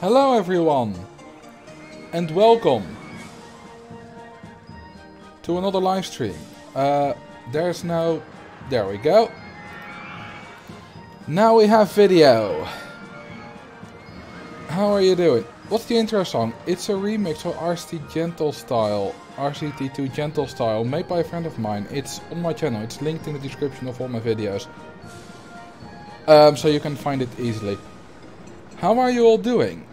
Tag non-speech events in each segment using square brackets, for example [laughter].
Hello everyone and welcome to another live stream. Uh, there's no... There we go. Now we have video. How are you doing? What's the intro song? It's a remix of RCT Gentle Style, RCT2 Gentle Style, made by a friend of mine. It's on my channel. It's linked in the description of all my videos. Um, so you can find it easily. How are you all doing?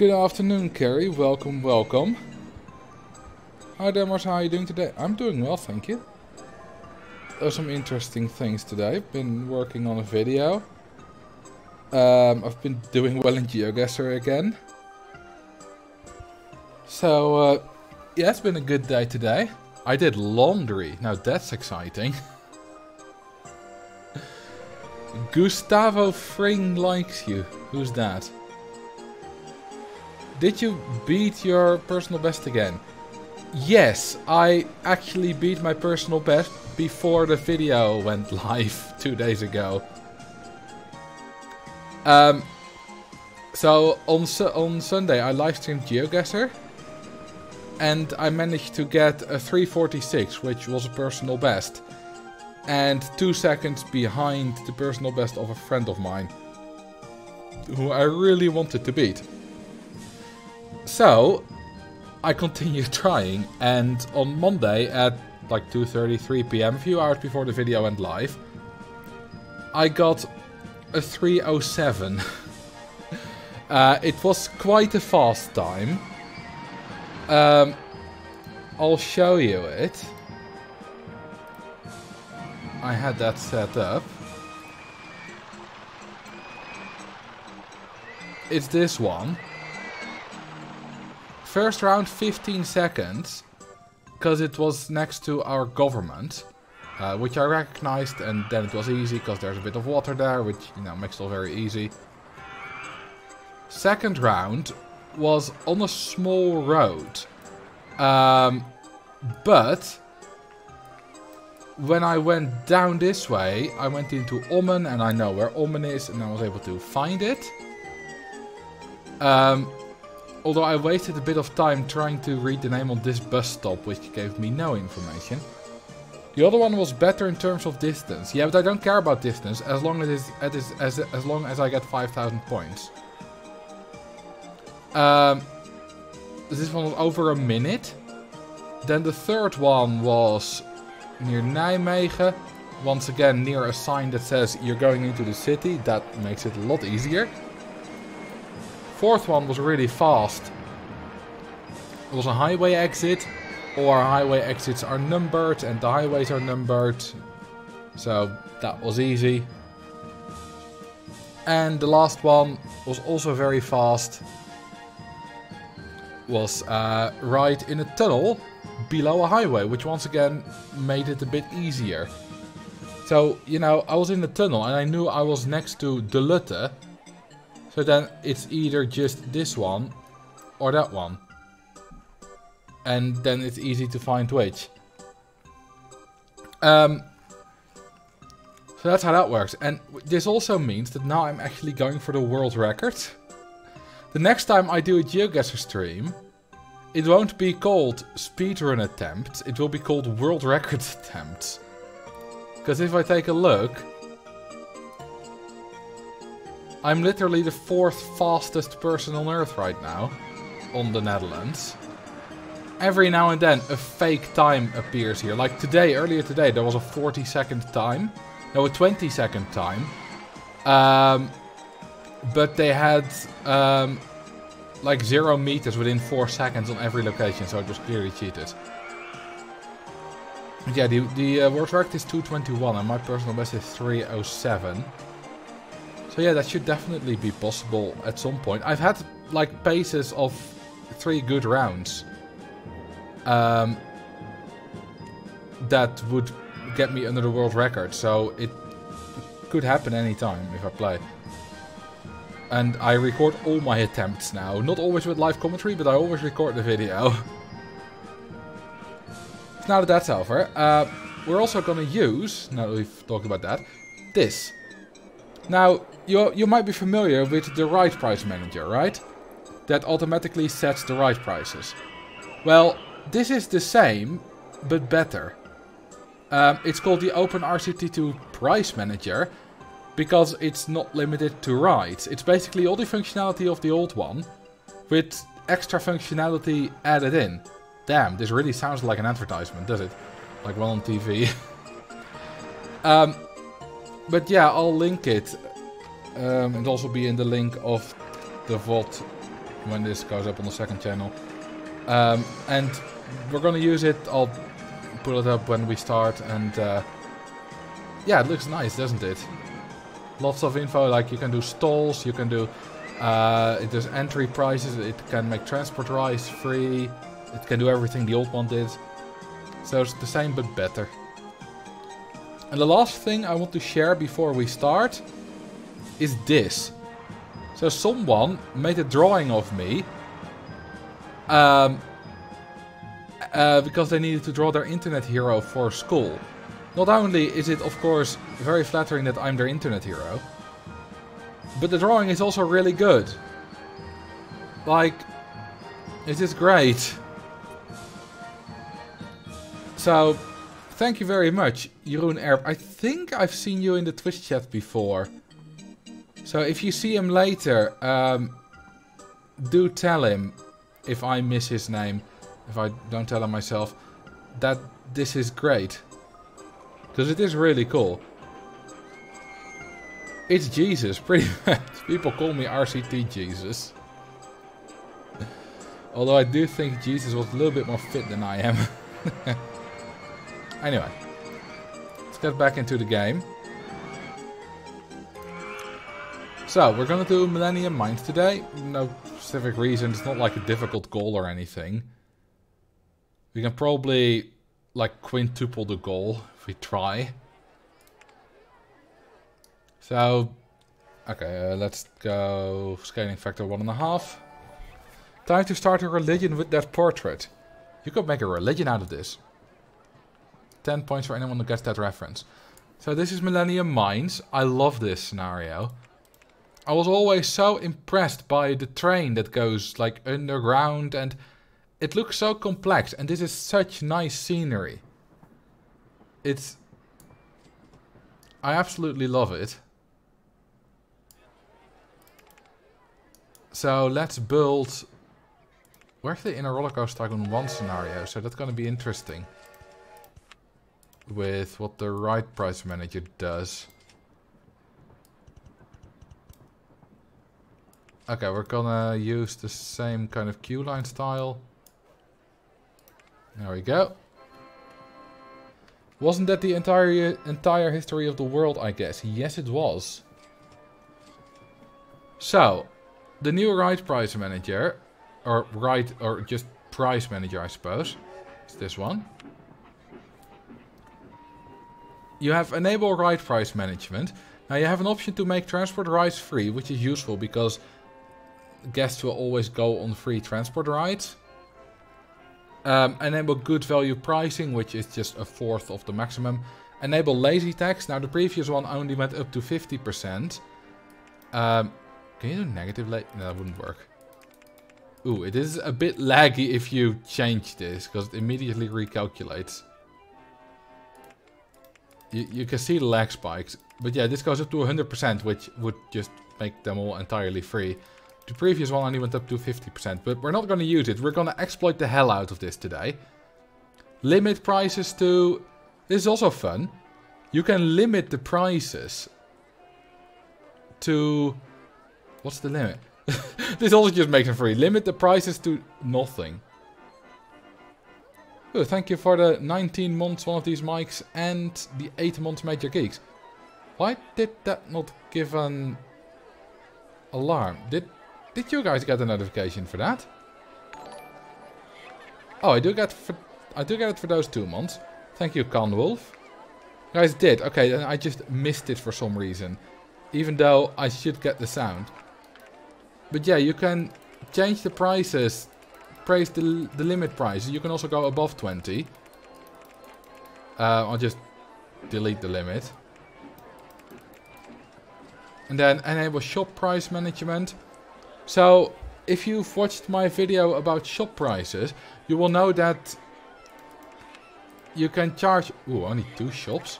Good afternoon, Carrie. Welcome, welcome. Hi, Demos. How are you doing today? I'm doing well, thank you. There's some interesting things today. Been working on a video. Um, I've been doing well in GeoGuessr again. So, uh, yeah, it's been a good day today. I did laundry. Now that's exciting. [laughs] Gustavo Fring likes you. Who's that? Did you beat your personal best again? Yes, I actually beat my personal best before the video [laughs] went live two days ago. Um, so on su on Sunday I live streamed GeoGuessr and I managed to get a 346 which was a personal best and two seconds behind the personal best of a friend of mine who I really wanted to beat. So, I continued [laughs] trying, and on Monday at like 2.33 pm, a few hours before the video went live, I got a 307. [laughs] uh, it was quite a fast time. Um, I'll show you it. I had that set up. It's this one. First round 15 seconds. Because it was next to our government. Uh, which I recognized and then it was easy because there's a bit of water there. Which, you know, makes it all very easy. Second round was on a small road. Um, but when I went down this way, I went into Ommen and I know where Ommen is and I was able to find it. Um, although I wasted a bit of time trying to read the name on this bus stop, which gave me no information. The other one was better in terms of distance. Yeah, but I don't care about distance as long as it's, as, as, as long as I get 5,000 points. Um, this one was over a minute. Then the third one was near Nijmegen. Once again, near a sign that says you're going into the city. That makes it a lot easier. Fourth one was really fast. It was a highway exit. All our highway exits are numbered and the highways are numbered. So that was easy. And the last one was also very fast. Was uh, right in a tunnel below a highway, which once again made it a bit easier. So, you know, I was in the tunnel and I knew I was next to De Lutte. So then it's either just this one or that one. And then it's easy to find which. Um, so that's how that works. And this also means that now I'm actually going for the world record. The next time I do a GeoGuessr stream, it won't be called speedrun attempt, it will be called world record [laughs] attempt. Because if I take a look, I'm literally the fourth fastest person on earth right now, on the Netherlands. Every now and then a fake time appears here. Like today, earlier today, there was a 40 second time. No, a 20 second time. Um, but they had um, like zero meters within four seconds on every location, so it was clearly cheated. yeah, the, the uh, world record is 221 and my personal best is 307. Yeah, that should definitely be possible at some point. I've had like paces of three good rounds. Um, that would get me under the world record, so it could happen anytime if I play. And I record all my attempts now. Not always with live commentary, but I always record the video. [laughs] now that that's over, uh, we're also going to use, now that we've talked about that, this. Now, you, you might be familiar with the ride price manager, right? That automatically sets the right prices. Well, this is the same, but better. Um, it's called the OpenRCT2 Price Manager, because it's not limited to rides. It's basically all the functionality of the old one, with extra functionality added in. Damn, this really sounds like an advertisement, does it? Like one on TV. [laughs] um, but yeah, I'll link it um, and also be in the link of the VOD when this goes up on the second channel. Um, and we're gonna use it, I'll put it up when we start and uh, yeah, it looks nice, doesn't it? Lots of info, like you can do stalls, you can do, uh, it does entry prices, it can make transport rides free, it can do everything the old one did. So it's the same but better. And the last thing I want to share before we start is this. So someone made a drawing of me um, uh, because they needed to draw their internet hero for school. Not only is it of course very flattering that I'm their internet hero, but the drawing is also really good. Like, it is great. So, thank you very much, Jeroen Erp. I think I've seen you in the Twitch chat before. So if you see him later, um, do tell him if I miss his name, if I don't tell him myself, that this is great. Because it is really cool. It's Jesus, [laughs] pretty much. People call me RCT Jesus. [laughs] Although I do think Jesus was a little bit more fit than I am. [laughs] anyway. Let's get back into the game. So, we're gonna do Millennium Mines today. No specific reason, it's not like a difficult goal or anything. We can probably, like, quintuple the goal if we try. So, okay, uh, let's go scaling factor one and a half. Time to start a religion with that portrait. You could make a religion out of this. 10 points for anyone who gets that reference. So this is Millennium Mines. I love this scenario. I was always so impressed by the train that goes like underground and it looks so complex and this is such nice scenery. It's... I absolutely love it. So let's build... We're actually in a Roller Coaster Tycoon 1 scenario, so that's going to be interesting. With what the ride price manager does. Okay, we're gonna use the same kind of queue line style. There we go. Wasn't that the entire entire history of the world, I guess? Yes, it was. So, the new ride price manager, or ride, or just price manager, I suppose. It's this one. You have enable ride price management. Now you have an option to make transport rides free, which is useful because guests will always go on free transport rides. Um, enable good value pricing, which is just a fourth of the maximum. Enable lazy tax. Now the previous one only went up to 50%. Um, can you do negative late? No, that wouldn't work. Ooh, it is a bit laggy if you change this, because it immediately recalculates. You, you can see the lag spikes. But yeah, this goes up to 100%, which would just make them all entirely free. The previous one only went up to 50%, but we're not going to use it. We're going to exploit the hell out of this today. Limit prices to... This is also fun. You can limit the prices to What's the limit? [laughs] this also just makes them free. Limit the prices to nothing. Oh, thank you for the 19 months one of these mics and the 8 months Major Geeks. Why did that not give an alarm? Did did you guys get a notification for that? Oh, I do get for, I do get it for those two months. Thank you, Conwolf. You guys did. Okay, I just missed it for some reason. Even though I should get the sound. But yeah, you can change the prices, praise the, the limit price. You can also go above 20. Uh, I'll just delete the limit. And then enable shop price management. So, if you've watched my video about shop prices, you will know that you can charge... Ooh, only two shops.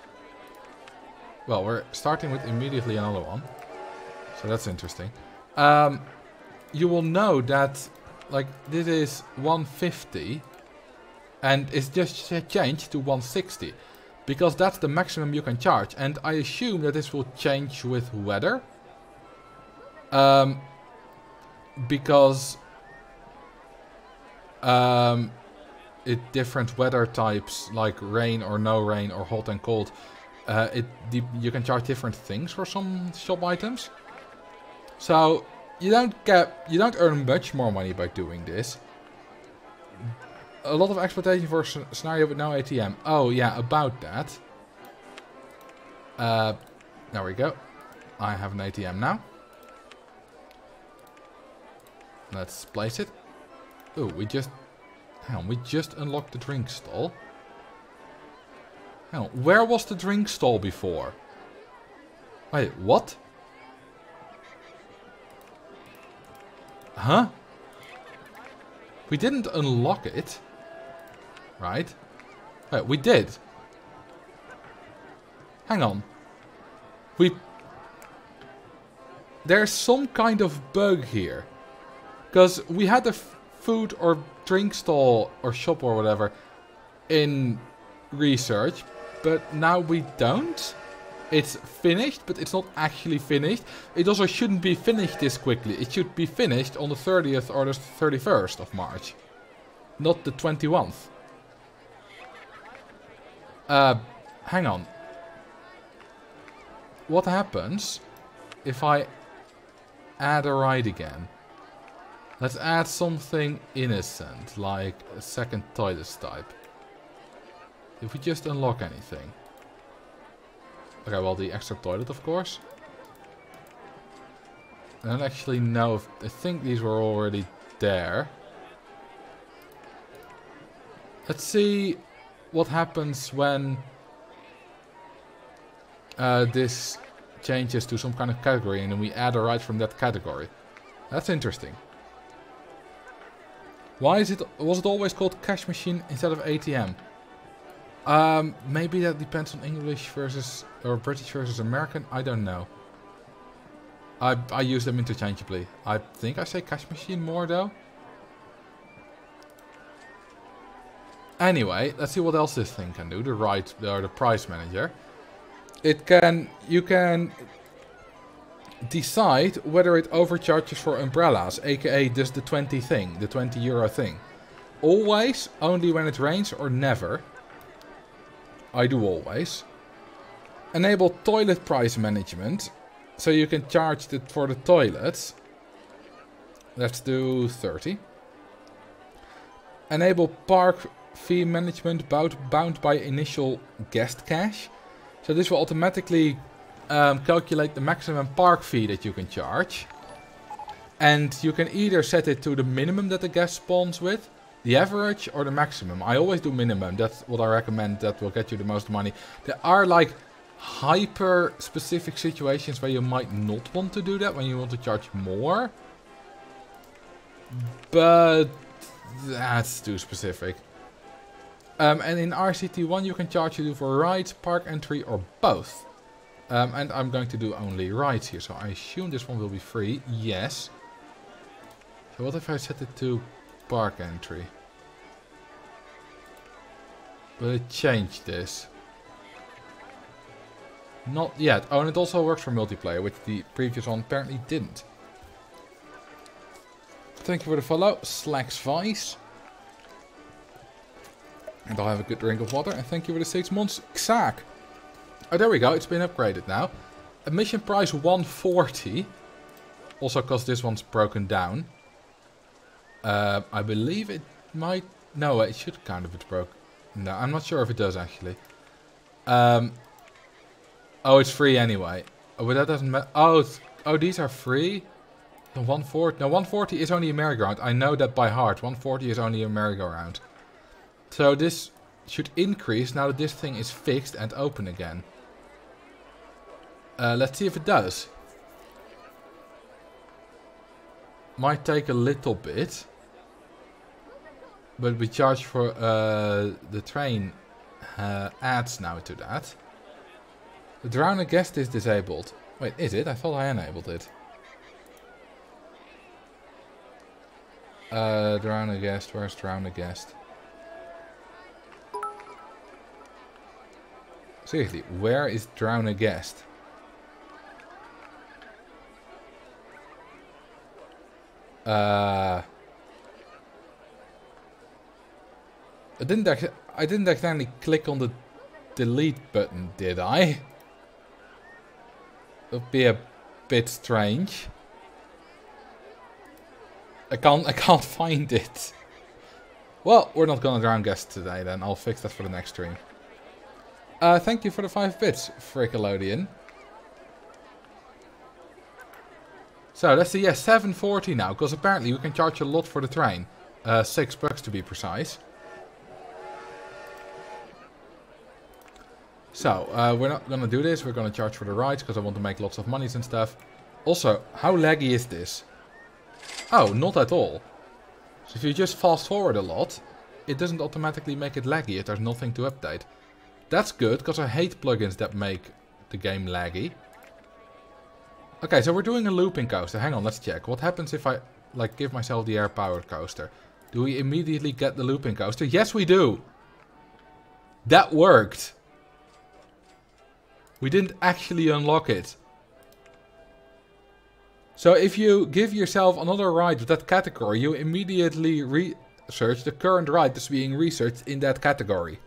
Well, we're starting with immediately another one. So that's interesting. Um, you will know that like this is 150 and it's just changed to 160 because that's the maximum you can charge and I assume that this will change with weather um, because um, it different weather types like rain or no rain or hot and cold uh, it you can charge different things for some shop items so you don't get, you don't earn much more money by doing this. A lot of exploitation for a scenario with no ATM. Oh yeah, about that. Uh, there we go. I have an ATM now. Let's place it. Oh, we just... Hang on, we just unlocked the drink stall. Hang on, where was the drink stall before? Wait, what? Huh? We didn't unlock it. Right? Wait, we did. Hang on. We... There's some kind of bug here. Because we had a food or drink stall or shop or whatever in research, but now we don't. It's finished, but it's not actually finished. It also shouldn't be finished this quickly. It should be finished on the 30th or the 31st of March. Not the 21st. Uh, hang on. What happens if I add a ride again? Let's add something innocent, like a second toilet type. If we just unlock anything. Okay, well the extra toilet of course. I don't actually know if... I think these were already there. Let's see what happens when uh, this changes to some kind of category and then we add a ride from that category. That's interesting. Why is it was it always called cash machine instead of ATM? Um, maybe that depends on English versus or British versus American. I don't know. I I use them interchangeably. I think I say cash machine more though. Anyway, let's see what else this thing can do. The ride or the price manager. It can you can decide whether it overcharges for umbrellas, aka does the 20 thing, the 20 euro thing. Always, only when it rains or never. I do always. Enable toilet price management. So you can charge it for the toilets. Let's do 30. Enable park fee management bound, bound by initial guest cash. So this will automatically um, calculate the maximum park fee that you can charge. And you can either set it to the minimum that the guest spawns with, the average or the maximum? I always do minimum. That's what I recommend. That will get you the most money. There are like hyper specific situations where you might not want to do that. When you want to charge more. But that's too specific. Um, and in RCT1 you can charge you for rides, park entry or both. Um, and I'm going to do only rides here. So I assume this one will be free. Yes. So what if I set it to park entry. Will it change this? Not yet. Oh, and it also works for multiplayer, which the previous one apparently didn't. Thank you for the follow, Slacks Vice. And I'll have a good drink of water. And thank you for the six months, Xaak. Oh, there we go. It's been upgraded now. Admission price 140. Also because this one's broken down. Uh, I believe it might... No, it should kind of it's broke. No, I'm not sure if it does actually. Um, oh, it's free anyway. Oh, but that doesn't matter. Oh, oh, these are free? The 140... No, 140 is only a merry-go-round. I know that by heart. 140 is only a merry-go-round. So this should increase now that this thing is fixed and open again. Uh, let's see if it does. Might take a little bit. But we charge for uh, the train uh, adds now to that. The drown a guest is disabled. Wait, is it? I thought I enabled it. Uh, drown a guest. Where's drown a guest? Seriously, where is drown a guest? Uh... I didn't I didn't accidentally click on the delete button, did I? That would be a bit strange. I can't I can't [laughs] find it. Well, we're not gonna drown guests today then. I'll fix that for the next stream. Uh, thank you for the five bits, Frickalodian. So let's see, yeah, 740 now, because apparently we can charge a lot for the train. Uh, six bucks to be precise. So, uh, we're not gonna do this. We're gonna charge for the rides because I want to make lots of monies and stuff. Also, how laggy is this? Oh, not at all. So if you just fast forward a lot, it doesn't automatically make it laggy if there's nothing to update. That's good, because I hate plugins that make the game laggy. Okay, so we're doing a looping coaster. Hang on, let's check. What happens if I, like, give myself the air-powered coaster? Do we immediately get the looping coaster? Yes, we do. That worked. We didn't actually unlock it. So if you give yourself another ride with that category, you immediately research the current ride that's being researched in that category.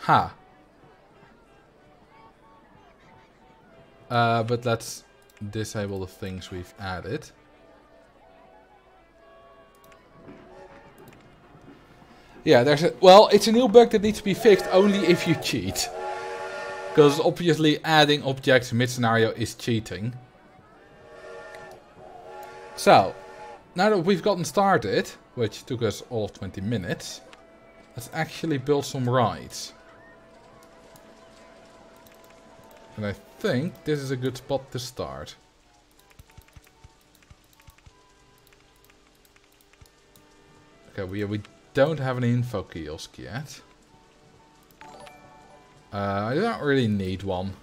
Ha. Uh, but let's disable the things we've added. Yeah, there's a... Well, it's a new bug that needs to be fixed only if you cheat. Because obviously adding objects mid-scenario is cheating. So, now that we've gotten started, which took us all 20 minutes, let's actually build some rides. And I think this is a good spot to start. Okay, we, we don't have an info kiosk yet. Uh, I don't really need one.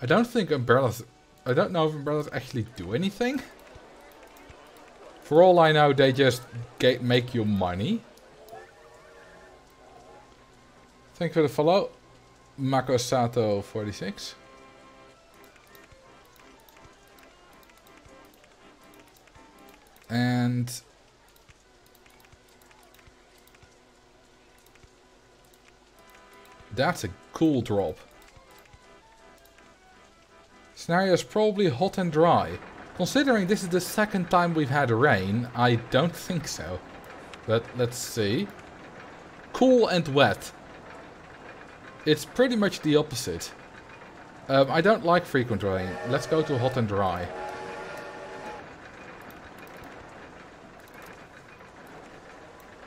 I don't think umbrellas... I don't know if umbrellas actually do anything. For all I know, they just get, make you money. Thank you for the follow. Makosato 46. And That's a cool drop. Scenario is probably hot and dry. Considering this is the second time we've had rain, I don't think so. But let's see. Cool and wet. It's pretty much the opposite. Um, I don't like frequent rain. Let's go to hot and dry.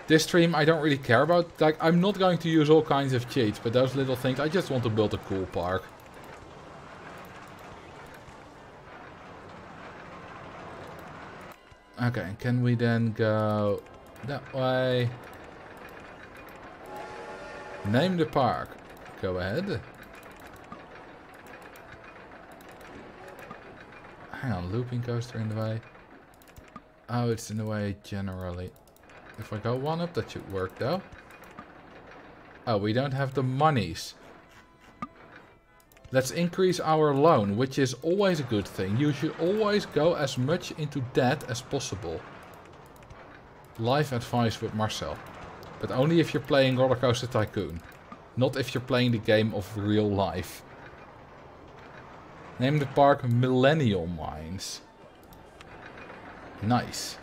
This stream I don't really care about. Like, I'm not going to use all kinds of cheats, but those little things, I just want to build a cool park. Okay, can we then go that way? Name the park. Go ahead. Hang on, looping coaster in the way. Oh, it's in the way generally. If I go one up, that should work though. Oh, we don't have the monies. Let's increase our loan, which is always a good thing. You should always go as much into debt as possible. Life advice with Marcel. But only if you're playing Roller Coaster Tycoon. Not if you're playing the game of real life. Name the park Millennial Mines. Nice.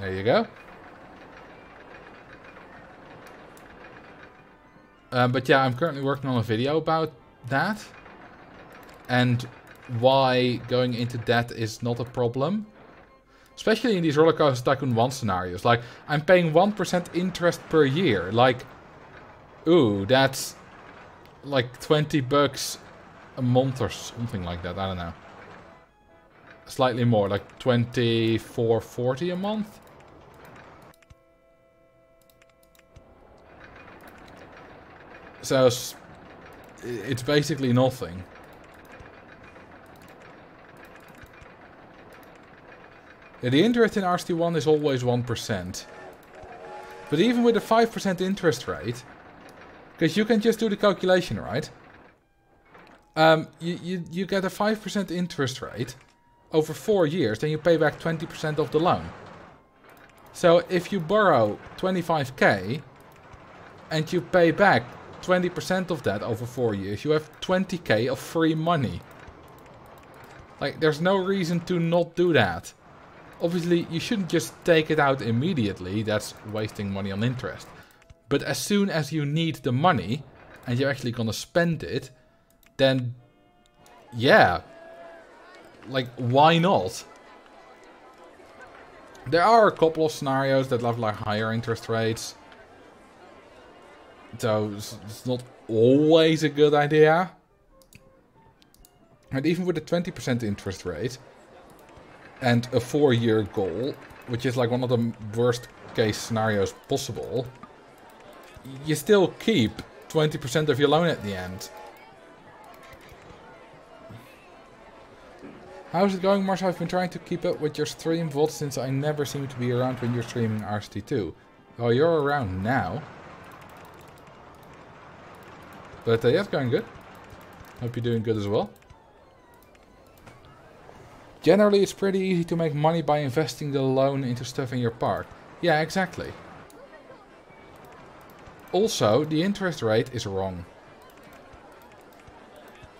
There you go. Uh, but yeah, I'm currently working on a video about that. And why going into debt is not a problem. Especially in these Rollercoaster Tycoon 1 scenarios. Like, I'm paying 1% interest per year. Like, ooh, that's like 20 bucks a month or something like that. I don't know. Slightly more, like 24.40 a month. So it's basically nothing. Yeah, the interest in RCT1 is always 1%. But even with a 5% interest rate, because you can just do the calculation, right? Um, you, you, you get a 5% interest rate over 4 years, then you pay back 20% of the loan. So if you borrow 25k and you pay back 20% of that over 4 years, you have 20k of free money. Like, there's no reason to not do that. Obviously, you shouldn't just take it out immediately, that's wasting money on interest. But as soon as you need the money, and you're actually gonna spend it, then yeah. Like, why not? There are a couple of scenarios that have like higher interest rates. So it's not always a good idea. And even with a 20% interest rate and a four-year goal, which is like one of the worst case scenarios possible, you still keep 20% of your loan at the end. How's it going, Mars? I've been trying to keep up with your stream VOD since I never seem to be around when you're streaming RCT2. Oh, you're around now. But uh, yeah, it's going good. Hope you're doing good as well. Generally, it's pretty easy to make money by investing the loan into stuff in your park. Yeah, exactly. Also, the interest rate is wrong.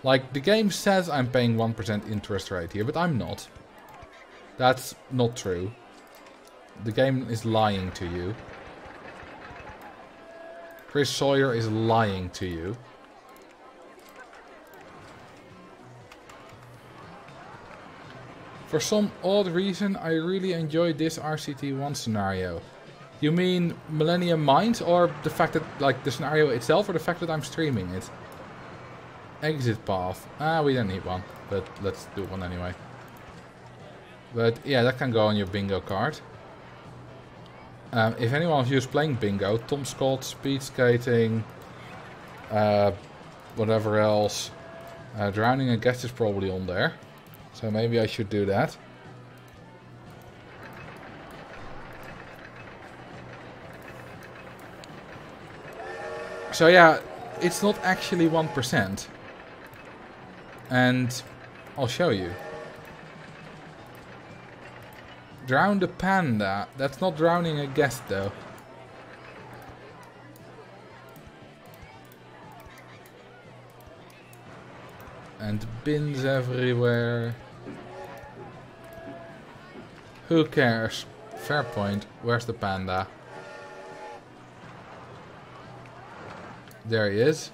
Like, the game says I'm paying 1% interest rate here, but I'm not. That's not true. The game is lying to you. Chris Sawyer is lying to you. For some odd reason, I really enjoyed this RCT1 scenario. You mean Millennium Mines, or the fact that, like, the scenario itself, or the fact that I'm streaming it? Exit path. Ah, we don't need one, but let's do one anyway. But yeah, that can go on your bingo card. Um, if anyone of you is playing bingo, Tom Scott, speed skating, uh, whatever else, uh, drowning I guess is probably on there. So maybe I should do that. So yeah, it's not actually 1%. And I'll show you. Drown the panda. That's not drowning a guest though. And bins everywhere. Who cares? Fair point. Where's the panda? There he is.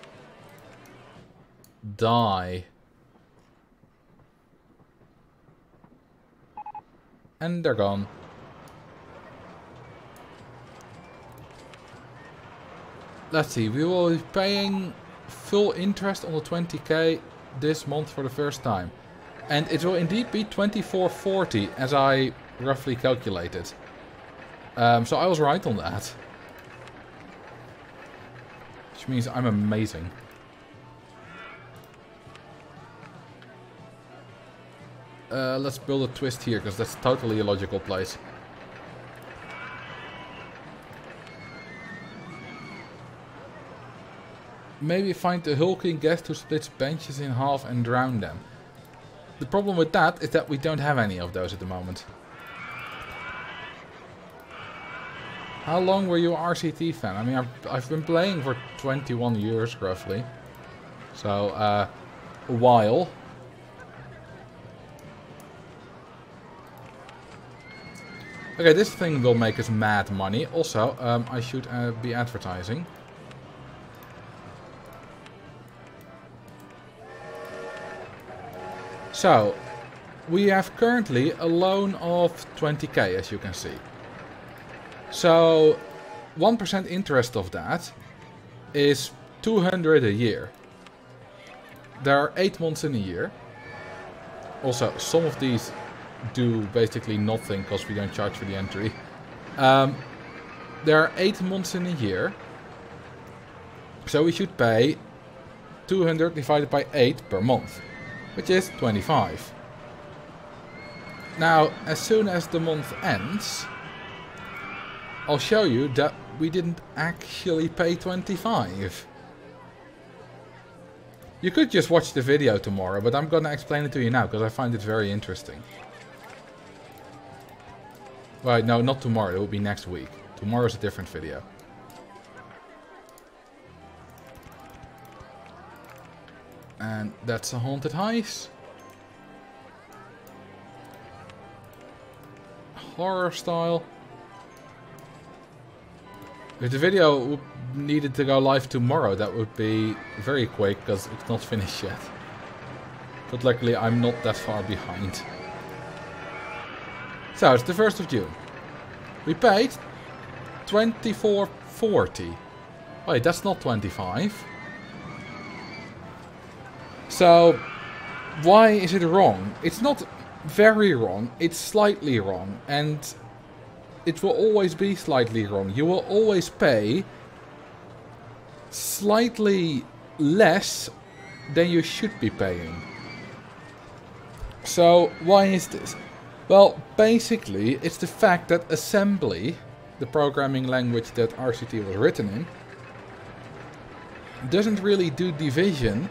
Die. And they're gone. Let's see, we will be paying full interest on the 20k this month for the first time. And it will indeed be 2440 as I roughly calculated. Um, so I was right on that. Which means I'm amazing. Uh, let's build a twist here, because that's totally a logical place. Maybe find a hulking guest who splits benches in half and drown them. The problem with that is that we don't have any of those at the moment. How long were you an RCT fan? I mean, I've, I've been playing for 21 years, roughly. So, uh, a while. Okay, this thing will make us mad money. Also, um, I should uh, be advertising. So, we have currently a loan of 20k, as you can see. So, 1% interest of that is 200 a year. There are 8 months in a year. Also, some of these do basically nothing because we don't charge for the entry. Um, there are 8 months in a year. So we should pay 200 divided by 8 per month, which is 25. Now, as soon as the month ends, I'll show you that we didn't actually pay 25. You could just watch the video tomorrow, but I'm gonna explain it to you now because I find it very interesting. Right, no, not tomorrow. It will be next week. Tomorrow's a different video. And that's a haunted heist. Horror style. If the video needed to go live tomorrow, that would be very quick because it's not finished yet. But luckily I'm not that far behind. So it's the 1st of June. We paid 24.40. Wait, that's not 25. So, why is it wrong? It's not very wrong, it's slightly wrong. And it will always be slightly wrong. You will always pay slightly less than you should be paying. So, why is this? Well, basically, it's the fact that assembly, the programming language that RCT was written in, doesn't really do division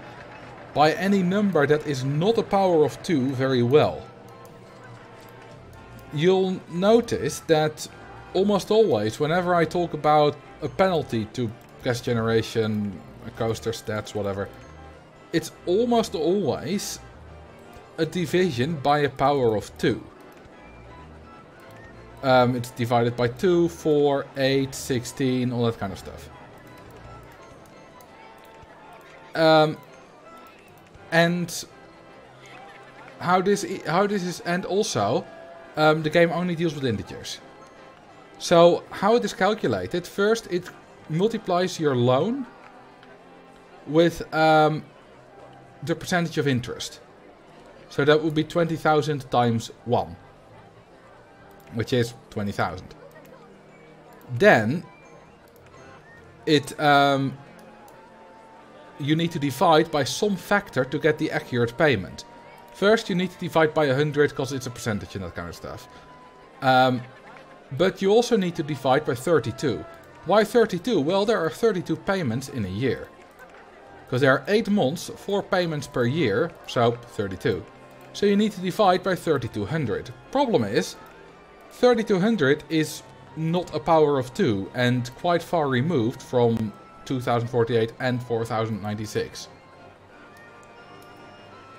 by any number that is not a power of 2 very well. You'll notice that almost always, whenever I talk about a penalty to guest generation, coaster stats, whatever, it's almost always a division by a power of 2. Um, it's divided by 2, 4, 8, 16, all that kind of stuff. Um, and how this how this is and also um, the game only deals with integers. So how it is calculated, first it multiplies your loan with um, the percentage of interest. So that would be 20,000 times 1, which is 20,000. Then it um, you need to divide by some factor to get the accurate payment. First, you need to divide by 100 because it's a percentage and that kind of stuff. Um, but you also need to divide by 32. Why 32? Well, there are 32 payments in a year. Because there are 8 months, 4 payments per year, so 32. So you need to divide by 3200. Problem is, 3200 is not a power of 2 and quite far removed from 2048 and 4096.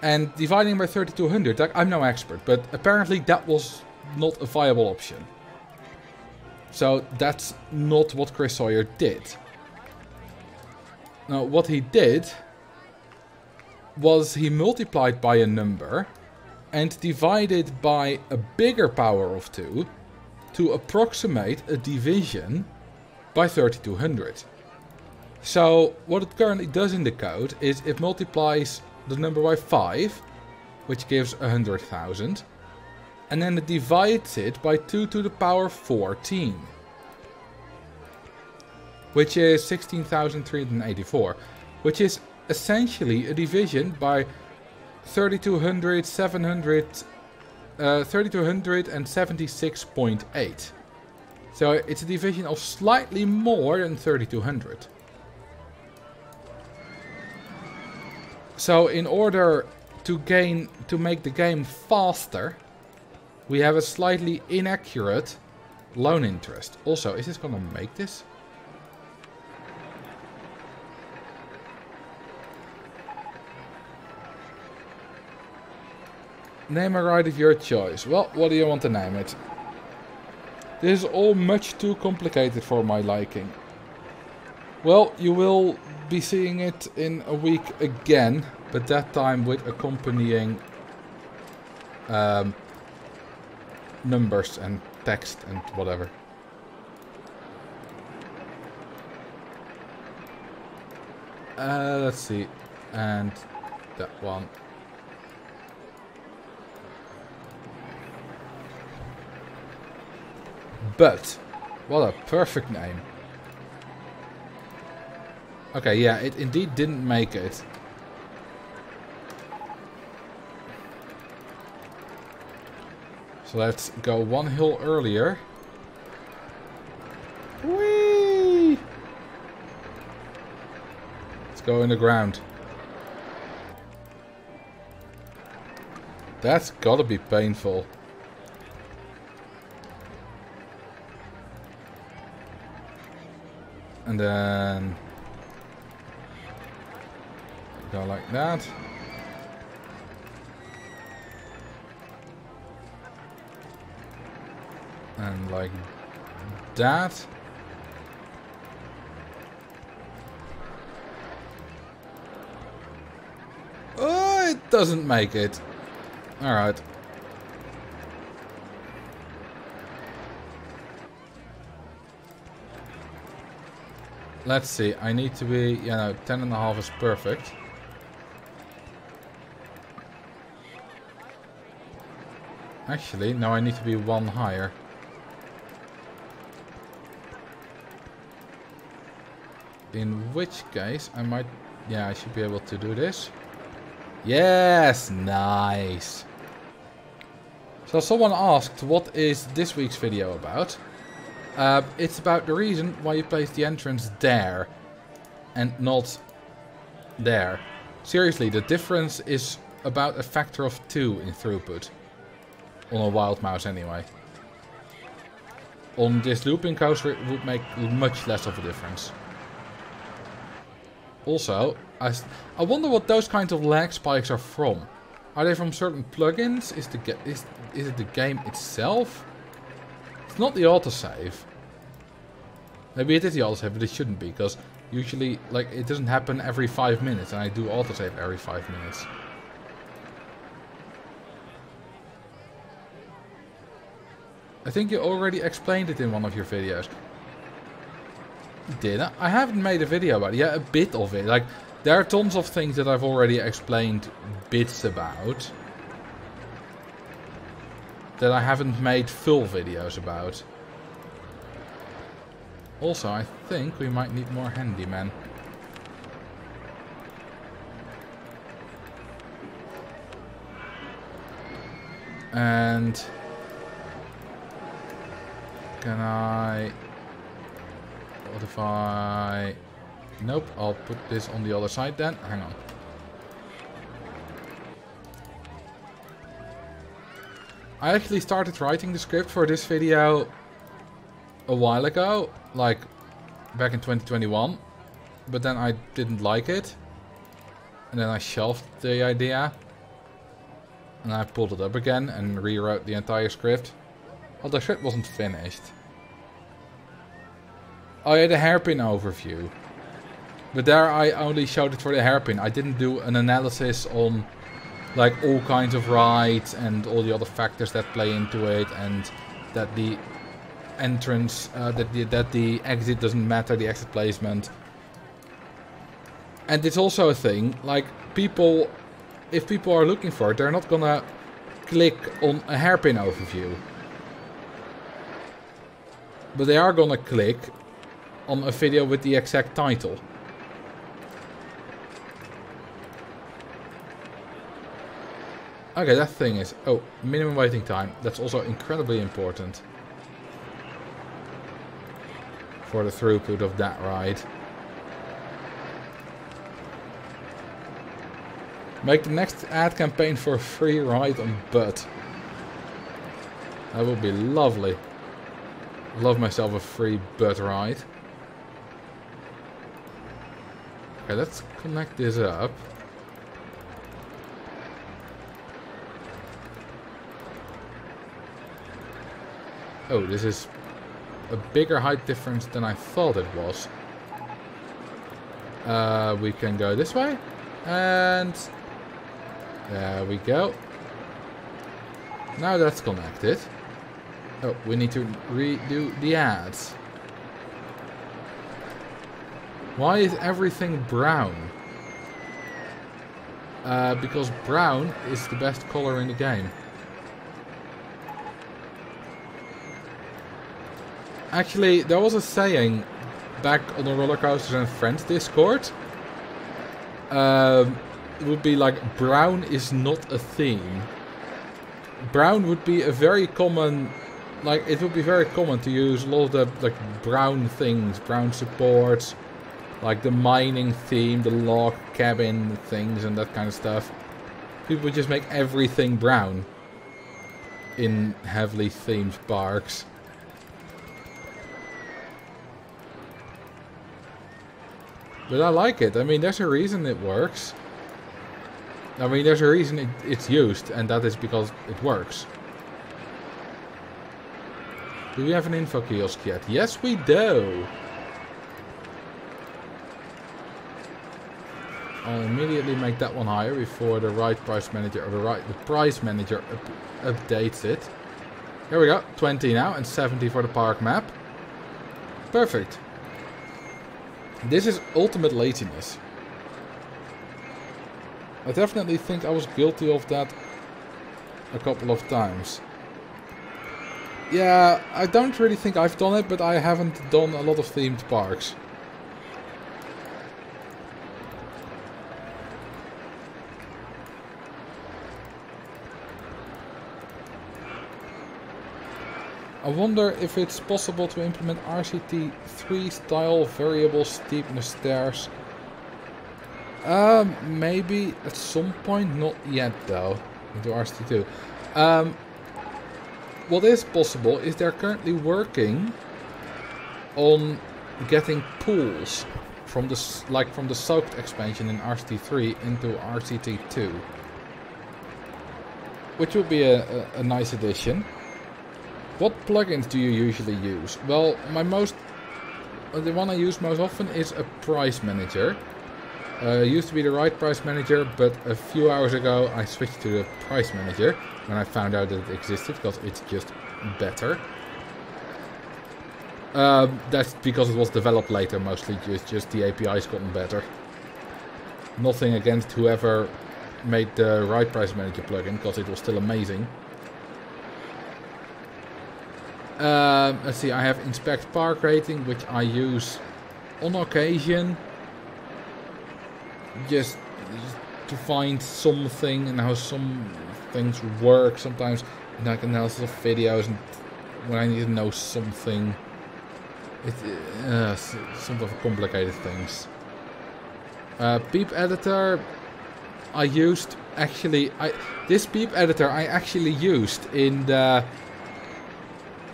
And dividing by 3200, I'm no expert, but apparently that was not a viable option. So that's not what Chris Sawyer did. Now, what he did was he multiplied by a number and divided by a bigger power of 2 to approximate a division by 3200. So what it currently does in the code is it multiplies the number by 5, which gives 100,000, and then it divides it by 2 to the power 14, which is 16,384, which is essentially a division by 3200, 700, uh, 3276.8. So it's a division of slightly more than 3200. So in order to gain to make the game faster, we have a slightly inaccurate loan interest. Also, is this gonna make this? Name a ride of your choice. Well, what do you want to name it? This is all much too complicated for my liking. Well, you will be seeing it in a week again, but that time with accompanying um, numbers and text and whatever. Uh, let's see, and that one. But, what a perfect name. Okay, yeah, it indeed didn't make it. So let's go one hill earlier. Whee! Let's go in the ground. That's gotta be painful. And then Go like that. And like that. Oh, it doesn't make it. Alright. Let's see, I need to be, you know, 10 and a half is perfect. Actually, no, I need to be one higher. In which case, I might... Yeah, I should be able to do this. Yes! Nice! So someone asked, what is this week's video about? Uh, it's about the reason why you place the entrance there and not there. Seriously, the difference is about a factor of 2 in throughput. On a wild mouse anyway. On this looping coaster it would make much less of a difference. Also, I, I wonder what those kinds of lag spikes are from. Are they from certain plugins? Is the is is it the game itself? It's not the autosave. Maybe it is the autosave, but it shouldn't be, because usually, like, it doesn't happen every five minutes, and I do autosave every five minutes. I think you already explained it in one of your videos. Did I? I haven't made a video about it. Yeah, a bit of it. Like, there are tons of things that I've already explained bits about. That I haven't made full videos about. Also, I think we might need more handymen. And... Can I... What if I... Nope, I'll put this on the other side then. Hang on. I actually started writing the script for this video a while ago, like back in 2021, but then I didn't like it. And then I shelved the idea. And I pulled it up again and rewrote the entire script. Well, the script wasn't finished. Oh yeah, the hairpin overview. But there I only showed it for the hairpin. I didn't do an analysis on like all kinds of rides and all the other factors that play into it and that the entrance, uh, that, the, that the exit doesn't matter, the exit placement. And it's also a thing, like people, if people are looking for it, they're not gonna click on a hairpin overview. But they are gonna click on a video with the exact title. Okay, that thing is... Oh, minimum waiting time. That's also incredibly important. For the throughput of that ride. Make the next ad campaign for a free ride on Butt. That would be lovely. Love myself a free Butt ride. Okay, let's connect this up. Oh, this is a bigger height difference than I thought it was. Uh, we can go this way. And there we go. Now that's connected. Oh, we need to redo the ads. Why is everything brown? Uh, because brown is the best color in the game. Actually, there was a saying back on the Roller Coasters and Friends Discord. Um, it would be like, brown is not a theme. Brown would be a very common, like, it would be very common to use a lot of the, like, brown things, brown supports, like the mining theme, the log cabin things and that kind of stuff. People just make everything brown in heavily themed parks. But I like it. I mean, there's a reason it works. I mean, there's a reason it, it's used, and that is because it works. Do we have an info kiosk yet? Yes, we do. I'll immediately make that one higher before the ride price manager or the ride the price manager up, updates it. Here we go, 20 now and 70 for the park map. Perfect. This is ultimate laziness. I definitely think I was guilty of that a couple of times. Yeah, I don't really think I've done it, but I haven't done a lot of themed parks. I wonder if it's possible to implement RCT3 style variable steepness stairs. Um, maybe at some point, not yet though, into RCT2. Um, what is possible is they're currently working on getting pools from the like from the soaked expansion in RCT3 into RCT2, which would be a, a, a nice addition. What plugins do you usually use? Well, my most uh, the one I use most often is a price manager. Uh, used to be the ride price manager, but a few hours ago I switched to the price manager when I found out that it existed because it's just better. Uh, that's because it was developed later mostly, just, just the API's gotten better. Nothing against whoever made the ride price manager plugin because it was still amazing. Um, let's see, I have inspect park rating, which I use on occasion. Just, to find something and how some things work. Sometimes like analysis of videos and when I need to know something. It, uh, some of complicated things. Uh, Peep editor, I used actually. I this Peep editor I actually used in the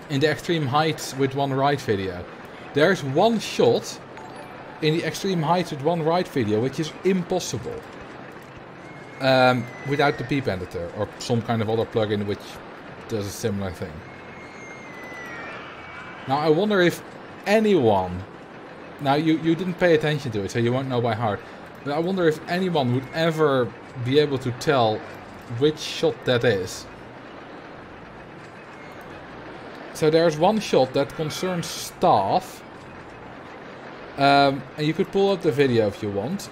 in the extreme heights with one ride video. There's one shot in the extreme heights with one ride video which is impossible um, without the peep editor or some kind of other plugin which does a similar thing. Now I wonder if anyone, now you, you didn't pay attention to it so you won't know by heart, but I wonder if anyone would ever be able to tell which shot that is. So there's one shot that concerns staff. Um, and you could pull up the video if you want.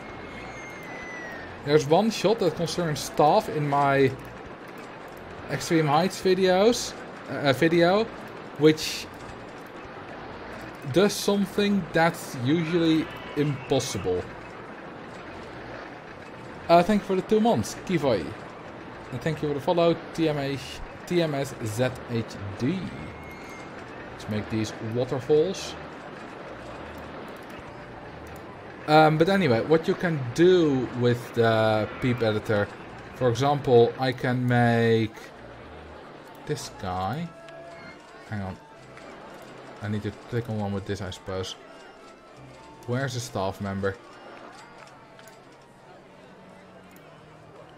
There's one shot that concerns staff in my Extreme Heights videos, uh, video, which does something that's usually impossible. Uh, thank you for the two months, Kivoi. And thank you for the follow, TMS, TMSZHD. Let's make these waterfalls. Um, but anyway, what you can do with the Peep editor, for example, I can make this guy. Hang on. I need to click on one with this, I suppose. Where's the staff member?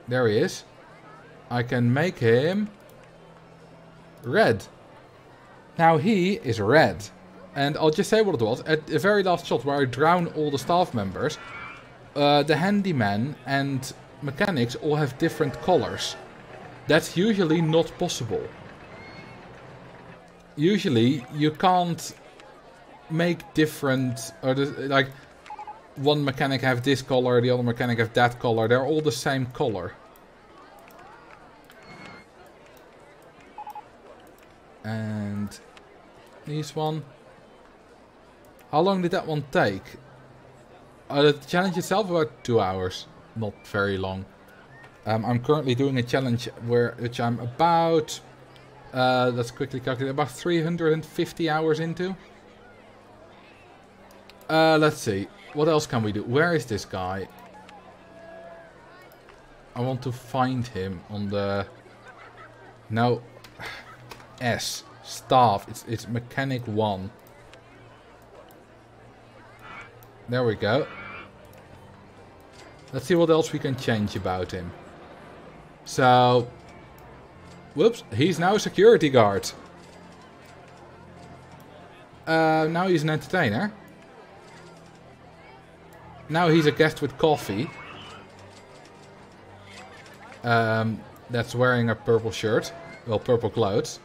There he is. I can make him red. Now he is red. And I'll just say what it was. At the very last shot where I drown all the staff members, uh, the handyman and mechanics all have different colors. That's usually not possible. Usually you can't make different, or the, like one mechanic have this color, the other mechanic have that color. They're all the same color. And this one. How long did that one take? Uh, the challenge itself about two hours. Not very long. Um, I'm currently doing a challenge where which I'm about, uh, let's quickly calculate, about 350 hours into. Uh, let's see. What else can we do? Where is this guy? I want to find him on the... No. [sighs] S. Staff. It's, it's mechanic 1. There we go. Let's see what else we can change about him. So... Whoops. He's now a security guard. Uh, now he's an entertainer. Now he's a guest with coffee. Um, that's wearing a purple shirt. Well, purple clothes.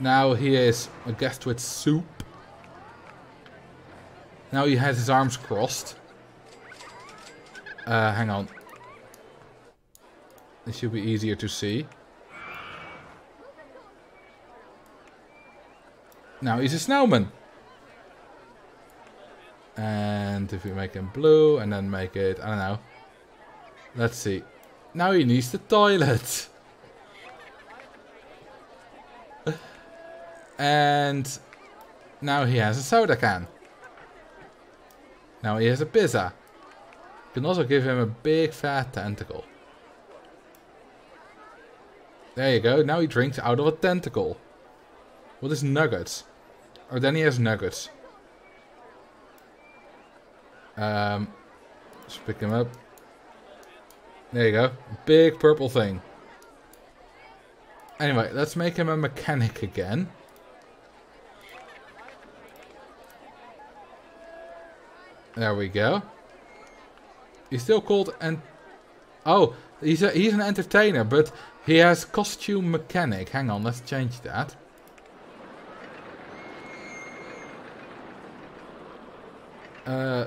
Now he is a guest with soup. Now he has his arms crossed. Uh, hang on. This should be easier to see. Now he's a snowman. And if we make him blue and then make it, I don't know. Let's see. Now he needs the toilet. [laughs] And now he has a soda can. Now he has a pizza. You can also give him a big fat tentacle. There you go. Now he drinks out of a tentacle. What is nuggets? Or then he has nuggets. Um, just pick him up. There you go. Big purple thing. Anyway, let's make him a mechanic again. There we go. He's still called and oh, he's a, he's an entertainer, but he has costume mechanic. Hang on, let's change that. Uh,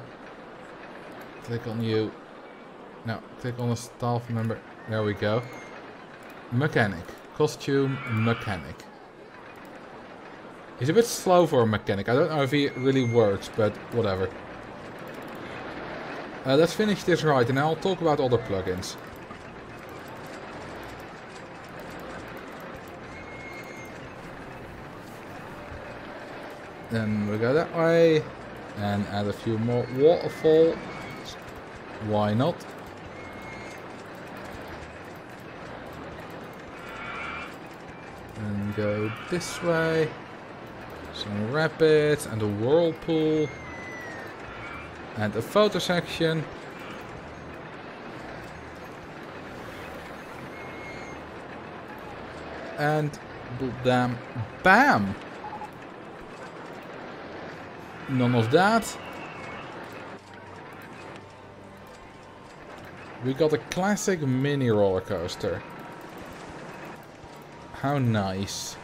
click on you. No, click on the staff member. There we go. Mechanic. Costume mechanic. He's a bit slow for a mechanic. I don't know if he really works, but whatever. Uh, let's finish this ride and I'll talk about other plugins. Then we go that way and add a few more waterfall. Why not? And go this way. Some rapids and a whirlpool. And a photo section. And bam, bam! None of that. We got a classic mini roller coaster. How nice.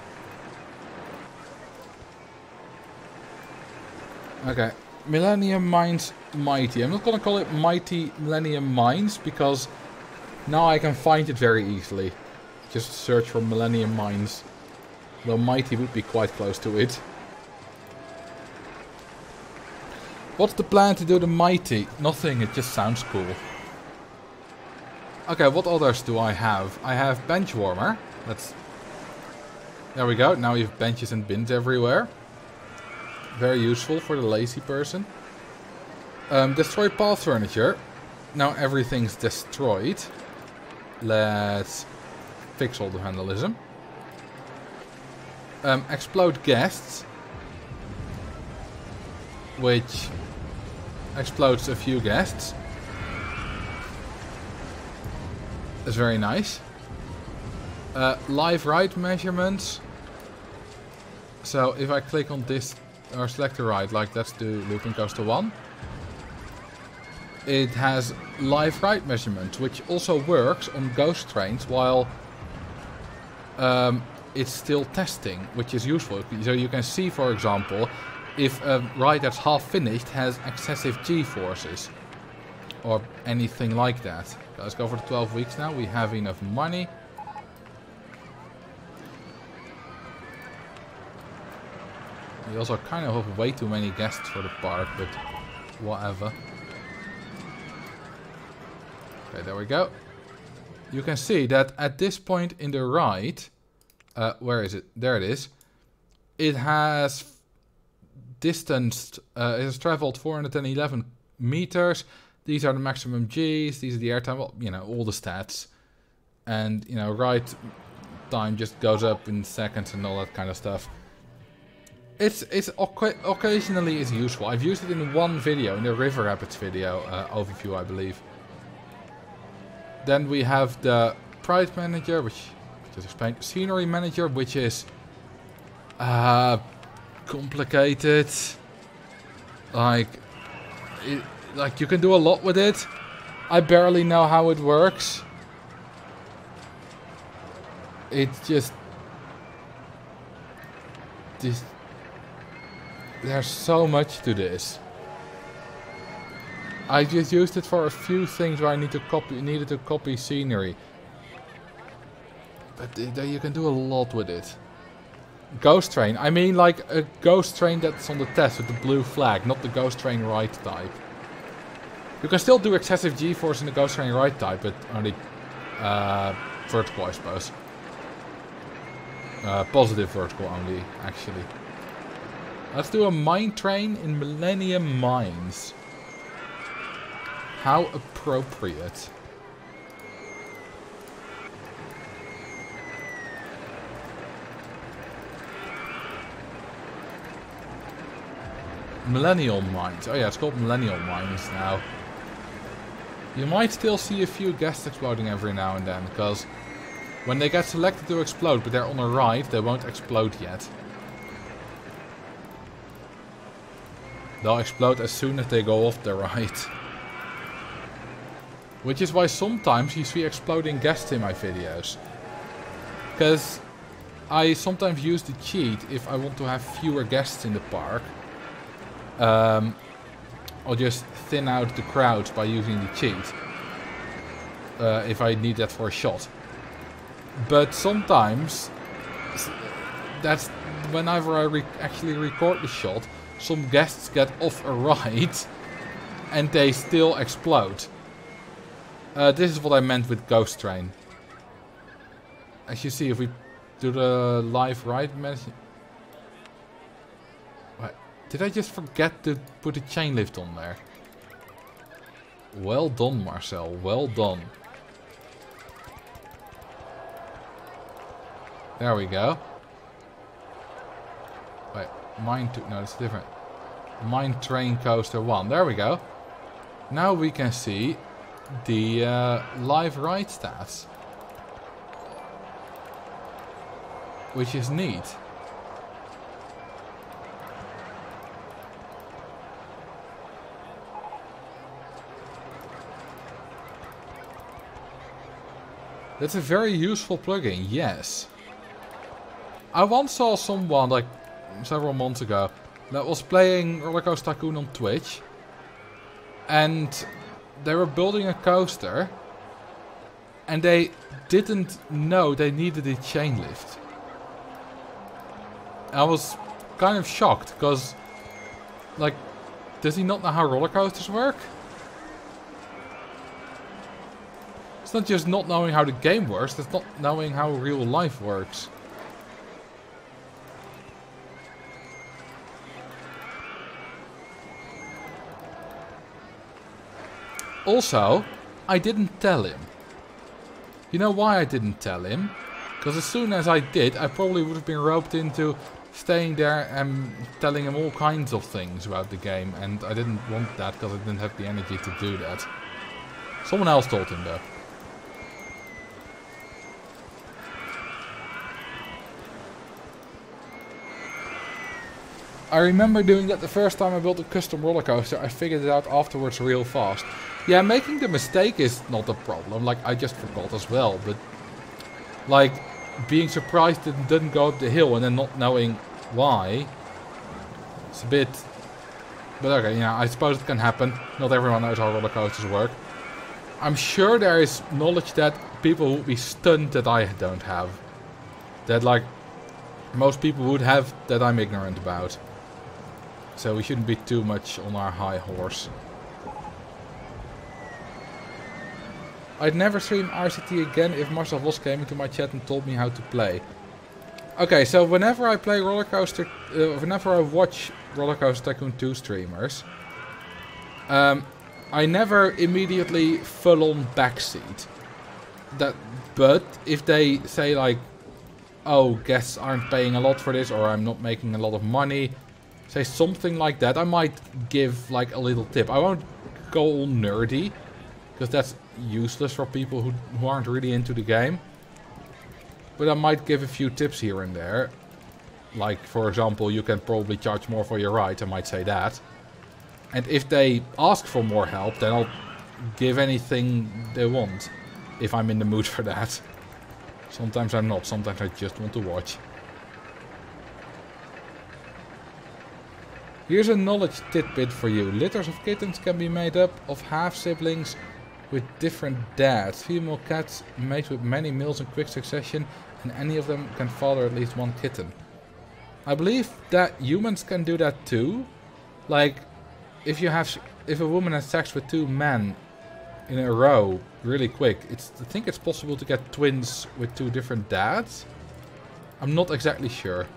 Okay, Millennium Mines Mighty. I'm not gonna call it Mighty Millennium Mines because now I can find it very easily. Just search for Millennium Mines. Though Mighty would be quite close to it. What's the plan to do the Mighty? Nothing, it just sounds cool. Okay, what others do I have? I have Bench Warmer. That's... There we go, now we have benches and bins everywhere. Very useful for the lazy person. Um, destroy path furniture. Now everything's destroyed. Let's fix all the vandalism. Um, explode guests. Which explodes a few guests. That's very nice. Uh, live ride measurements. So if I click on this or select a ride, like that's the looping coaster one, it has live ride measurements, which also works on ghost trains while um, it's still testing, which is useful. So you can see, for example, if a ride that's half finished has excessive g-forces or anything like that. Let's go for the 12 weeks now. We have enough money. We also kind of have way too many guests for the park, but whatever. Okay, there we go. You can see that at this point in the ride, uh, where is it? There it is. It has distanced, uh, it has traveled 411 meters. These are the maximum Gs, these are the airtime, well, you know, all the stats. And, you know, ride time just goes up in seconds and all that kind of stuff. It's it's occasionally is useful. I've used it in one video, in the River Rapids video uh, overview, I believe. Then we have the Price Manager, which just explained. Scenery Manager, which is uh, complicated. Like, it, like you can do a lot with it. I barely know how it works. It's just this. There's so much to this. I just used it for a few things where I need to copy, needed to copy scenery. But you can do a lot with it. Ghost train. I mean like a ghost train that's on the test with the blue flag, not the ghost train ride type. You can still do excessive g-force in the ghost train ride type, but only uh, vertical I suppose. Uh, positive vertical only, actually. Let's do a mine train in Millennium Mines. How appropriate. Millennial Mines. Oh yeah, it's called Millennial Mines now. You might still see a few guests exploding every now and then, because when they get selected to explode but they're on a ride, they won't explode yet. They'll explode as soon as they go off the ride. Which is why sometimes you see exploding guests in my videos. Because I sometimes use the cheat if I want to have fewer guests in the park. Um, I'll just thin out the crowd by using the cheat. Uh, if I need that for a shot. But sometimes, that's whenever I re actually record the shot, some guests get off a ride and they still explode. Uh, this is what I meant with Ghost Train. As you see, if we do the live ride message... Did I just forget to put a chain lift on there? Well done, Marcel. Well done. There we go. Wait, mine two. No, it's different. Mine train coaster one. There we go. Now we can see the uh, live ride stats. Which is neat. That's a very useful plugin, yes. I once saw someone, like, several months ago, that was playing Roller Coaster Tycoon on Twitch. And they were building a coaster. And they didn't know they needed a chain lift. I was kind of shocked, because, like, does he not know how roller coasters work? It's not just not knowing how the game works, it's not knowing how real life works. Also, I didn't tell him. You know why I didn't tell him? Because as soon as I did, I probably would have been roped into staying there and telling him all kinds of things about the game. And I didn't want that because I didn't have the energy to do that. Someone else told him though. I remember doing that the first time I built a custom roller coaster. I figured it out afterwards real fast. Yeah, making the mistake is not a problem. Like, I just forgot as well. But, like, being surprised it didn't go up the hill and then not knowing why. It's a bit... But okay, yeah, I suppose it can happen. Not everyone knows how roller coasters work. I'm sure there is knowledge that people would be stunned that I don't have. That, like, most people would have that I'm ignorant about. So we shouldn't be too much on our high horse. I'd never stream RCT again if Marcel Vos came into my chat and told me how to play. Okay, so whenever I play Roller Coaster, uh, whenever I watch Roller Coaster Tycoon 2 streamers, um, I never immediately full on backseat. That, but if they say like, oh, guests aren't paying a lot for this, or I'm not making a lot of money, say something like that, I might give like a little tip. I won't go all nerdy, because that's useless for people who, who aren't really into the game. But I might give a few tips here and there. Like, for example, you can probably charge more for your ride, I might say that. And if they ask for more help, then I'll give anything they want. If I'm in the mood for that. Sometimes I'm not, sometimes I just want to watch. Here's a knowledge tidbit for you. Litters of kittens can be made up of half-siblings with different dads. Female cats mate with many males in quick succession and any of them can father at least one kitten. I believe that humans can do that too. Like, if you have, if a woman has sex with two men in a row really quick, it's I think it's possible to get twins with two different dads. I'm not exactly sure.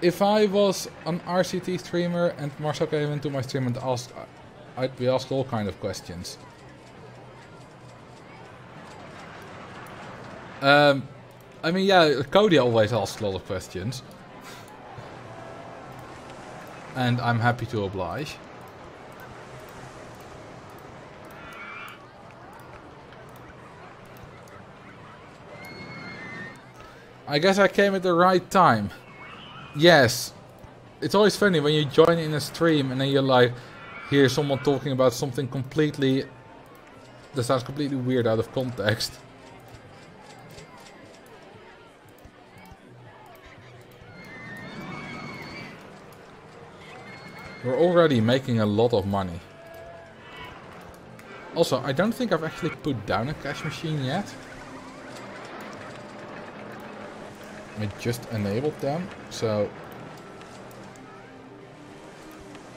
If I was an RCT streamer and Marcel came into my stream and asked, I'd be asked all kind of questions. Um, I mean, yeah, Cody always asks a lot of questions. [laughs] and I'm happy to oblige. I guess I came at the right time. Yes. It's always funny when you join in a stream and then you like hear someone talking about something completely that sounds completely weird out of context. We're already making a lot of money. Also, I don't think I've actually put down a cash machine yet. I just enabled them, so...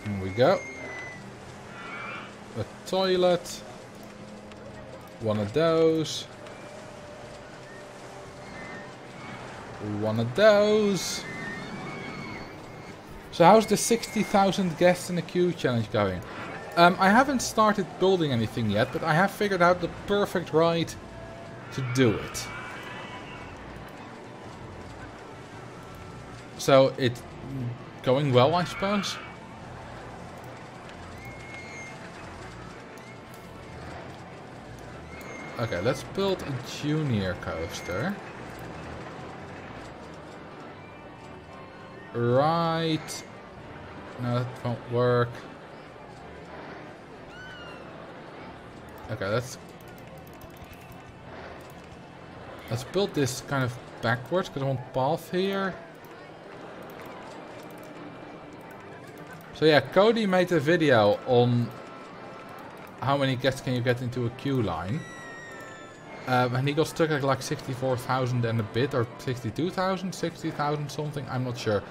Here we go. A toilet. One of those. One of those. So how's the 60,000 guests in the queue challenge going? Um, I haven't started building anything yet, but I have figured out the perfect ride to do it. So it's going well, I suppose. Okay, let's build a junior coaster. Right. No, that won't work. Okay, let's... Let's build this kind of backwards, because I want path here. So yeah, Cody made a video on how many guests can you get into a queue line. Um, and he got stuck at like 64,000 and a bit, or 62,000, 60,000 something, I'm not sure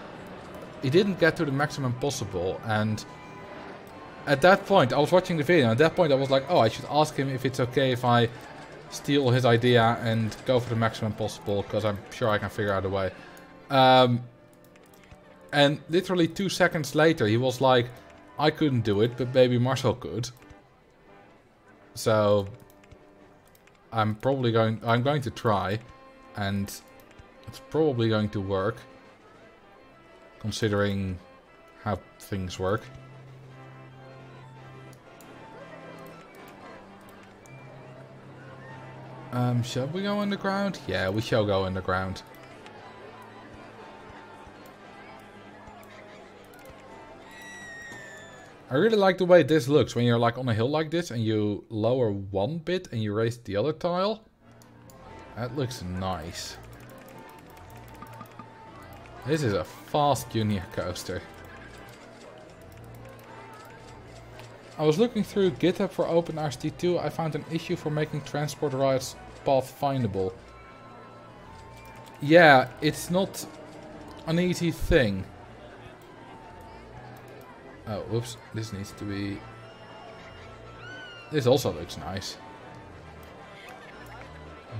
he didn't get to the maximum possible and at that point I was watching the video and at that point I was like oh I should ask him if it's okay if I steal his idea and go for the maximum possible because I'm sure I can figure out a way um, and literally two seconds later he was like I couldn't do it but maybe Marcel could so I'm probably going I'm going to try and it's probably going to work considering how things work. Um, shall we go underground? Yeah, we shall go underground. I really like the way this looks when you're like on a hill like this and you lower one bit and you raise the other tile. That looks nice. This is a fast junior coaster. I was looking through GitHub for OpenRCT2. I found an issue for making transport rides path findable. Yeah, it's not an easy thing. Oh, whoops. This needs to be... This also looks nice.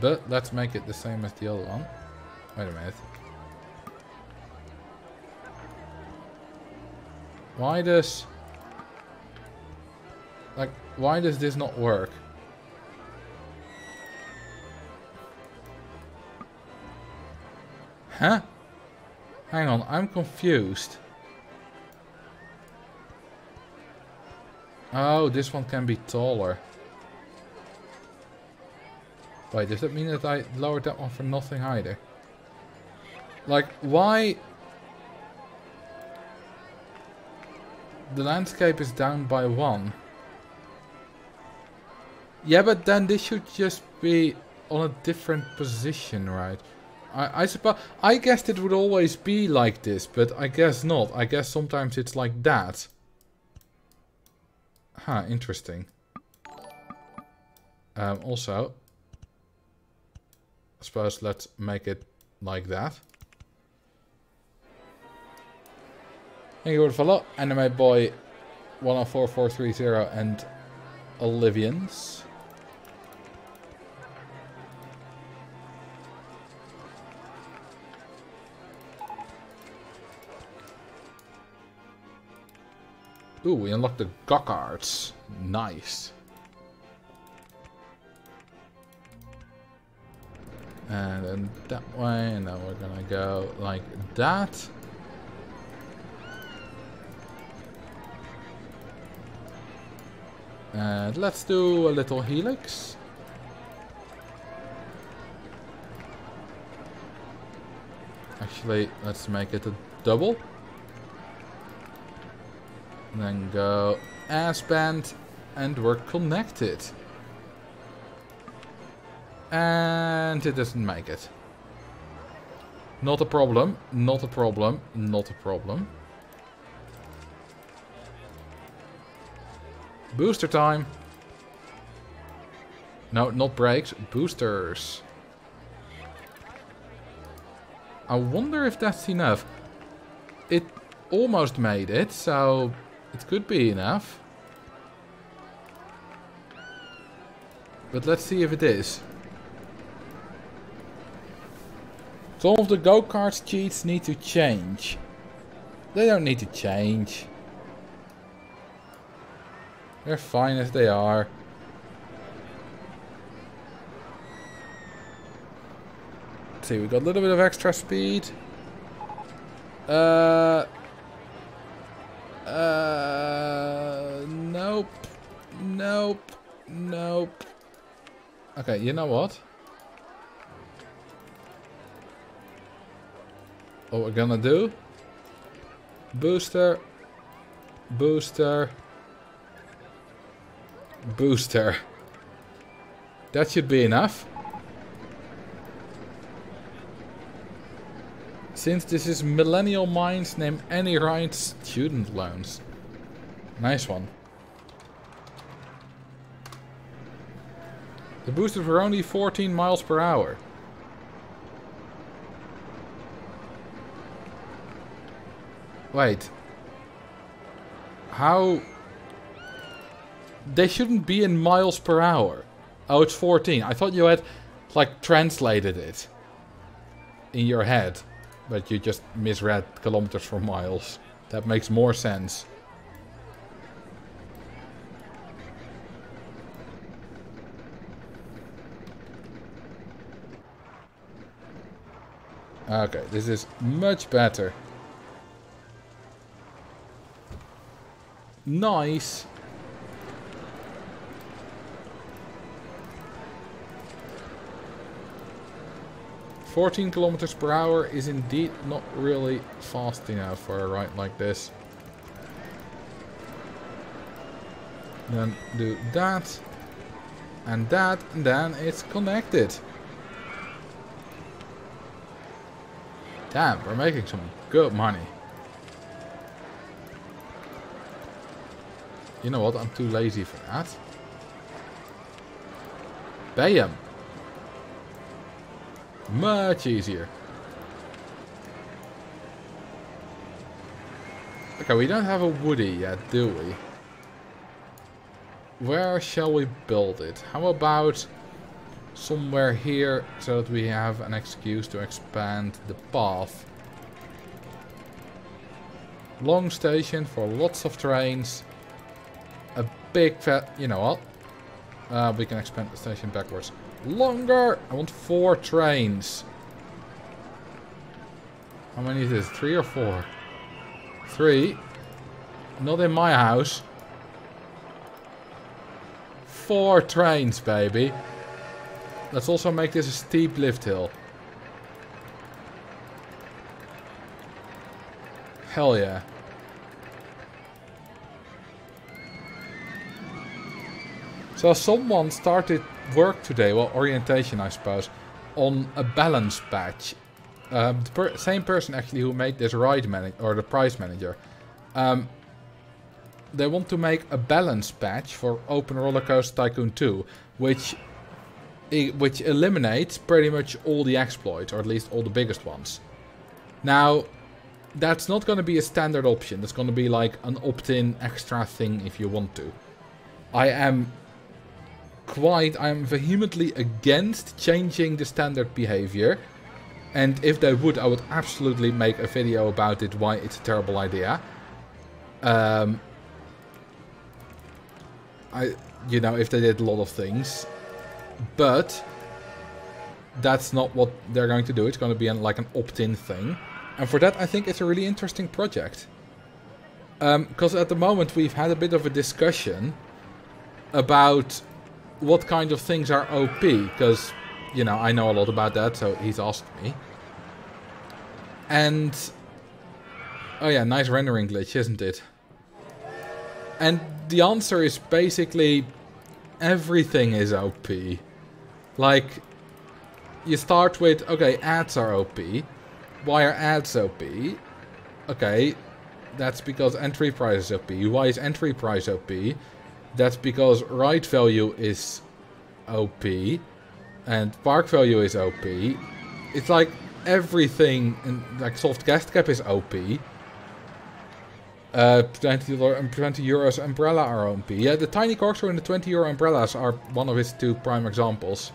But let's make it the same as the other one. Wait a minute. Why does... Like, why does this not work? Huh? Hang on, I'm confused. Oh, this one can be taller. Wait, does that mean that I lowered that one for nothing either? Like, why the landscape is down by one. Yeah, but then this should just be on a different position, right? I, I suppose I guessed it would always be like this, but I guess not. I guess sometimes it's like that. Huh, interesting. Um, also, I suppose let's make it like that. Thank you for the follow. Anime Boy 104430 and Olivians. Ooh, we unlocked the Gokarts. Nice. And then that way, and then we're gonna go like that. And let's do a little helix. Actually, let's make it a double. Then go S-bend and we're connected. And it doesn't make it. Not a problem, not a problem, not a problem. Booster time. No, not brakes, boosters. I wonder if that's enough. It almost made it, so it could be enough. But let's see if it is. Some of the go-kart cheats need to change. They don't need to change. They're fine as they are. Let's see, we got a little bit of extra speed. Uh... Uh... Nope. Nope. Nope. Okay, you know what? What we're gonna do? Booster. Booster. Booster. That should be enough. Since this is Millennium Mines, name any right student loans. Nice one. The boosters were only 14 miles per hour. Wait. How... They shouldn't be in miles per hour. Oh, it's 14. I thought you had, like, translated it. In your head. But you just misread kilometers for miles. That makes more sense. Okay, this is much better. Nice. Fourteen kilometers per hour is indeed not really fast enough for a ride like this. Then do that. And that, and then it's connected. Damn, we're making some good money. You know what, I'm too lazy for that. Bam! Much easier. Okay, we don't have a Woody yet, do we? Where shall we build it? How about somewhere here so that we have an excuse to expand the path. Long station for lots of trains. A big fat... You know what? Uh, we can expand the station backwards. Longer! I want four trains. How many is this? Three or four? Three. Not in my house. Four trains, baby. Let's also make this a steep lift hill. Hell yeah. So someone started work today, well orientation I suppose, on a balance patch. Um, the per same person actually who made this ride manager, or the price manager. Um, they want to make a balance patch for Open Roller Coaster Tycoon 2, which which eliminates pretty much all the exploits, or at least all the biggest ones. Now, that's not going to be a standard option. That's going to be like an opt-in extra thing if you want to. I am quite, I am vehemently against changing the standard behavior. And if they would, I would absolutely make a video about it, why it's a terrible idea. Um, I, you know, if they did a lot of things. But that's not what they're going to do. It's going to be an, like an opt-in thing. And for that, I think it's a really interesting project. Because um, at the moment, we've had a bit of a discussion about what kind of things are OP. Because, you know, I know a lot about that, so he's asked me. And... Oh yeah, nice rendering glitch, isn't it? And the answer is basically everything is OP. Like, you start with, okay, ads are OP. Why are ads OP? Okay, that's because entry price is OP. Why is entry price OP? That's because ride value is OP. And park value is OP. It's like everything, in, like soft guest cap is OP. Uh, 20, 20 euros umbrella are OP. Yeah, the tiny corkscrew and the 20 euro umbrellas are one of his two prime examples.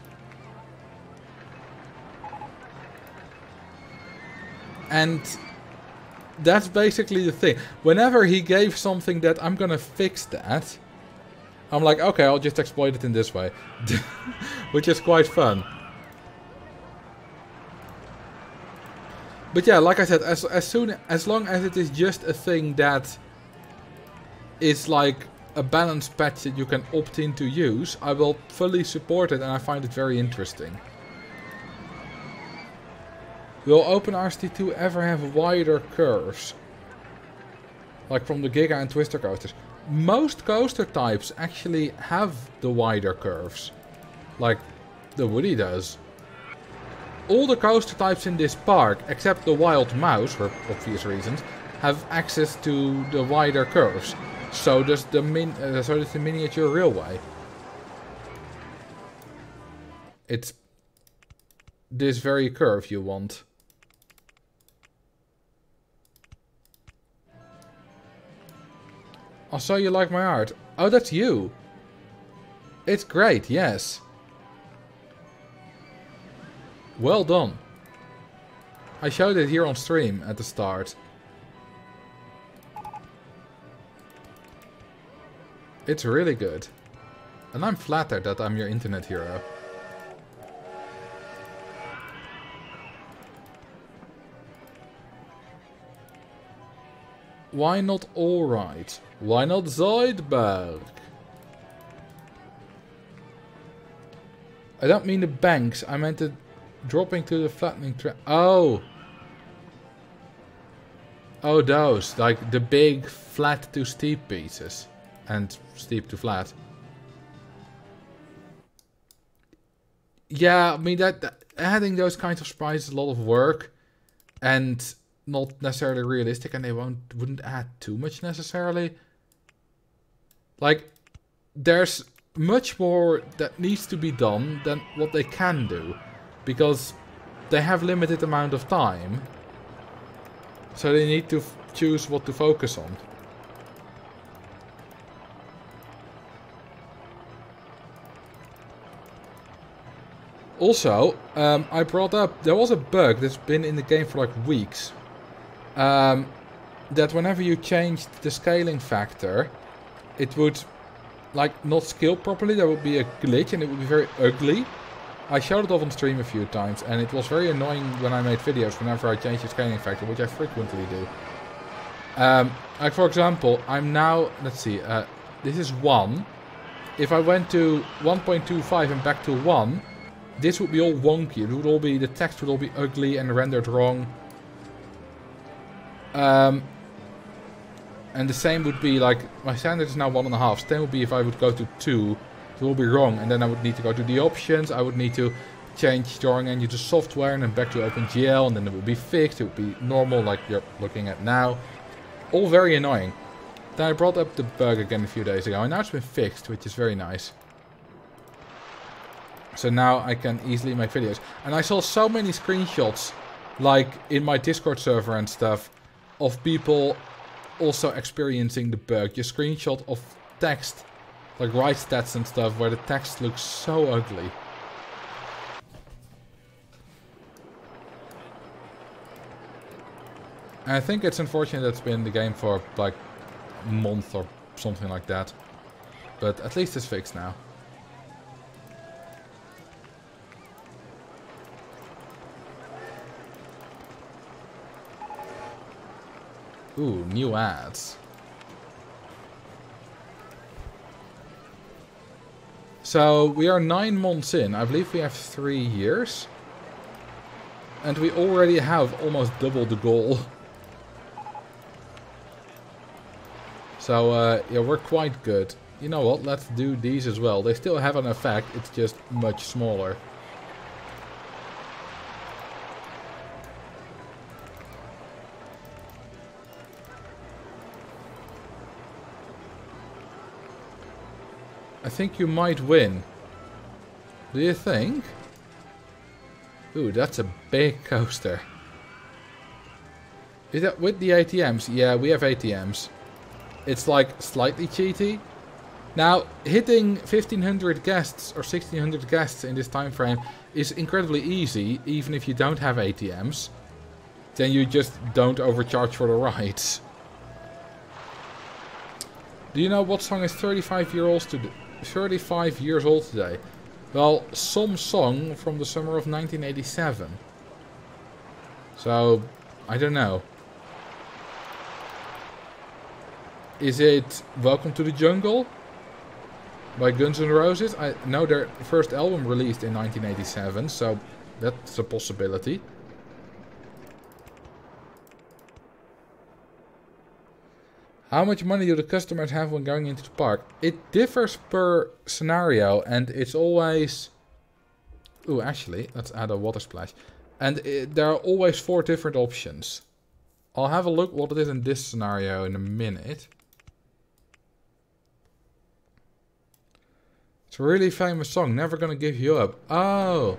And that's basically the thing. Whenever he gave something that I'm gonna fix that, I'm like, okay, I'll just exploit it in this way. [laughs] Which is quite fun. But yeah, like I said, as as soon as long as it is just a thing that is like a balanced patch that you can opt in to use, I will fully support it and I find it very interesting. Will OpenRCT2 ever have wider curves? Like from the Giga and Twister coasters. Most coaster types actually have the wider curves. Like the Woody does. All the coaster types in this park, except the Wild Mouse, for obvious reasons, have access to the wider curves. So does the min uh, so does the miniature railway. It's this very curve you want. I saw you like my art. Oh, that's you. It's great, yes. Well done. I showed it here on stream at the start. It's really good. And I'm flattered that I'm your internet hero. Why not alright? Why not Zoidberg? I don't mean the banks, I meant the dropping to the flattening track. Oh! Oh, those. Like the big flat to steep pieces. And steep to flat. Yeah, I mean, that, that adding those kinds of sprites is a lot of work. And not necessarily realistic. And they won't wouldn't add too much necessarily. Like, there's much more that needs to be done than what they can do because they have limited amount of time. So they need to choose what to focus on. Also, um, I brought up, there was a bug that's been in the game for like weeks. Um, that whenever you changed the scaling factor, it would like not scale properly. There would be a glitch and it would be very ugly. I showed it off on stream a few times, and it was very annoying when I made videos whenever I changed the scaling factor, which I frequently do. Um, like for example, I'm now, let's see, uh, this is 1. If I went to 1.25 and back to 1, this would be all wonky. It would all be, the text would all be ugly and rendered wrong. Um, and the same would be like, my standard is now 1.5. Same would be if I would go to 2 it will be wrong and then I would need to go to the options, I would need to change drawing engine to software and then back to OpenGL and then it would be fixed, it would be normal like you're looking at now. All very annoying. Then I brought up the bug again a few days ago and now it's been fixed, which is very nice. So now I can easily make videos. And I saw so many screenshots, like in my Discord server and stuff, of people also experiencing the bug. Your screenshot of text, like ride stats and stuff, where the text looks so ugly. I think it's unfortunate that it's been the game for like a month or something like that. But at least it's fixed now. Ooh, new ads. So, we are nine months in. I believe we have three years. And we already have almost double the goal. So, uh, yeah, we're quite good. You know what, let's do these as well. They still have an effect, it's just much smaller. Think you might win. Do you think? Ooh, that's a big coaster. Is that with the ATMs? Yeah, we have ATMs. It's like slightly cheaty. Now, hitting 1500 guests or 1600 guests in this time frame is incredibly easy, even if you don't have ATMs. Then you just don't overcharge for the rides. Do you know what song is 35 year old today? 35 years old today? Well, some song from the summer of 1987. So, I don't know. Is it Welcome to the Jungle? By Guns N' Roses? I know their first album released in 1987, so that's a possibility. How much money do the customers have when going into the park? It differs per scenario and it's always... Oh, actually, let's add a water splash. And it, there are always four different options. I'll have a look what it is in this scenario in a minute. It's a really famous song, Never Gonna Give You Up. Oh,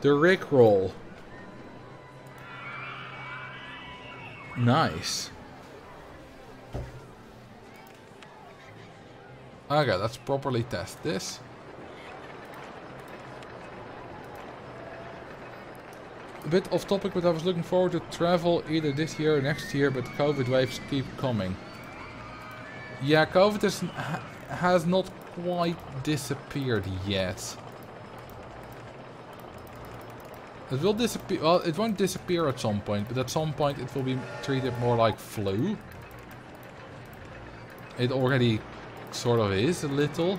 the Rickroll. Nice. Okay, let's properly test this. A bit off topic, but I was looking forward to travel either this year or next year, but COVID waves keep coming. Yeah, COVID is, has not quite disappeared yet. It will disappear. Well, it won't disappear at some point, but at some point it will be treated more like flu. It already sort of is a little.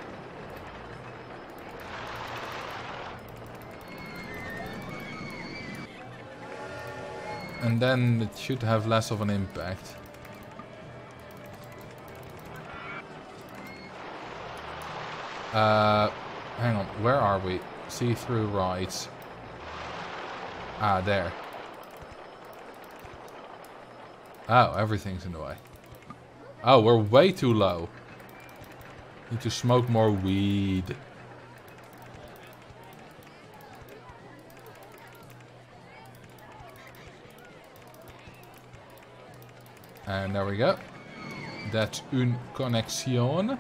And then it should have less of an impact. Uh, hang on, where are we? See-through rides. Ah, there. Oh, everything's in the way. Oh, we're way too low. Need to smoke more weed. And there we go. That's une connexion.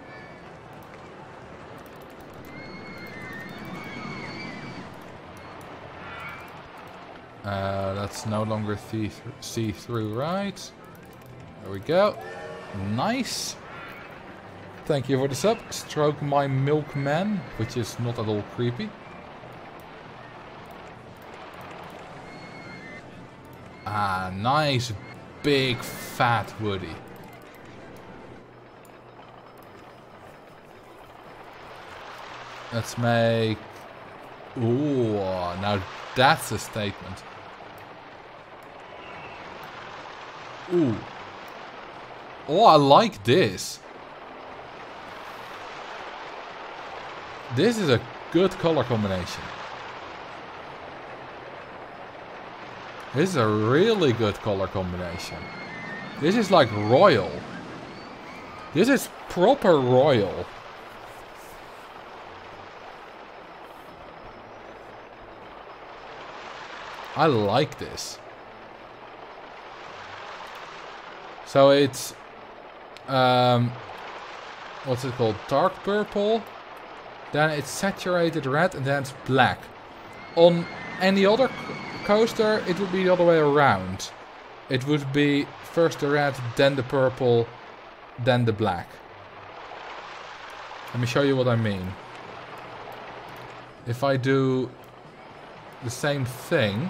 Uh, that's no longer see-through, right? There we go. Nice. Thank you for the sub. Stroke my milkman, which is not at all creepy. Ah, nice big fat Woody. Let's make... Ooh, now that's a statement. Ooh. Oh, I like this. This is a good color combination. This is a really good color combination. This is like royal. This is proper royal. I like this. So it's um, what's it called? Dark purple. Then it's saturated red, and then it's black. On any other coaster, it would be the other way around. It would be first the red, then the purple, then the black. Let me show you what I mean. If I do the same thing,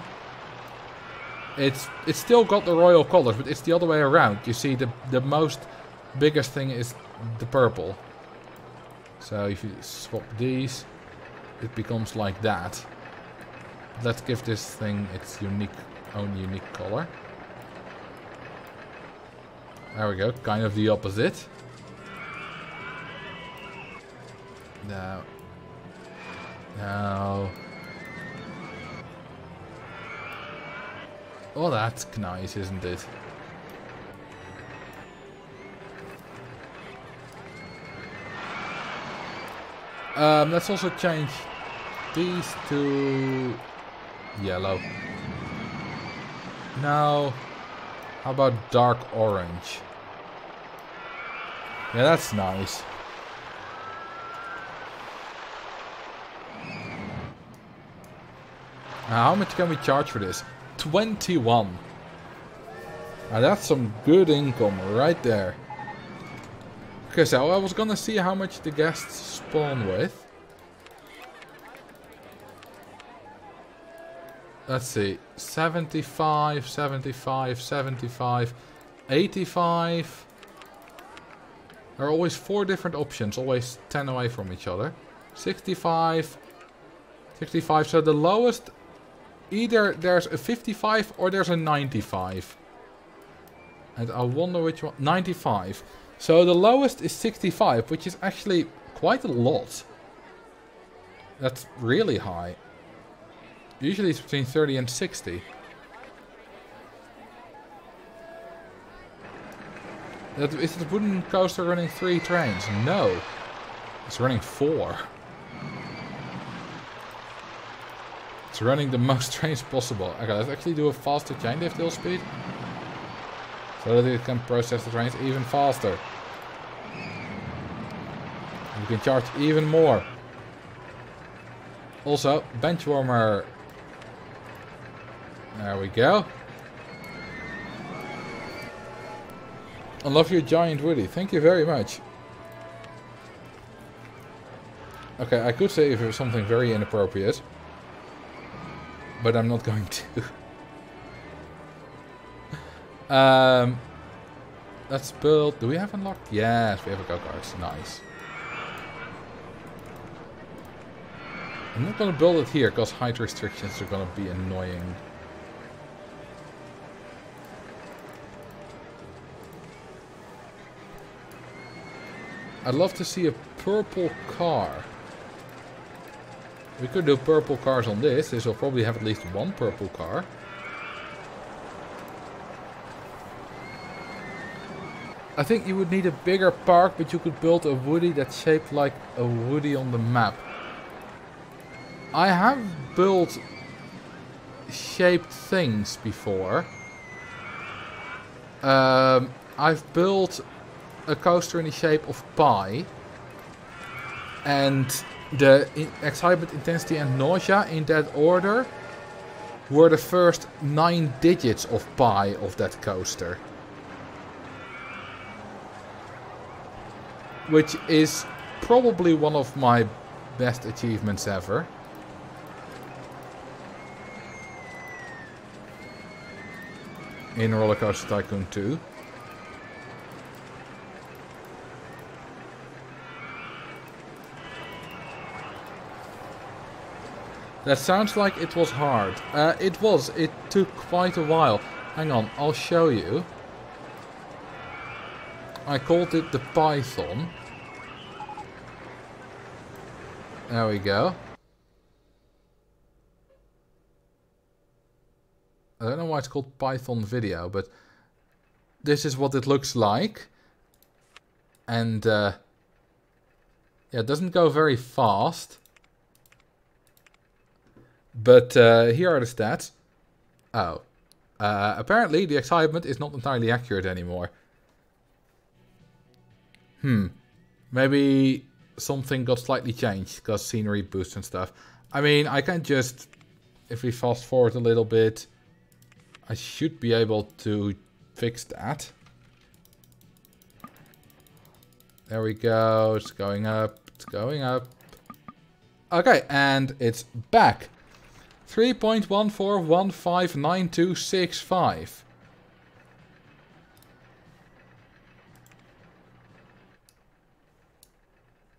it's it's still got the royal colors, but it's the other way around. You see, the the most biggest thing is the purple. So if you swap these, it becomes like that. Let's give this thing its unique, own unique color. There we go, kind of the opposite. Now. Now. Oh, that's nice, isn't it? Um, let's also change these to yellow. Now, how about dark orange? Yeah, that's nice. Now, how much can we charge for this? 21. Now that's some good income right there. Okay, so I was gonna see how much the guests spawn with. Let's see. 75, 75, 75, 85. There are always four different options, always 10 away from each other. 65, 65. So the lowest, either there's a 55 or there's a 95. And I wonder which one. 95. So the lowest is 65, which is actually quite a lot. That's really high. Usually it's between 30 and 60. That, is the wooden coaster running three trains? No. It's running four. It's running the most [laughs] trains possible. Okay, let's actually do a faster chain lift hill speed. So that it can process the trains even faster. You can charge even more. Also, bench warmer. There we go. I love your giant Woody. Thank you very much. Okay, I could say if it was something very inappropriate. But I'm not [laughs] going to. Um, let's build. Do we have unlocked? Yes, we have a go-kart. Nice. I'm not gonna build it here because height restrictions are gonna be annoying. I'd love to see a purple car. We could do purple cars on this. This will probably have at least one purple car. I think you would need a bigger park, but you could build a Woody that's shaped like a Woody on the map. I have built shaped things before. Um, I've built a coaster in the shape of pi. And the excitement, intensity and nausea in that order were the first nine digits of pi of that coaster. Which is probably one of my best achievements ever. In Roller Coaster Tycoon 2. That sounds like it was hard. Uh, it was. It took quite a while. Hang on, I'll show you. I called it the Python. There we go. I don't know why it's called Python video, but this is what it looks like. And uh, yeah, it doesn't go very fast. But uh, here are the stats. Oh. Uh, apparently the excitement is not entirely accurate anymore. Hmm. Maybe something got slightly changed because scenery boost and stuff. I mean, I can just, if we fast forward a little bit, I should be able to fix that. There we go. It's going up. It's going up. Okay, and it's back. 3.14159265.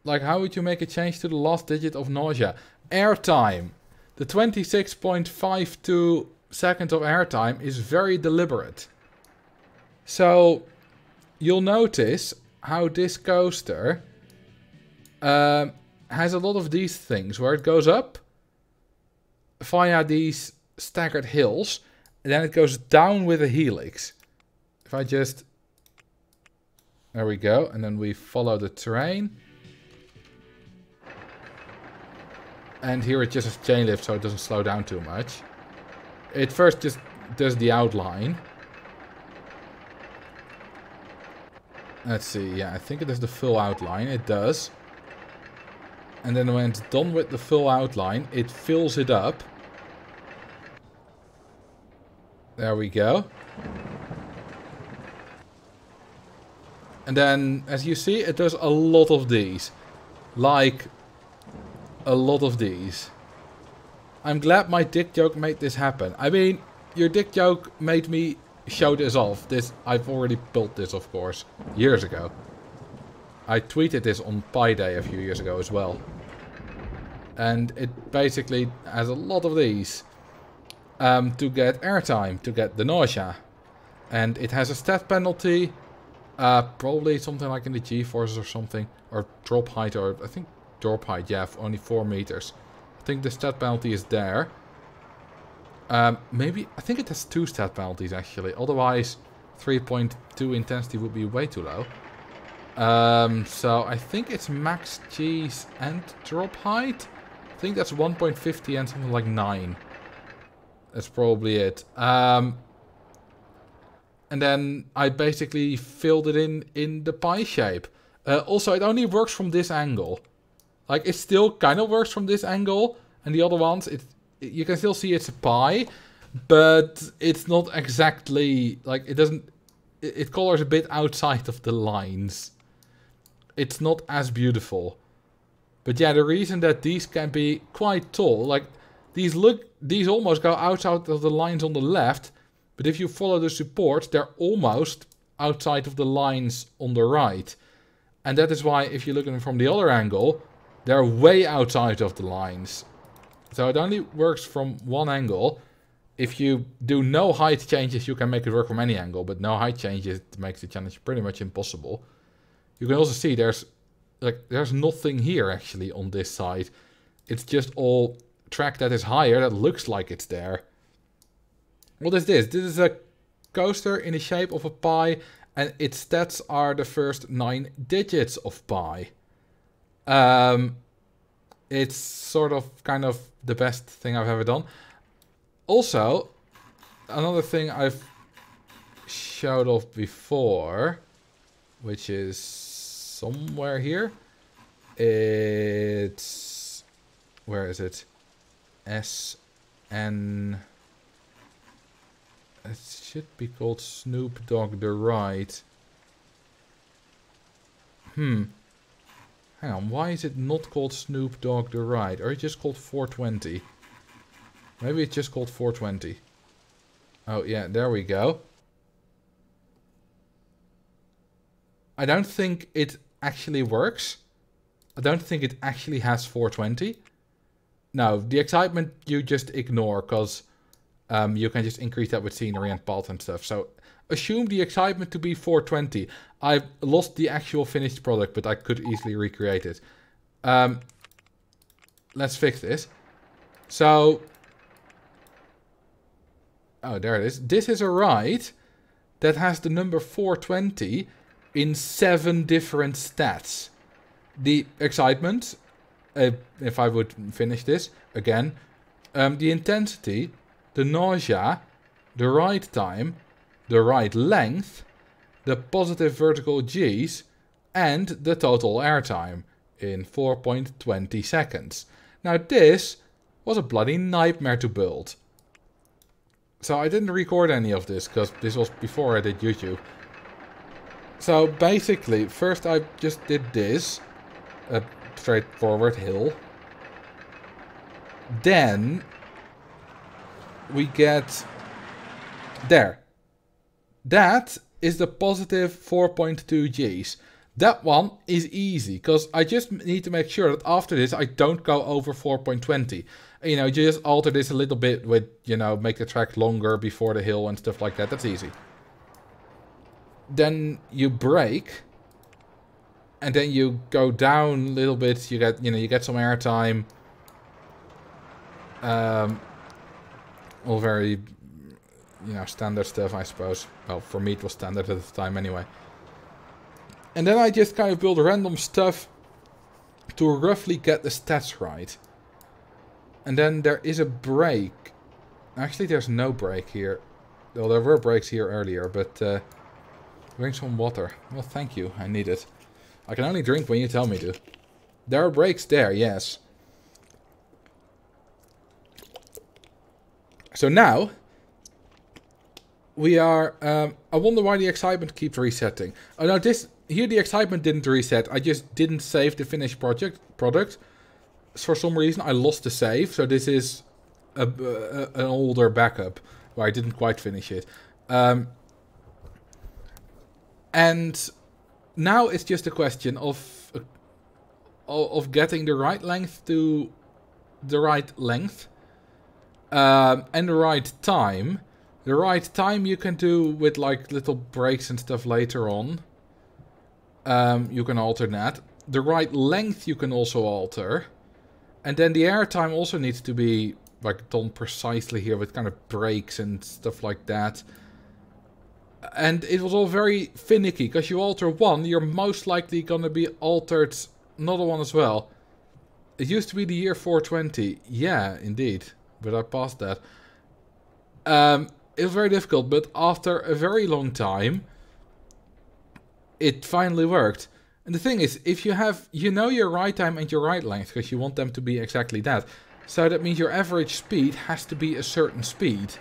Like, how would you make a change to the last digit of nausea? Airtime. The 26.52 seconds of airtime is very deliberate. So, you'll notice how this coaster um, has a lot of these things where it goes up via these staggered hills and then it goes down with a helix. If I just... There we go. And then we follow the terrain. And here it just has chain lift so it doesn't slow down too much. It first just does the outline. Let's see, yeah, I think it does the full outline. It does. And then when it's done with the full outline, it fills it up. There we go. And then, as you see, it does a lot of these. Like, a lot of these. I'm glad my dick joke made this happen. I mean, your dick joke made me show this off. This I've already built this, of course, years ago. I tweeted this on Pi Day a few years ago as well. And it basically has a lot of these um, to get airtime, to get the nausea. And it has a stat penalty, uh, probably something like in the G-forces or something, or drop height, or I think drop height, yeah, only 4 meters. I think the stat penalty is there. Um, maybe, I think it has two stat penalties actually, otherwise 3.2 intensity would be way too low. Um, so I think it's max G's and drop height. I think that's 1.50 and something like 9. That's probably it. Um, and then I basically filled it in in the pie shape. Uh, also, it only works from this angle. Like, it still kind of works from this angle. And the other ones, it, you can still see it's a pie. But it's not exactly... Like, it doesn't... It, it colors a bit outside of the lines. It's not as beautiful. But yeah, the reason that these can be quite tall... Like, these look... These almost go outside of the lines on the left. But if you follow the support, they're almost outside of the lines on the right. And that is why if you look at them from the other angle, they're way outside of the lines. So it only works from one angle. If you do no height changes, you can make it work from any angle. But no height changes makes the challenge pretty much impossible. You can also see there's like there's nothing here actually on this side. It's just all track that is higher that looks like it's there. What is this? This is a coaster in the shape of a pie and its stats are the first nine digits of pi. Um, it's sort of kind of the best thing I've ever done. Also, another thing I've showed off before, which is somewhere here. It's where is it? S N. It should be called Snoop Dogg the Ride. Hmm. Hang on, why is it not called Snoop Dogg the Ride? Or it just called 420? Maybe it's just called 420. Oh yeah, there we go. I don't think it actually works. I don't think it actually has 420. No, the excitement you just ignore because um, you can just increase that with scenery and path and stuff. So assume the excitement to be 420. I've lost the actual finished product, but I could easily recreate it. Um, let's fix this. So, oh, there it is. This is a ride that has the number 420 in seven different stats. The excitement, uh, if I would finish this again, um, the intensity, the nausea, the ride time, the ride length, the positive vertical G's, and the total airtime in 4.20 seconds. Now this was a bloody nightmare to build. So I didn't record any of this because this was before I did YouTube. So basically, first I just did this, a straightforward hill. Then we get there. That is the positive 4.2 Gs. That one is easy, because I just need to make sure that after this I don't go over 4.20. You know, you just alter this a little bit with, you know, make the track longer before the hill and stuff like that. That's easy. Then you brake. And then you go down a little bit. You get, you know, you get some airtime. Um, all very, you know, standard stuff, I suppose. Well, for me it was standard at the time anyway. And then I just kind of build random stuff to roughly get the stats right. And then there is a brake. Actually, there's no brake here. Well, there were brakes here earlier, but... Uh, drink some water. Well, thank you. I need it. I can only drink when you tell me to. There are brakes there, yes. So now, we are... Um, I wonder why the excitement keeps resetting. Oh, no, this here the excitement didn't reset. I just didn't save the finished project product. For some reason I lost the save. So this is a, a, an older backup where I didn't quite finish it. Um, and now it's just a question of uh, of getting the right length to the right length um, and the right time. The ride time you can do with like little brakes and stuff later on. Um, you can alter that. The ride length you can also alter. And then the airtime also needs to be like done precisely here with kind of brakes and stuff like that. And it was all very finicky, because you alter one, you're most likely going to be altered another one as well. It used to be the year 420. Yeah, indeed. But I passed that. Um, it was very difficult, but after a very long time, it finally worked. And the thing is, if you have, you know your ride time and your ride length, because you want them to be exactly that. So that means your average speed has to be a certain speed.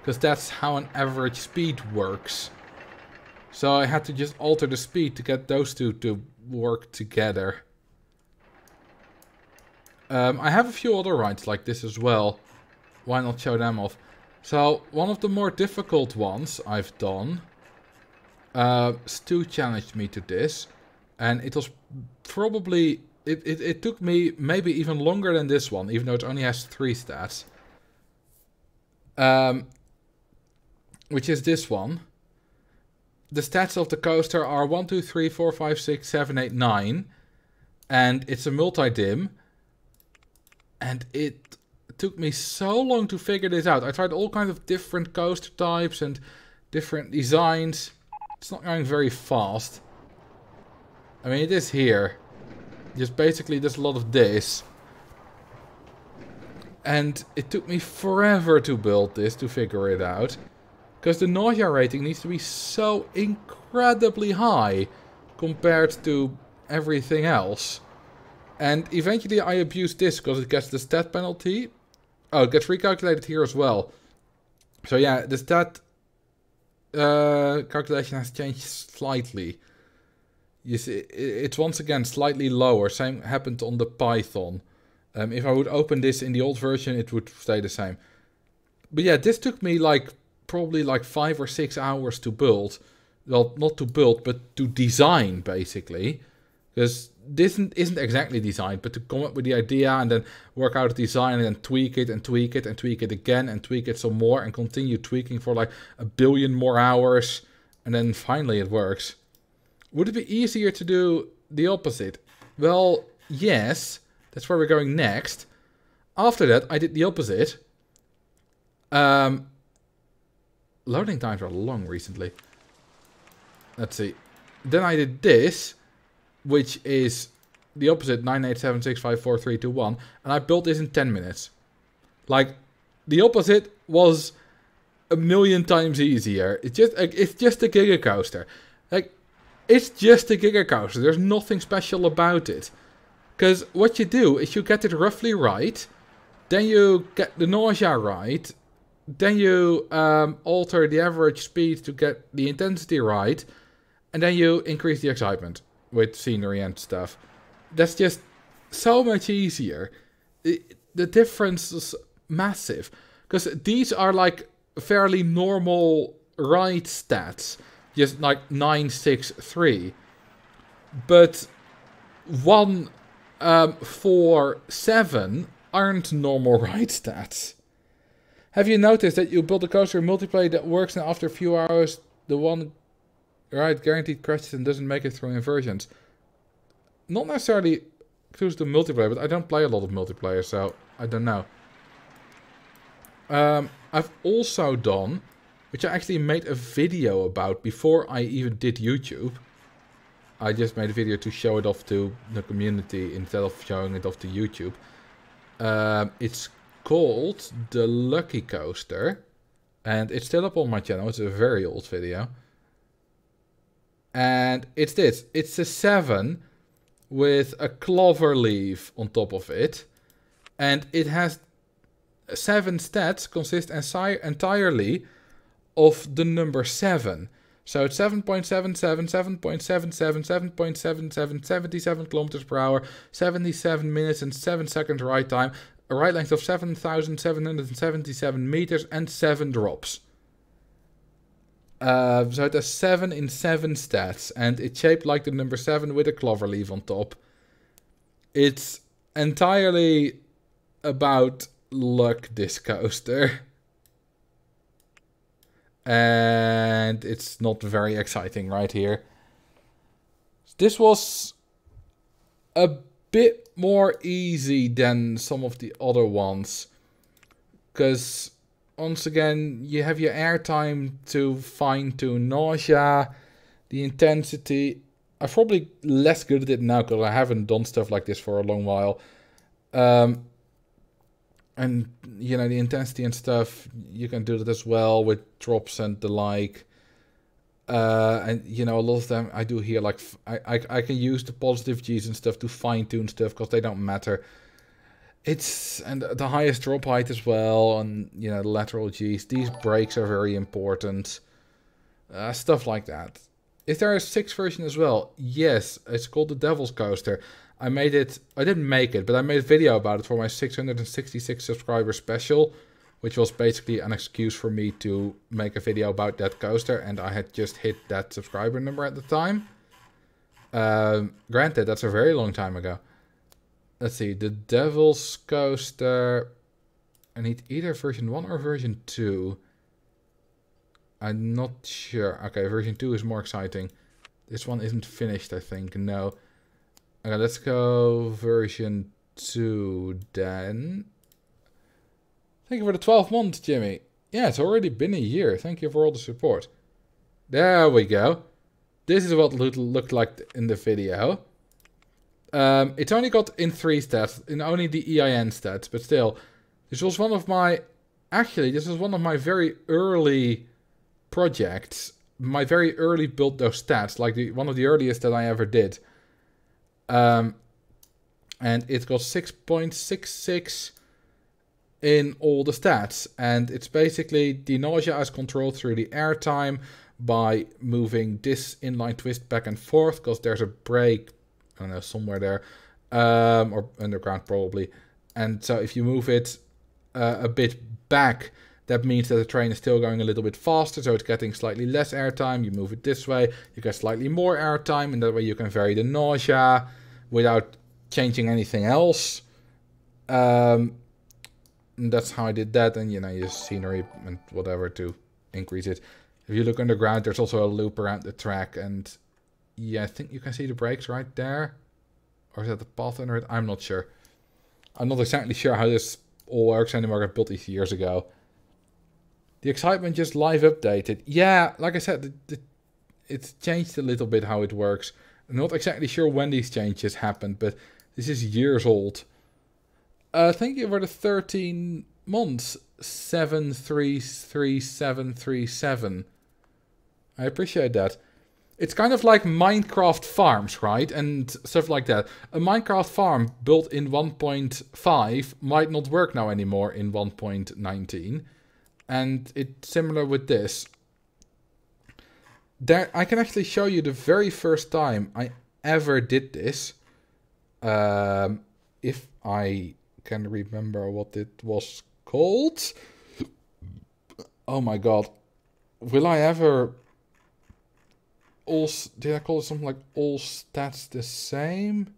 Because that's how an average speed works. So I had to just alter the speed to get those two to work together. Um, I have a few other rides like this as well. Why not show them off? So, one of the more difficult ones I've done uh, Stu challenged me to this, and it was probably it, it, it took me maybe even longer than this one, even though it only has three stats. Um, which is this one. The stats of the coaster are 1, 2, 3, 4, 5, 6, 7, 8, 9. And it's a multi-dim. And it took me so long to figure this out. I tried all kinds of different coaster types and different designs. It's not going very fast. I mean, it is here. Just basically there's a lot of this. And it took me forever to build this, to figure it out. Because the nausea rating needs to be so incredibly high compared to everything else. And eventually I abused this because it gets the stat penalty. Oh, it gets recalculated here as well. So yeah, the stat uh, calculation has changed slightly. You see, it's once again slightly lower. Same happened on the Python. Um, if I would open this in the old version, it would stay the same. But yeah, this took me like probably like five or six hours to build. Well, not to build, but to design basically. Because this isn't, isn't exactly designed, but to come up with the idea and then work out a design and then tweak it and tweak it and tweak it again and tweak it some more and continue tweaking for like a billion more hours and then finally it works. Would it be easier to do the opposite? Well, yes, that's where we're going next. After that, I did the opposite. Um, loading times are long recently. Let's see. Then I did this which is the opposite 987654321 and I built this in 10 minutes. Like the opposite was a million times easier. It's just it's just a giga coaster. Like It's just a Giga Coaster. There's nothing special about it. Because what you do is you get it roughly right, then you get the nausea right, then you um, alter the average speed to get the intensity right, and then you increase the excitement with scenery and stuff. That's just so much easier. It, the difference is massive. Because these are like fairly normal ride stats. Just like 9, 6, 3. But 1, um, 4, 7 aren't normal [laughs] ride stats. Have you noticed that you build a coaster multiplayer that works and after a few hours the one ride guaranteed crashes and doesn't make it through inversions? Not necessarily through to multiplayer, but I don't play a lot of multiplayer, so I don't know. Um, I've also done, which I actually made a video about before I even did YouTube. I just made a video to show it off to the community instead of showing it off to YouTube. Um, it's called the Lucky Coaster. And it's still up on my channel. It's a very old video. And it's this. It's a 7 with a clover leaf on top of it. And it has seven stats consist entirely of the number 7. So it's 7.77, 7.77, 7.77, 77 kilometers per hour, 77 minutes and 7 seconds ride time, a ride length of 7,777 meters and 7 drops. Uh, so it has 7 in 7 stats and it's shaped like the number 7 with a clover leaf on top. It's entirely about luck this coaster. And it's not very exciting right here. This was a bit more easy than some of the other ones. Because once again, you have your airtime to fine tune nausea, the intensity. I'm probably less good at it now because I haven't done stuff like this for a long while. Um, and you know the intensity and stuff you can do that as well with drops and the like uh, and you know a lot of them i do here like I, I i can use the positive g's and stuff to fine-tune stuff because they don't matter it's and the highest drop height as well and you know the lateral g's. These brakes are very important. Uh, stuff like that. Is there a sixth version as well? Yes it's called the devil's coaster. I made it, I didn't make it, but I made a video about it for my 666 subscriber special, which was basically an excuse for me to make a video about that coaster, and I had just hit that subscriber number at the time. Um, granted, that's a very long time ago. Let's see, the Devil's Coaster, I need either version 1 or version 2. I'm not sure. Okay, version 2 is more exciting. This one isn't finished, I think, no. Okay, let's go version 2 then. Thank you for the 12 months, Jimmy. Yeah, it's already been a year. Thank you for all the support. There we go. This is what looked like in the video. Um, it's only got in three stats, in only the EIN stats, but still. This was one of my, actually, this was one of my very early projects. My very early built those stats, like the one of the earliest that I ever did. Um, and it got 6.66 in all the stats. And it's basically the nausea is controlled through the airtime by moving this inline twist back and forth because there's a brake, I don't know, somewhere there, um, or underground probably. And so if you move it uh, a bit back, that means that the train is still going a little bit faster, so it's getting slightly less airtime. You move it this way, you get slightly more airtime, and that way you can vary the nausea without changing anything else. Um, that's how I did that, and you know, use scenery and whatever to increase it. If you look underground, there's also a loop around the track, and yeah, I think you can see the brakes right there. Or is that the path under it? I'm not sure. I'm not exactly sure how this all works anymore. I built these years ago. The excitement just live updated. Yeah, like I said, the, the, it's changed a little bit how it works. I'm not exactly sure when these changes happened, but this is years old. Uh, thank you for the 13 months. 733737. I appreciate that. It's kind of like Minecraft farms, right? And stuff like that. A Minecraft farm built in 1.5 might not work now anymore in 1.19. And it's similar with this. There, I can actually show you the very first time I ever did this. Um, if I can remember what it was called. Oh my god. Will I ever all did I call it something like all stats the same?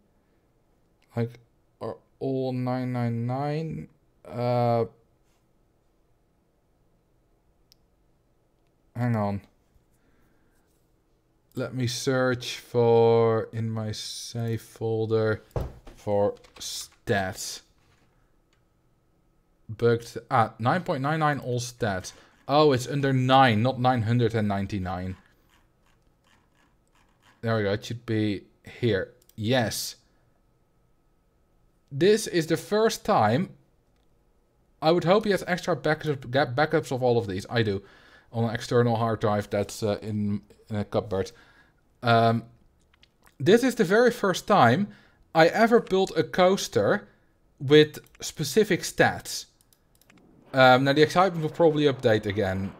Like are all 999 uh hang on. Let me search for in my save folder for stats. Bugged ah 9.99 all stats. Oh, it's under 9, not 999. There we go. It should be here. Yes. This is the first time. I would hope he has extra backups, backups of all of these. I do. On an external hard drive that's uh, in, in, a cupboard. Um, this is the very first time I ever built a coaster with specific stats. Um, now the excitement will probably update again.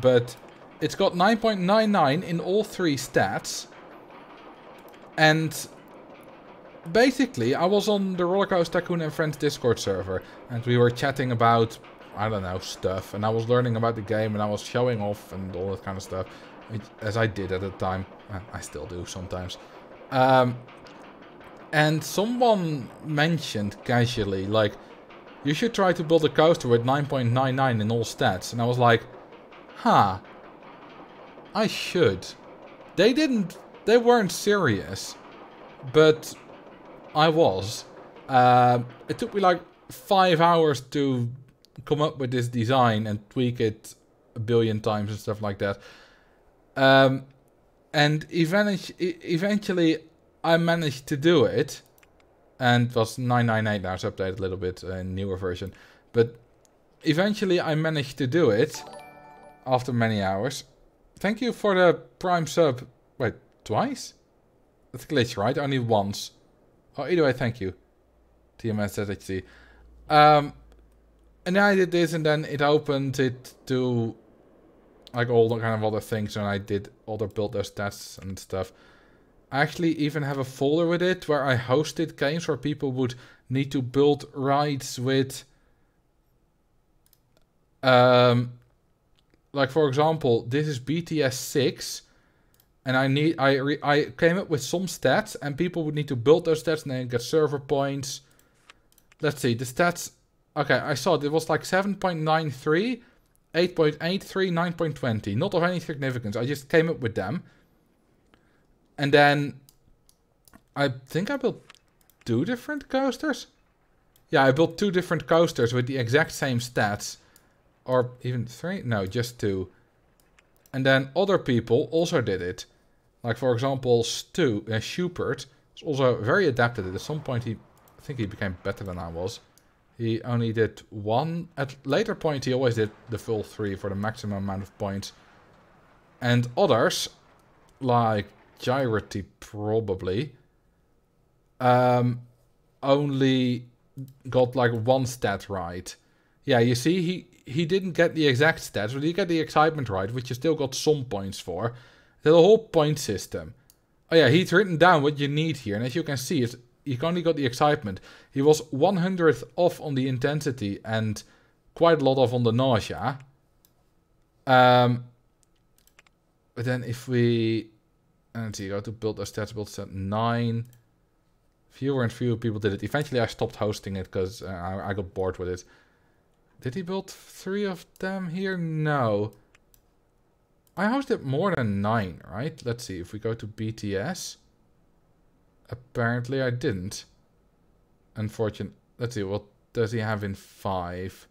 But it's got 9.99 in all three stats. And basically, I was on the Rollercoaster Tycoon and Friends Discord server. And we were chatting about, I don't know, stuff. And I was learning about the game and I was showing off and all that kind of stuff. As I did at the time. I still do sometimes. Um, and someone mentioned casually, like, you should try to build a coaster with 9.99 in all stats. And I was like, huh, I should. They didn't, they weren't serious, but I was. Uh, it took me like five hours to come up with this design and tweak it a billion times and stuff like that. Um, and eventually I managed to do it. And it was 998 now, it's updated a little bit, a newer version. But eventually I managed to do it after many hours. Thank you for the prime sub. Wait, twice? That's a glitch, right? Only once. Oh, either way, thank you. TMS ZHC. Um, and then I did this and then it opened it to like all the kind of other things and I did other builder stats and stuff. I actually even have a folder with it where I hosted games where people would need to build rides with um, like for example, this is BTS 6 and I need I I came up with some stats and people would need to build those stats and then get server points. Let's see, the stats Okay, I saw it was like 7.93, 8.83, 9.20. Not of any significance. I just came up with them. And then I think I built two different coasters. Yeah, I built two different coasters with the exact same stats. Or even three? No, just two. And then other people also did it. Like for example, Stu, uh, Schubert is also very adapted. At some point he, I think he became better than I was. He only did one. At later point he always did the full three for the maximum amount of points. And others, like Gyrity probably, um, only got like one stat right. Yeah, you see, he, he didn't get the exact stats, but he got the excitement right, which you still got some points for. The whole point system. Oh yeah, he's written down what you need here, and as you can see, it's, he only got the excitement. He was 100th off on the intensity and quite a lot off on the nausea. Um, but then if we, let's see, go to build a stats, build set 9. Fewer and fewer people did it. Eventually I stopped hosting it because uh, I, I got bored with it. Did he build three of them here? No. I hosted more than nine, right? Let's see, if we go to BTS. Apparently I didn't. Unfortunate. Let's see, what does he have in five?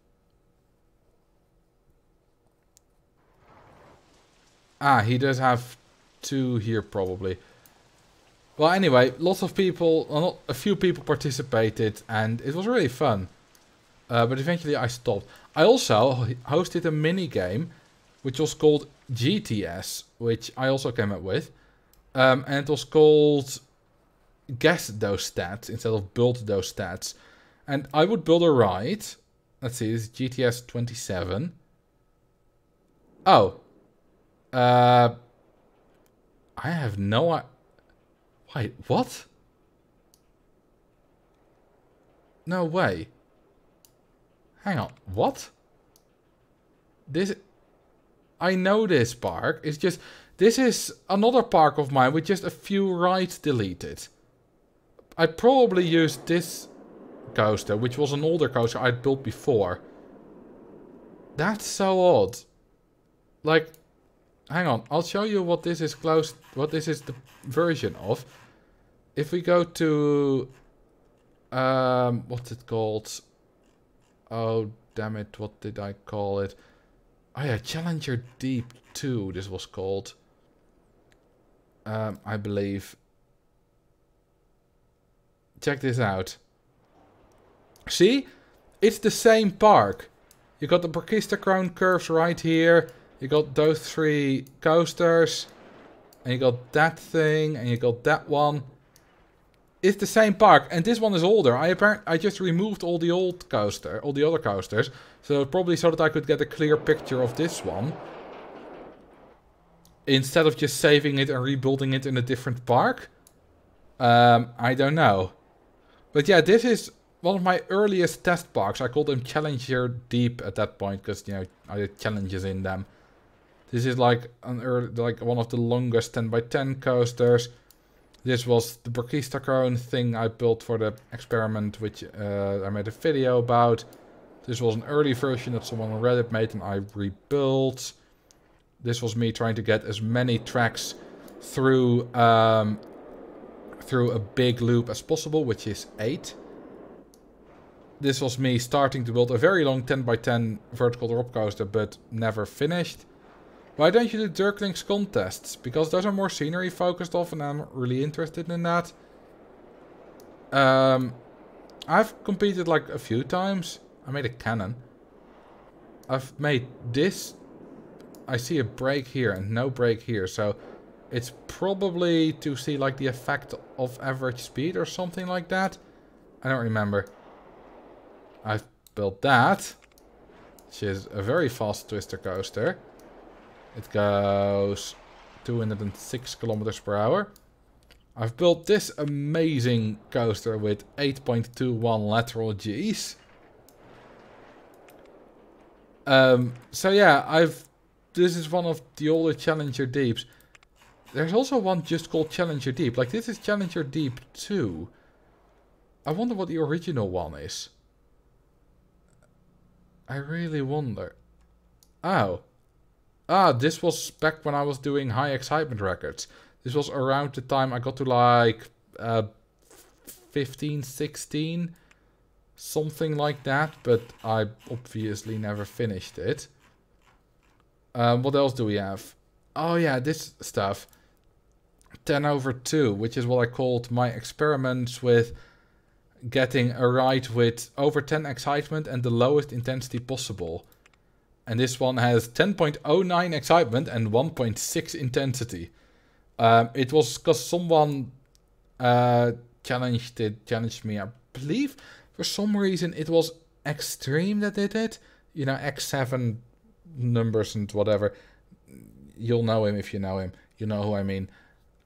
Ah, he does have two here probably. Well, anyway, lots of people, well, a few people participated, and it was really fun. Uh, but eventually I stopped. I also hosted a mini game, which was called GTS, which I also came up with. Um, and it was called Guess Those Stats instead of Build Those Stats. And I would build a ride. Let's see, this is GTS 27. Oh. Uh, I have no idea. Wait, what? No way. Hang on, what? This... I know this park. It's just... This is another park of mine with just a few rides deleted. I probably used this coaster, which was an older coaster I'd built before. That's so odd. Like, hang on, I'll show you what this is close, what this is the version of. If we go to, um, what's it called? Oh, damn it, what did I call it? Oh yeah, Challenger Deep 2, this was called. Um, I believe. Check this out. See? It's the same park. You got the Brachistochrone curves right here. You got those three coasters. And you got that thing. And you got that one. It's the same park. And this one is older. I I just removed all the old coaster. All the other coasters. So probably so that I could get a clear picture of this one. Instead of just saving it and rebuilding it in a different park. Um, I don't know. But yeah, this is one of my earliest test parks. I called them Challenger Deep at that point because you know I did challenges in them. This is like an early, like one of the longest 10 by 10 coasters. This was the Brachistochrone thing I built for the experiment, which uh, I made a video about. This was an early version that someone on Reddit made and I rebuilt. This was me trying to get as many tracks through um, through a big loop as possible, which is 8 this was me starting to build a very long 10 by 10 vertical drop coaster, but never finished. Why don't you do Dirtlinks contests? Because those are more scenery focused off and I'm really interested in that. Um, I've competed like a few times. I made a cannon. I've made this. I see a break here and no break here. So it's probably to see like the effect of average speed or something like that. I don't remember. I've built that, which is a very fast twister coaster. It goes 206 kilometers per hour. I've built this amazing coaster with 8.21 lateral G's. Um, so yeah, I've this is one of the older Challenger Deeps. There's also one just called Challenger Deep. Like this is Challenger Deep 2. I wonder what the original one is. I really wonder. Oh. Ah, this was back when I was doing high excitement records. This was around the time I got to like uh, 15, 16. Something like that, but I obviously never finished it. Um, what else do we have? Oh yeah, this stuff. 10 over 2, which is what I called my experiments with getting a ride with over 10 excitement and the lowest intensity possible. And this one has 10.09 excitement and 1.6 intensity. Um, it was because someone uh, challenged it, challenged me. I believe for some reason it was Extreme that did it. You know, X7 numbers and whatever. You'll know him if you know him. You know who I mean.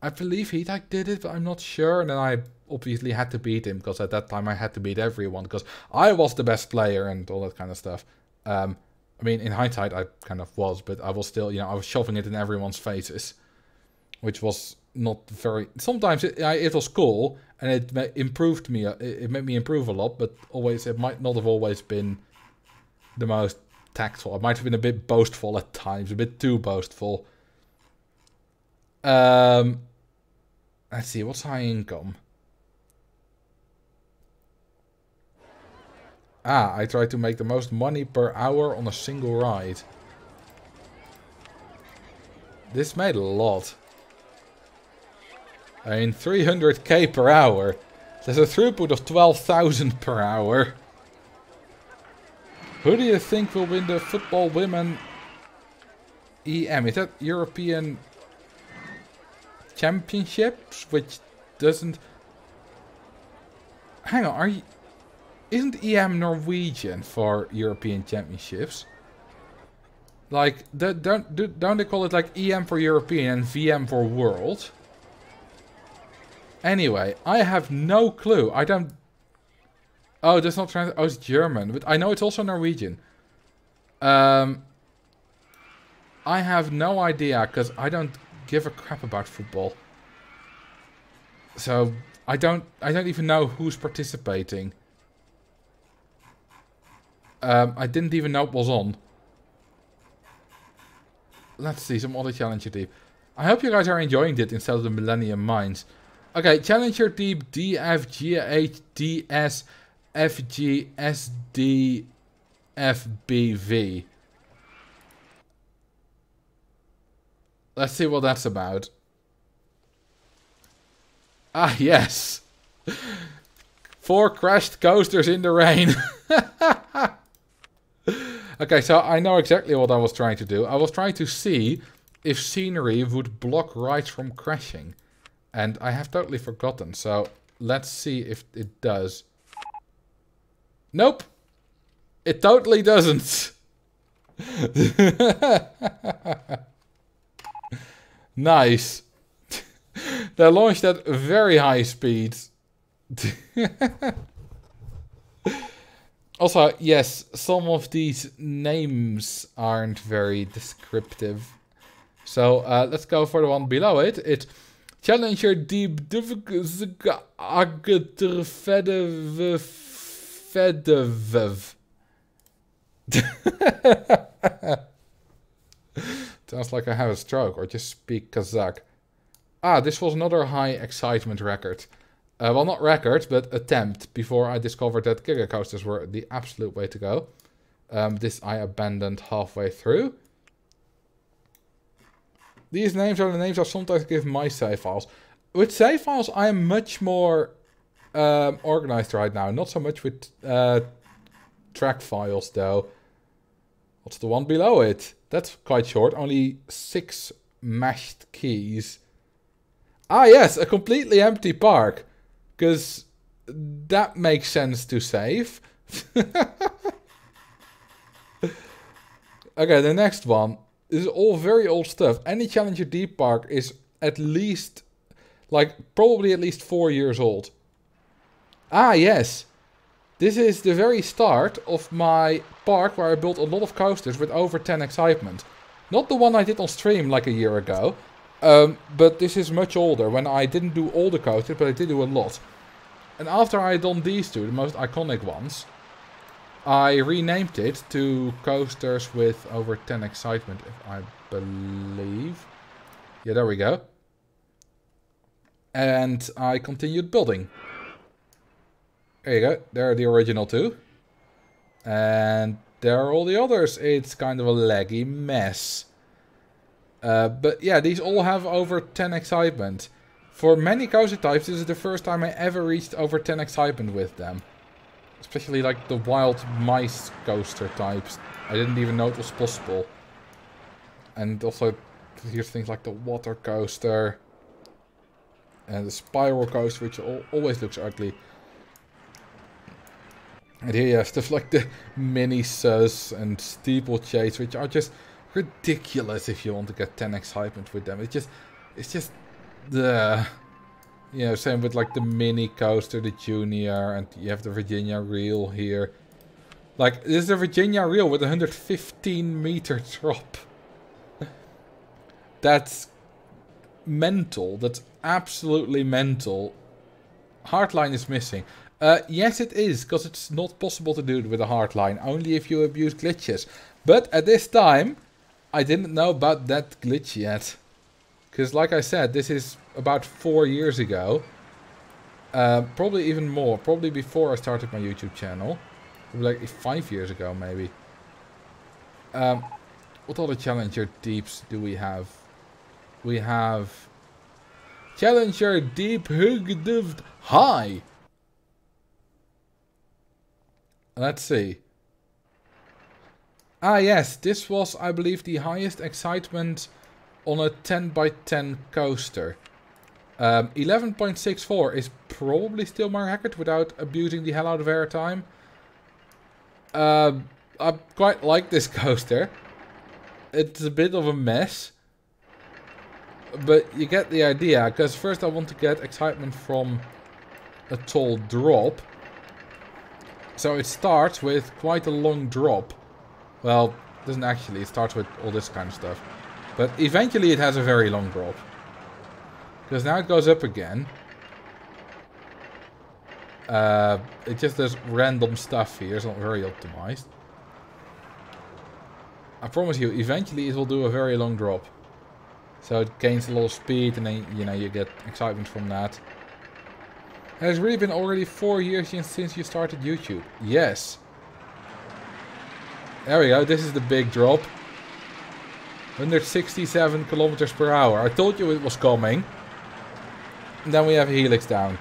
I believe he like did it, but I'm not sure. And then I obviously had to beat him because at that time I had to beat everyone because I was the best player and all that kind of stuff. Um, I mean, in hindsight, I kind of was, but I was still, you know, I was shoving it in everyone's faces, which was not very. Sometimes it, it was cool and it improved me. Uh, it made me improve a lot, but always it might not have always been the most tactful. I might have been a bit boastful at times, a bit too boastful. Um, let's see, what's high income? Ah, I try to make the most money per hour on a single ride. This made a lot. I mean, 300k per hour. There's a throughput of 12,000 per hour. Who do you think will win the football women EM, is that European Championships, which doesn't... Hang on, are you... Isn't EM Norwegian for European Championships? Like, don't, don't they call it like EM for European and VM for World? Anyway, I have no clue. I don't... Oh, that's not trans... Oh, it's German. But I know it's also Norwegian. Um, I have no idea, because I don't give a crap about football. So, I don't... I don't even know who's participating. Um, I didn't even know it was on. Let's see, some other Challenger Deep. I hope you guys are enjoying it instead of the Millennium Mines. Okay, Challenger Deep D F G H D S F G S D F B V. Let's see what that's about. Ah, yes. [laughs] Four crashed coasters in the rain. [laughs] okay, so I know exactly what I was trying to do. I was trying to see if scenery would block rides from crashing. And I have totally forgotten, so let's see if it does. Nope. It totally doesn't. [laughs] nice. [laughs] they launched at very high speed. [laughs] also, yes, some of these names aren't very descriptive. So uh, let's go for the one below it. It's Challenger Deep Fedev. [laughs] Sounds like I have a stroke or just speak Kazakh. Ah, this was another high excitement record. Uh, well, not record, but attempt before I discovered that Giga Coasters were the absolute way to go. Um, this I abandoned halfway through. These names are the names I sometimes give my save files. With save files, I am much more um, organized right now. Not so much with uh, track files, though. What's the one below it? That's quite short. Only six mashed keys. Ah, yes, a completely empty park. Because that makes sense to save. [laughs] okay, the next one. This is all very old stuff. Any Challenger Deep Park is at least, like, probably at least four years old. Ah, yes. This is the very start of my park where I built a lot of coasters with over 10 excitement. Not the one I did on stream like a year ago, um, but this is much older when I didn't do all the coasters, but I did do a lot. And after I had done these two, the most iconic ones, I renamed it to coasters with over 10 excitement, if I believe. Yeah, there we go. And I continued building. There you go. There are the original two. And there are all the others. It's kind of a laggy mess. Uh, but yeah, these all have over 10 excitement. For many coaster types, this is the first time I ever reached over 10 excitement with them. Especially like the wild mice coaster types. I didn't even know it was possible. And also here's things like the water coaster. And the spiral coaster, which always looks ugly. And here you have stuff like the mini sus and steeplechase, which are just ridiculous if you want to get 10 excitement with them. It's just, it's just the you know, same with like the mini coaster, the junior, and you have the Virginia reel here. Like, this is a Virginia reel with a 115 meter [laughs] drop. That's mental. That's absolutely mental. Heartline is missing. Uh, yes, it is, because it's not possible to do it with a heartline, only if you abuse glitches. But at this time, I didn't know about that glitch yet. Because like I said, this is about four years ago. Uh, probably even more. Probably before I started my YouTube channel. Like five years ago, maybe. Um, what other Challenger Deeps do we have? We have... Challenger Deep Hugdivd High. Let's see. Ah yes, this was I believe the highest excitement on a 10 by 10 coaster. Um, 11.64 is probably still my record without abusing the hell out of airtime. Uh, I quite like this [laughs] coaster. It's a bit of a mess. But you get the idea, because first I want to get excitement from a tall drop. So it starts with quite a long drop. Well, doesn't actually, it starts with all this kind of stuff. But eventually it has a very long drop. Because now it goes up again. Uh, it just does random stuff here, it's not very optimized. I promise you, eventually it will do a very long drop. So it gains a lot of speed and then, you know, you get excitement from that. Has really been already four years since you started YouTube. Yes. There we go, this is the big drop. 167 kilometers per hour. I told you it was coming. And then we have helix down.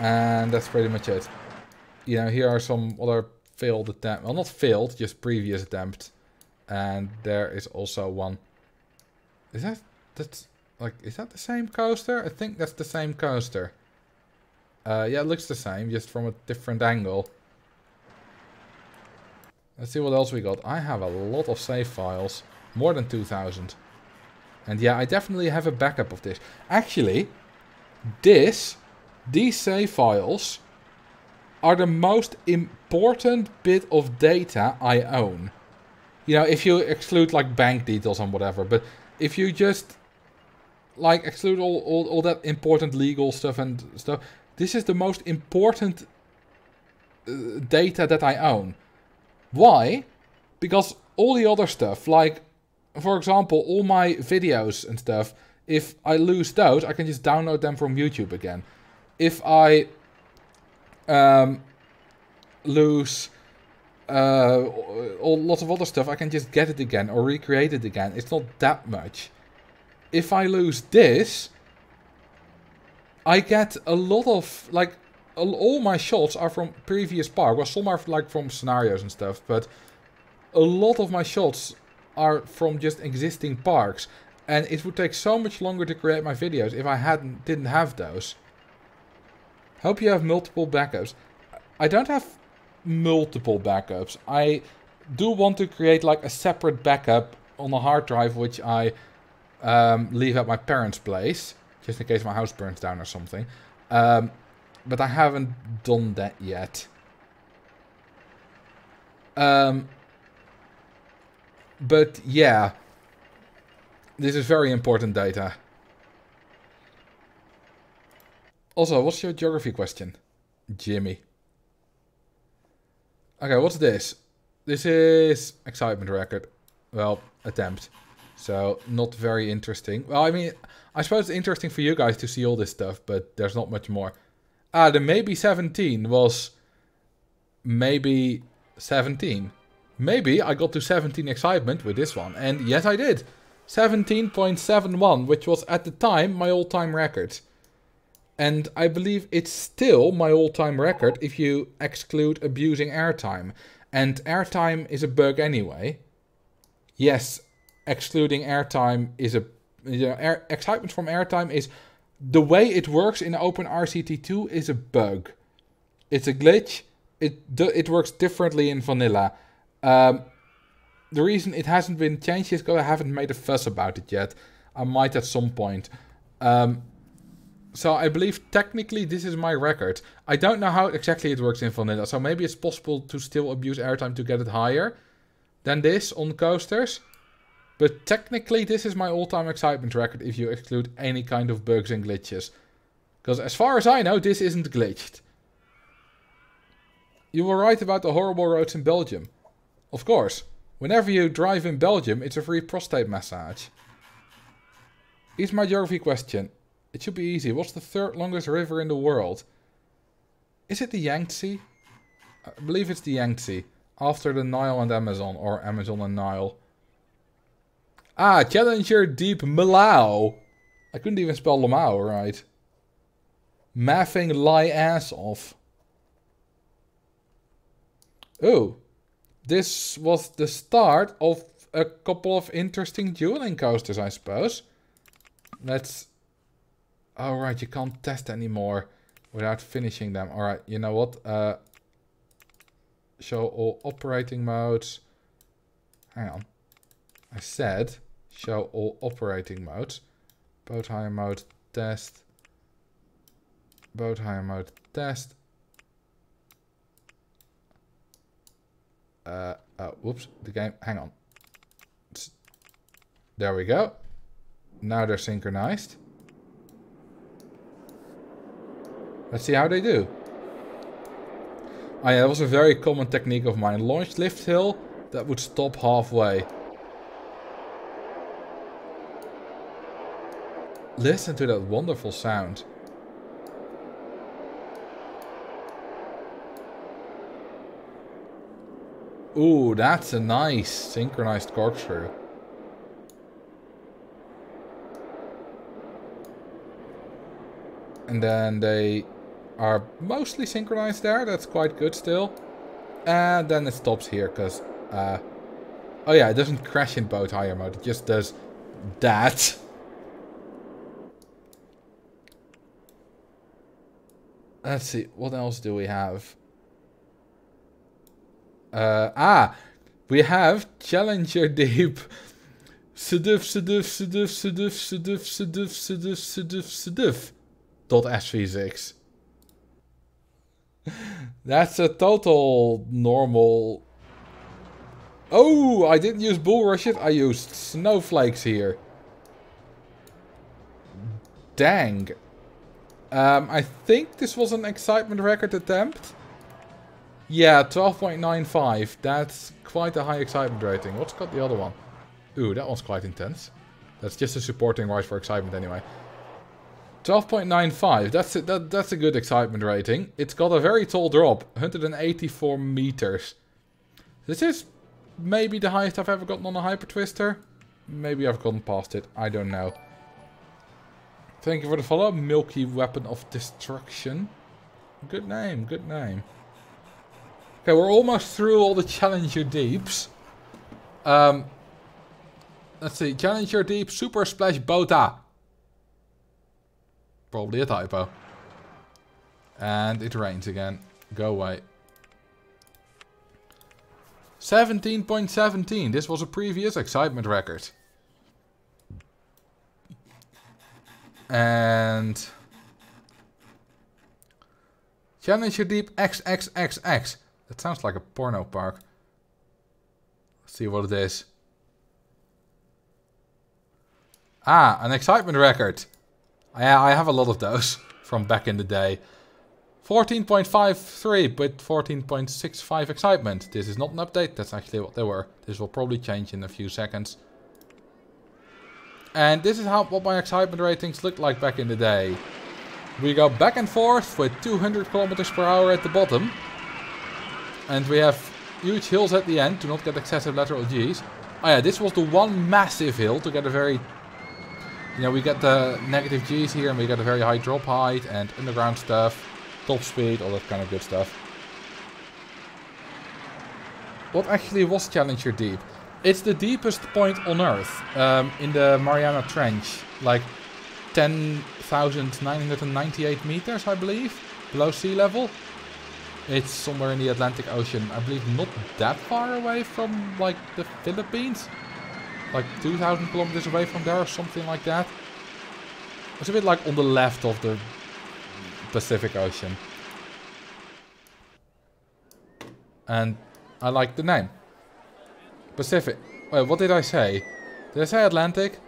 And that's pretty much it. You know, here are some other failed attempts. Well, not failed, just previous attempts. And there is also one. Is that... That's... Like, is that the same coaster? I think that's the same coaster. Uh, yeah, it looks the same, just from a different angle. Let's see what else we got. I have a lot of save files. More than 2000. And yeah, I definitely have a backup of this. Actually, this, these save files are the most important bit of data I own. You know, if you exclude like bank details and whatever, but if you just like exclude all, all, all that important legal stuff and stuff, this is the most important uh, data that I own. Why? Because all the other stuff, like for example, all my videos and stuff, if I lose those, I can just download them from YouTube again. If I um, lose uh, a lot of other stuff, I can just get it again or recreate it again. It's not that much. If I lose this, I get a lot of, like, all my shots are from previous park. Well, some are like from scenarios and stuff, but a lot of my shots are from just existing parks. And it would take so much longer to create my videos if I hadn't didn't have those. Hope you have multiple backups. I don't have multiple backups. I do want to create like a separate backup on a hard drive which I um, leave at my parents' place. Just in case my house burns down or something. Um, but I haven't done that yet. Um, but yeah, this is very important data. Also, what's your geography question? Jimmy. Okay, what's this? This is excitement record. Well, attempt. So, not very interesting. Well, I mean, I suppose it's interesting for you guys to see all this stuff, but there's not much more. Ah, the maybe 17 was maybe 17. Maybe I got to 17 excitement with this one. And yes, I did. 17.71, which was at the time my all-time record. And I believe it's still my all-time record if you exclude abusing airtime. And airtime is a bug anyway. Yes, excluding airtime is a... You know, air, excitement from airtime is... The way it works in OpenRCT2 is a bug. It's a glitch. It, it works differently in vanilla. Um, the reason it hasn't been changed is because I haven't made a fuss about it yet. I might at some point. Um, so I believe technically this is my record. I don't know how exactly it works in vanilla. So maybe it's possible to still abuse airtime to get it higher than this on coasters. But technically this is my all-time excitement record if you exclude any kind of bugs and glitches. Because as far as I know, this isn't glitched. You were right about the horrible roads in Belgium. Of course, whenever you drive in Belgium, it's a free prostate massage. Here's my geography question. It should be easy. What's the third longest river in the world? Is it the Yangtze? I believe it's the Yangtze. After the Nile and Amazon, or Amazon and Nile. Ah, Challenger Deep Malau. I couldn't even spell Lamau right. Maffing lie ass off. Oh, this was the start of a couple of interesting dueling coasters, I suppose. Let's... Alright, you can't test anymore without finishing them. Alright, you know what? Uh, show all operating modes. Hang on. I said show all operating modes. Boat hire mode test. Boat hire mode test. Uh, oh, whoops, the game, hang on. There we go. Now they're synchronized. Let's see how they do. Oh yeah, that was a very common technique of mine. Launch lift hill, that would stop halfway. Listen to that wonderful sound. Ooh, that's a nice synchronized corkscrew. And then they are mostly synchronized there. That's quite good still. And then it stops here because... Uh, oh yeah, it doesn't crash in boat hire mode. It just does that. Let's see, what else do we have? Uh, ah, we have Challenger Deep. Seduf, seduf, seduf, seduf, seduf, seduf, seduf, seduf, seduf. Dot SV6. [laughs] That's a total normal... Oh, I didn't use Bull Rush it. I used Snowflakes here. Dang. Um, I think this was an excitement record attempt. Yeah, 12.95. That's quite a high excitement rating. What's got the other one? Ooh, that one's quite intense. That's just a supporting rise for excitement anyway. 12.95. That's a, that, that's a good excitement rating. It's got a very tall drop. 184 meters. This is maybe the highest I've ever gotten on a Hyper Twister. Maybe I've gotten past it. I don't know. Thank you for the follow. Milky Weapon of Destruction. Good name, good name. Okay, we're almost through all the Challenger Deeps. Um, let's see. Challenger Deep Super Splash Bota. Probably a typo. And it rains again. Go away. 17.17. .17. This was a previous excitement record. And... Challenger Deep XXXX. That sounds like a porno park. Let's see what it is. Ah, an excitement record. I, I have a lot of those [laughs] from back in the day. 14.53 but 14.65 excitement. This is not an update, that's actually what they were. This will probably change in a few seconds. And this is how what my excitement ratings looked like back in the day. We go back and forth with 200 kilometers per hour at the bottom. And we have huge hills at the end to not get excessive lateral Gs. Oh yeah, this was the one massive hill to get a very... You know, we get the negative Gs here and we get a very high drop height and underground stuff, top speed, all that kind of good stuff. What actually was Challenger Deep? It's the deepest point on Earth, um, in the Mariana Trench. Like 10,998 meters, I believe, below sea level. It's somewhere in the Atlantic Ocean. I believe not that far away from, like, the Philippines. Like 2,000 kilometers away from there or something like that. It's a bit like on the left of the Pacific Ocean. And I like the name. Pacific. Wait, what did I say? Did I say Atlantic?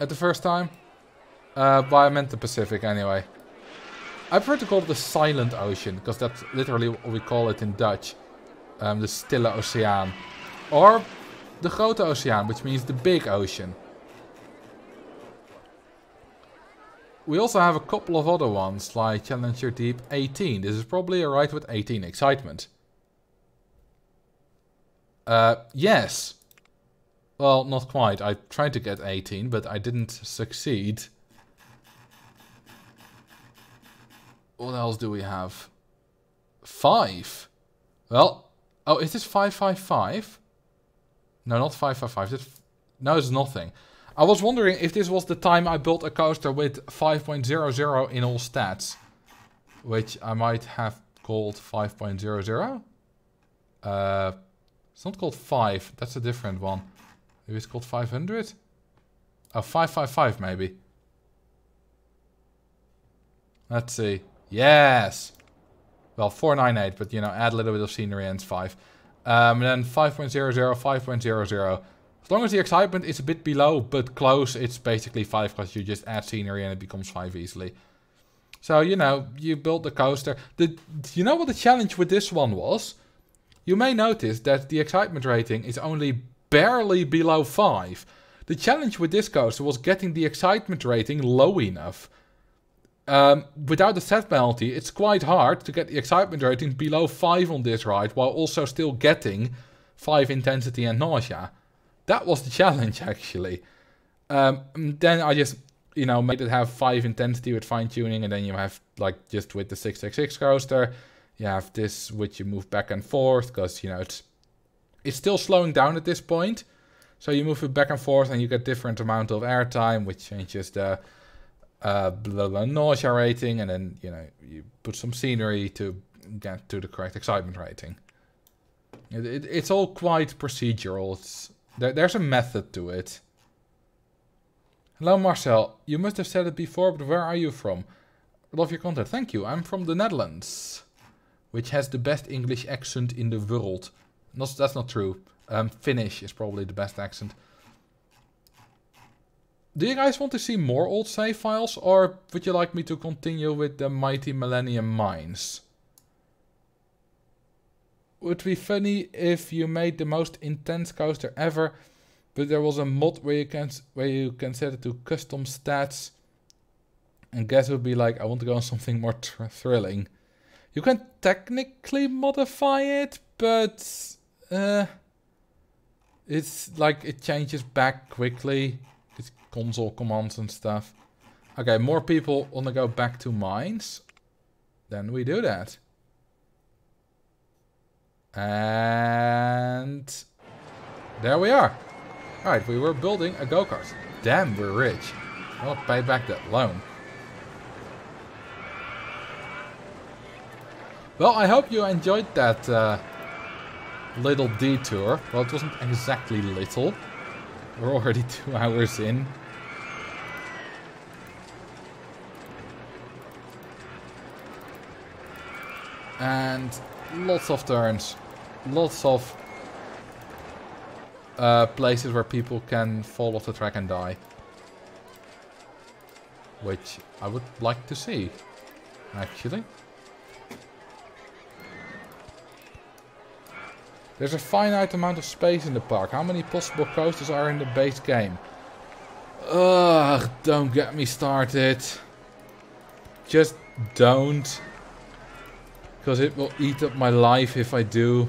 At the first time? Uh, but I meant the Pacific anyway. I prefer to call it the Silent Ocean, because that's literally what we call it in Dutch. Um, the Stille Oceaan. Or the Grote Oceaan, which means the Big Ocean. We also have a couple of other ones, like Challenger Deep 18. This is probably a ride with 18 excitement. Uh, yes. Well, not quite. I tried to get 18, but I didn't succeed. What else do we have? Five. Well, oh, is this 555? No, not 555. This, no, it's nothing. I was wondering if this was the time I built a coaster with 5.00 in all stats. Which I might have called 5.00. Uh, it's not called 5. That's a different one. Maybe it's called 500? Oh, 555 maybe. Let's see. Yes! Well, 498, but you know, add a little bit of scenery and it's 5. Um, and then 5.00, 5.00. As long as the excitement is a bit below, but close, it's basically 5 because you just add scenery and it becomes 5 easily. So, you know, you build the coaster. The, you know what the challenge with this one was? You may notice that the excitement rating is only barely below 5. The challenge with this coaster was getting the excitement rating low enough. Um, without the set penalty, it's quite hard to get the excitement rating below 5 on this ride, while also still getting 5 intensity and nausea. That was the [laughs] challenge, actually. Um, then I just, you know, made it have 5 intensity with fine-tuning, and then you have, like, just with the 666 coaster, you have this which you move back and forth, because, you know, it's, it's still slowing down at this point. So you move it back and forth, and you get different amount of airtime, which changes the uh, blah, blah, nausea rating, and then, you know, you put some scenery to get to the correct excitement rating. It, it, it's all quite procedural. It's there, there's a method to it. Hello Marcel, you must have said it before, but where are you from? Love your content. Thank you. I'm from the Netherlands, which has the best English accent in the world. Not, that's not true. Um, Finnish is probably the best accent. Do you guys want to see more old save files, or would you like me to continue with the Mighty Millennium Mines? would be funny if you made the most intense coaster ever, but there was a mod where you can where you can set it to custom stats. And guess would be like, I want to go on something more thrilling. You can technically modify it, but uh, it's like it changes back quickly. Console commands and stuff. Okay, more people want to go back to mines. Then we do that. And there we are. Alright, we were building a go-kart. Damn, we're rich. I'll pay back that loan. Well, I hope you enjoyed that uh, little detour. Well, it wasn't exactly little. We're already [laughs] two hours in. And lots of turns lots of uh, places where people can fall off the track and die. Which I would like to see, actually. There's a finite amount of space in the park. How many possible coasters are in the base game? Ugh, don't get me started. Just don't. Because it will eat up my life if I do.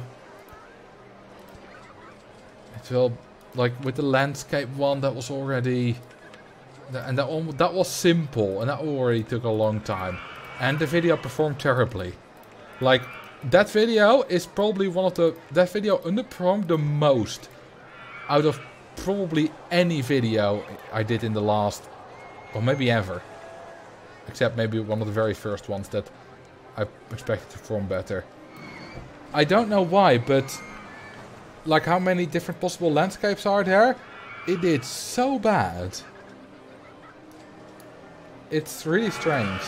Well, like with the landscape one, that was already... And that, that was simple, and that already took a long time. And the video performed terribly. Like, that video is probably one of the... That video underperformed the most out of probably any video I did in the last... Or maybe ever. Except maybe one of the very first ones that I expected to perform better. I don't know why, but like how many different possible landscapes are there? It did so bad. It's really strange.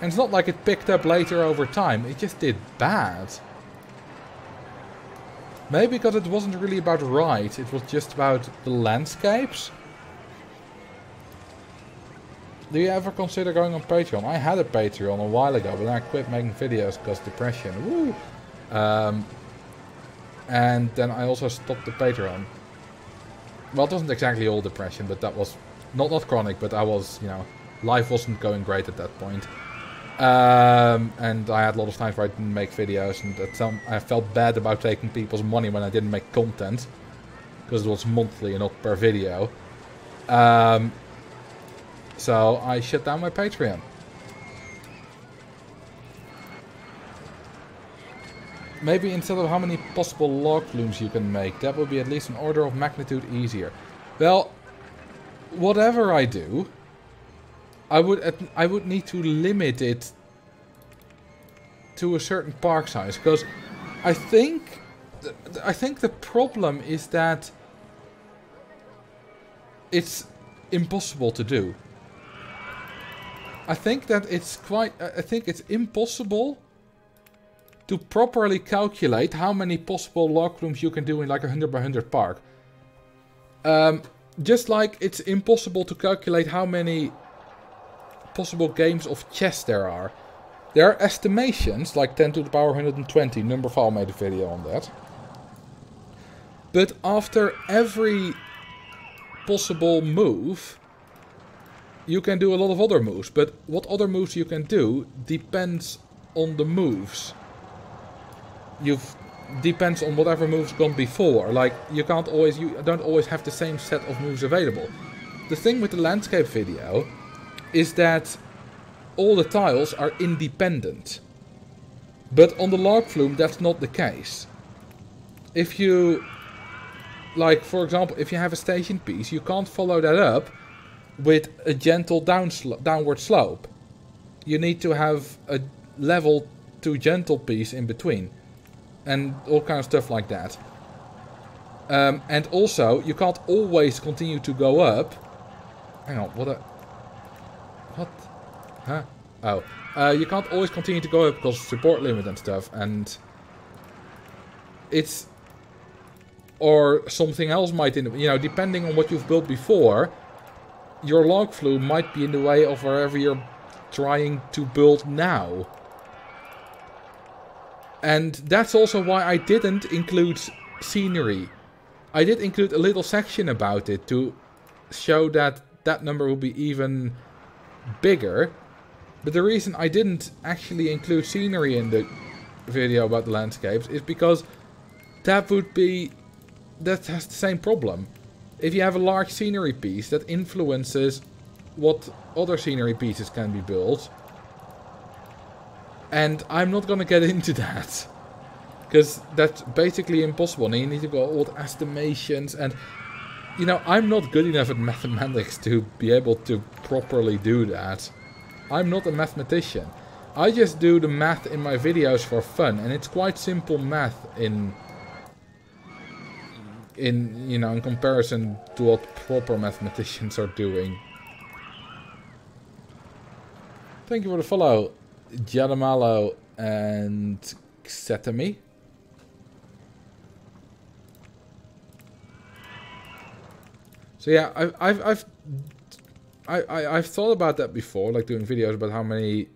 And it's not like it picked up later over time, it just did bad. Maybe because it wasn't really about ride, it was just about the landscapes. Do you ever consider going on Patreon? I had a Patreon a while ago, but I quit making videos because depression. Um, and then I also stopped the Patreon. Well, it wasn't exactly all depression, but that was not not chronic, but I was, you know, life wasn't going great at that point. Um, and I had a lot of times where I didn't make videos, and some I felt bad about taking people's money when I didn't make content because it was monthly and not per video. Um, so I shut down my Patreon. Maybe instead of how many possible log flumes you can make, that would be at least an order of magnitude easier. Well, whatever I do, I would I would need to limit it to a certain park size because I think I think the problem is that it's impossible to do. I think that it's quite I think it's impossible to properly calculate how many possible log flumes you can do in like a 100 by 100 park. Um, just like it's impossible to calculate how many possible games of chess there are. There are estimations, like 10 to the power 120, Numberphile made a video on that. But after every possible move, you can do a lot of other moves. But what other moves you can do depends on the moves you've depends on whatever moves gone before. Like you can't always you don't always have the same set of moves available. The thing with the landscape video is that all the tiles are independent. But on the log flume that's not the case. If you like for example if you have a station piece you can't follow that up with a gentle down sl downward slope. You need to have a level to gentle piece in between and all kind of stuff like that. Um, and also, you can't always continue to go up. Hang on, what a... What? Huh? Oh. Uh, you can't always continue to go up because of support limit and stuff, and... It's... Or something else might, in, you know, depending on what you've built before, your log flume might be in the way of wherever you're trying to build now. And that's also why I didn't include scenery. I did include a little section about it to show that that number will be even bigger. But the reason I didn't actually include scenery in the video about the landscapes is because that would be... That has the same problem. If you have a large scenery piece that influences what other scenery pieces can be built and I'm not gonna get [laughs] into that. Because that's basically impossible. And you need to go all the estimations and... You know, I'm not good enough at [laughs] mathematics to be able to properly do that. I'm not a mathematician. I just do the math in my videos for fun. And it's quite simple math in... In, you know, in comparison to what proper mathematicians are doing. Thank you for the follow. Gianamalo and Xetami. So yeah, I've I've I've I, I I've thought about that before, like doing videos about how many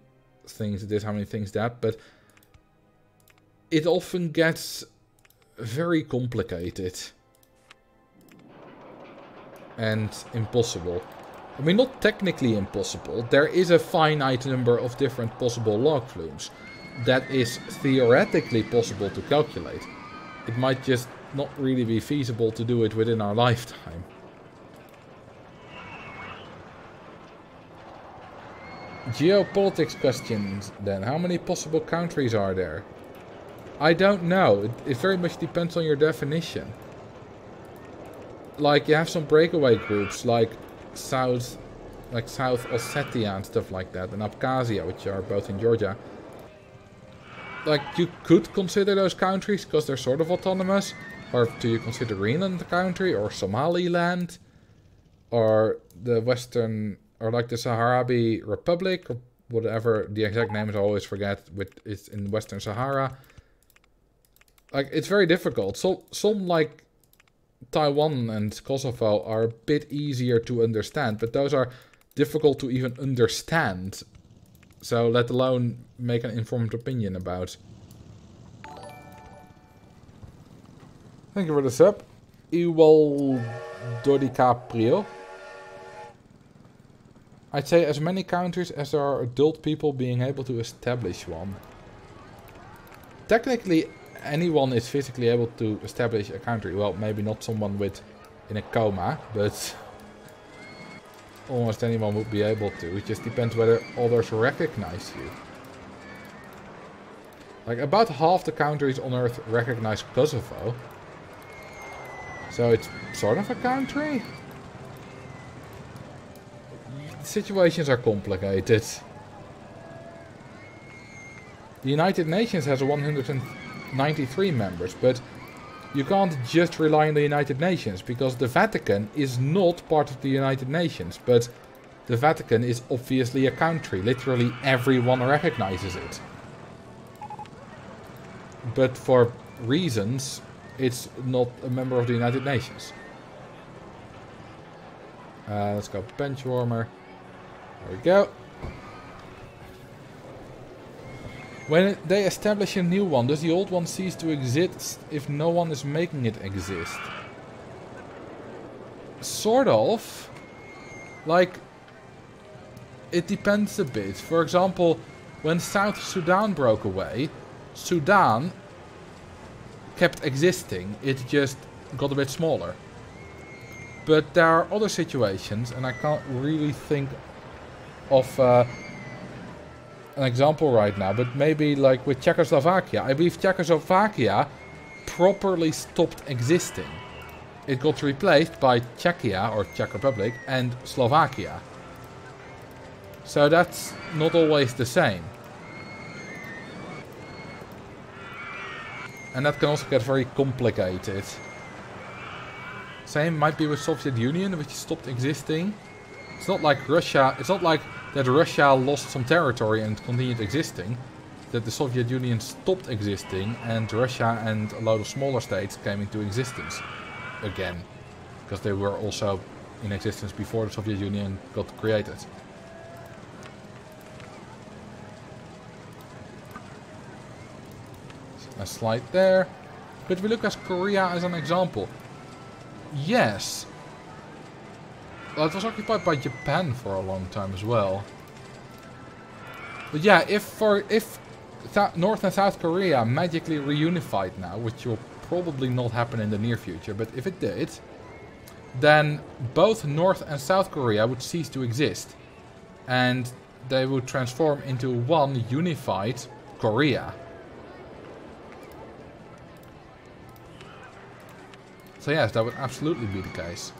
things this, how many things that, but it often gets very complicated and impossible. I mean, not technically impossible. There is a finite number of different possible log flumes. That is theoretically possible to calculate. It might just not really be feasible to do it within our lifetime. Geopolitics questions then. How many possible countries are there? I don't know. It, it very much depends on your definition. Like, you have some breakaway groups, like South, like South Ossetia and stuff like that, and Abkhazia, which are both in Georgia. Like, you could consider those countries because they're sort of autonomous. Or do you consider Greenland a country, or Somaliland, or the Western, or like the Sahrawi Republic, or whatever the exact names I always forget, with it's in Western Sahara. Like, it's very difficult. So, some, like, Taiwan and Kosovo are a bit easier to understand, but those are difficult to even understand. So let alone make an informed opinion about. Thank you for the sub. Ewell DiCaprio. I'd say as many countries as there are adult people being able to establish one. Technically, anyone is physically able to establish a country. Well, maybe not someone with in a coma, but [laughs] almost anyone would be able to. It just depends whether others recognize you. Like, about half the countries on Earth recognize Kosovo. So it's sort of a country? Situations are complicated. The United Nations has 193 members, but you can't just rely on the United Nations, because the Vatican is not part of the United Nations, but the Vatican is obviously a country. Literally everyone recognizes it. But for reasons, it's not a member of the United Nations. Uh, let's go bench warmer. There we go. When they establish a new one, does the old one cease to exist if no one is making it exist? Sort of. Like, it depends a bit. For example, when South Sudan broke away, Sudan kept existing, it just got a bit smaller. But there are other situations, and I can't really think of uh, an example right now, but maybe like with Czechoslovakia. I believe Czechoslovakia properly stopped existing. It got replaced by Czechia, or Czech Republic, and Slovakia. So that's not always the same. And that can also get very complicated. Same might be with Soviet Union, which stopped existing. It's not like Russia, it's not like that Russia lost some territory and continued existing. That the Soviet Union stopped existing and Russia and a lot of smaller states came into existence again. Because they were also in existence before the Soviet Union got created. a slide there. But we look at Korea as an example. Yes. Well, it was occupied by Japan for a long time as well. But yeah, if for if North and South Korea magically reunified now, which will probably not happen in the near future, but if it did, then both North and South Korea would cease to exist. And they would transform into one unified Korea. So yes, that would absolutely be the case.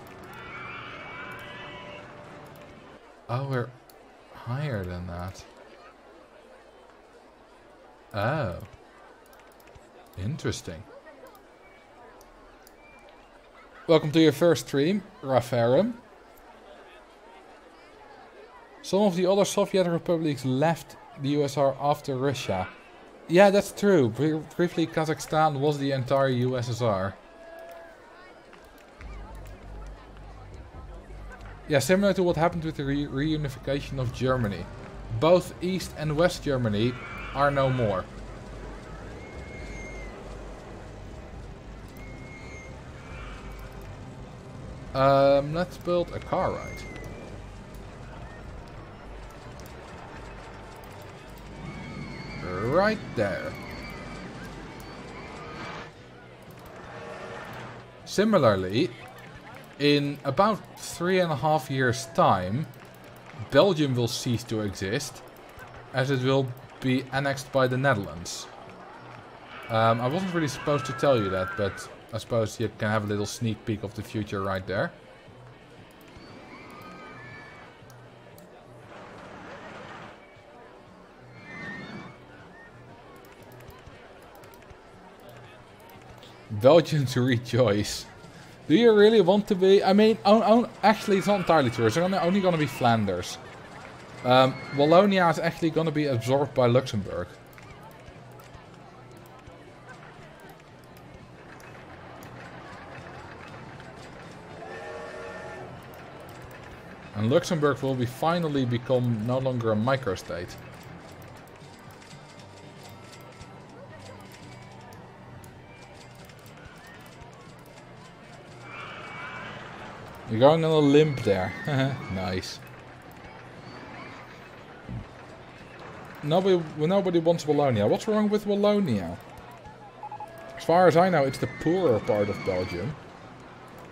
Oh, we're higher than that. Oh. Interesting. Welcome to your first stream, Rafarum. Some of the other Soviet republics left the USSR after Russia. Yeah, that's true. Briefly, Kazakhstan was the entire USSR. Yeah, similar to what happened with the re reunification of Germany. Both East and West Germany are no more. Um, let's build a car ride. Right there. Similarly, in about three and a half years time, Belgium will cease to exist, as it will be annexed by the Netherlands. Um, I wasn't really supposed to tell you that, but I suppose you can have a little sneak peek of the future right there. Belgians [laughs] rejoice. Do you really want to be? I mean, actually, it's not entirely true. It's only, only going to be Flanders. Um, Wallonia is actually going to be absorbed by Luxembourg. And Luxembourg will be finally become no longer a microstate. You're going on a limp there. [laughs] nice. Nobody, nobody wants Wallonia. What's wrong with Wallonia? As far as I know, it's the poorer part of Belgium.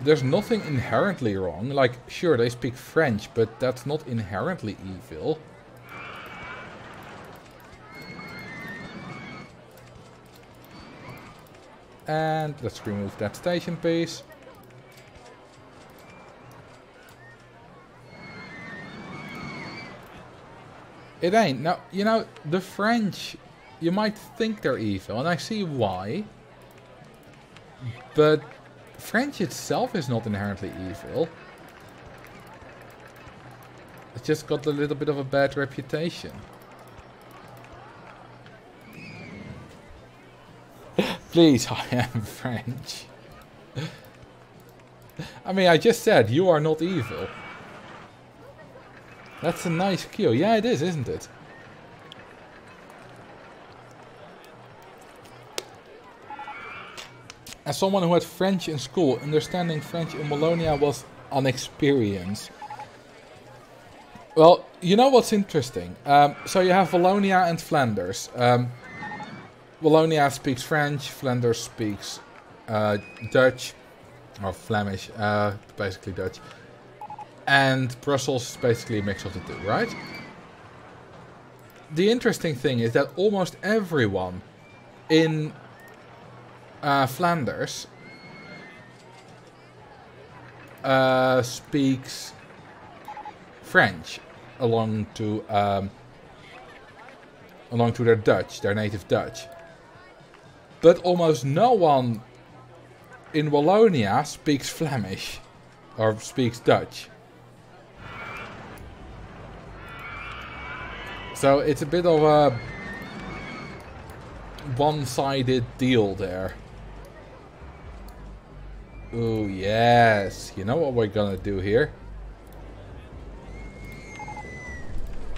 There's nothing inherently wrong. Like, sure, they speak French, but that's not inherently evil. And let's remove that station piece. It ain't. Now, you know, the French, you might think they're evil, and I see why. But French itself is not inherently evil. It's just got a little bit of a bad reputation. [laughs] Please, [laughs] I am French. [laughs] I mean, I just said you are not evil. That's a nice cue. Yeah, it is, isn't it? As someone who had French in school, understanding French in Wallonia was an experience. Well, you know what's interesting? Um, so you have Wallonia and Flanders. Um, Wallonia speaks French, Flanders speaks uh, Dutch, or Flemish, uh, basically Dutch. And Brussels is basically a mix of the two, right? The interesting thing is that almost everyone in uh, Flanders uh, speaks French along to um, along to their Dutch, their native Dutch. But almost no one in Wallonia speaks Flemish or speaks Dutch. So it's a bit of a one-sided deal there. Oh yes, you know what we're gonna do here?